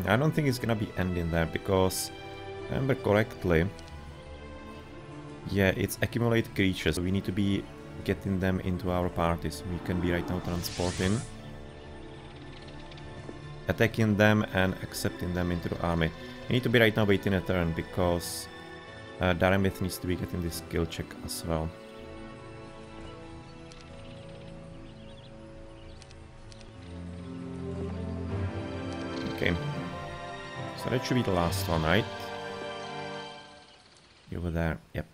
I don't think it's gonna be ending there because remember correctly. Yeah, it's accumulate creatures, so we need to be getting them into our parties. We can be right now transporting. Attacking them and accepting them into the army. We need to be right now waiting a turn because uh, needs to be getting this skill check as well. Okay. That should be the last one, right? Over there, yep.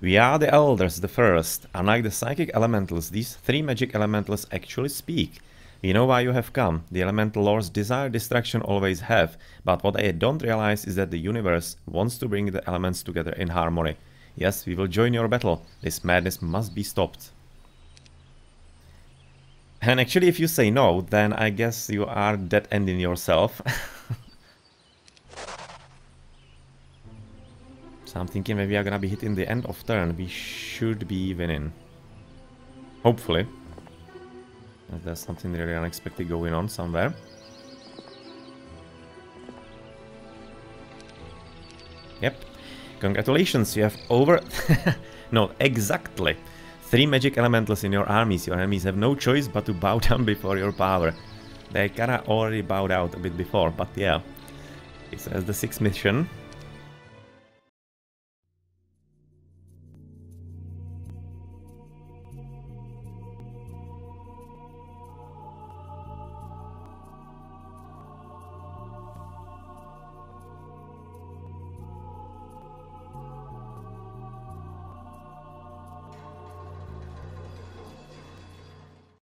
We are the Elders, the first. Unlike the Psychic Elementals, these three Magic Elementals actually speak. We know why you have come. The elemental lords desire destruction always have, but what they don't realize is that the universe wants to bring the elements together in harmony. Yes, we will join your battle. This madness must be stopped. And actually, if you say no, then I guess you are dead ending yourself. so I'm thinking maybe I'm gonna be hitting the end of turn. We should be winning. Hopefully. There's something really unexpected going on somewhere. Yep. Congratulations, you have over... no, exactly. Three magic elementals in your armies. Your enemies have no choice but to bow down before your power. They kinda already bowed out a bit before, but yeah. It's as the sixth mission.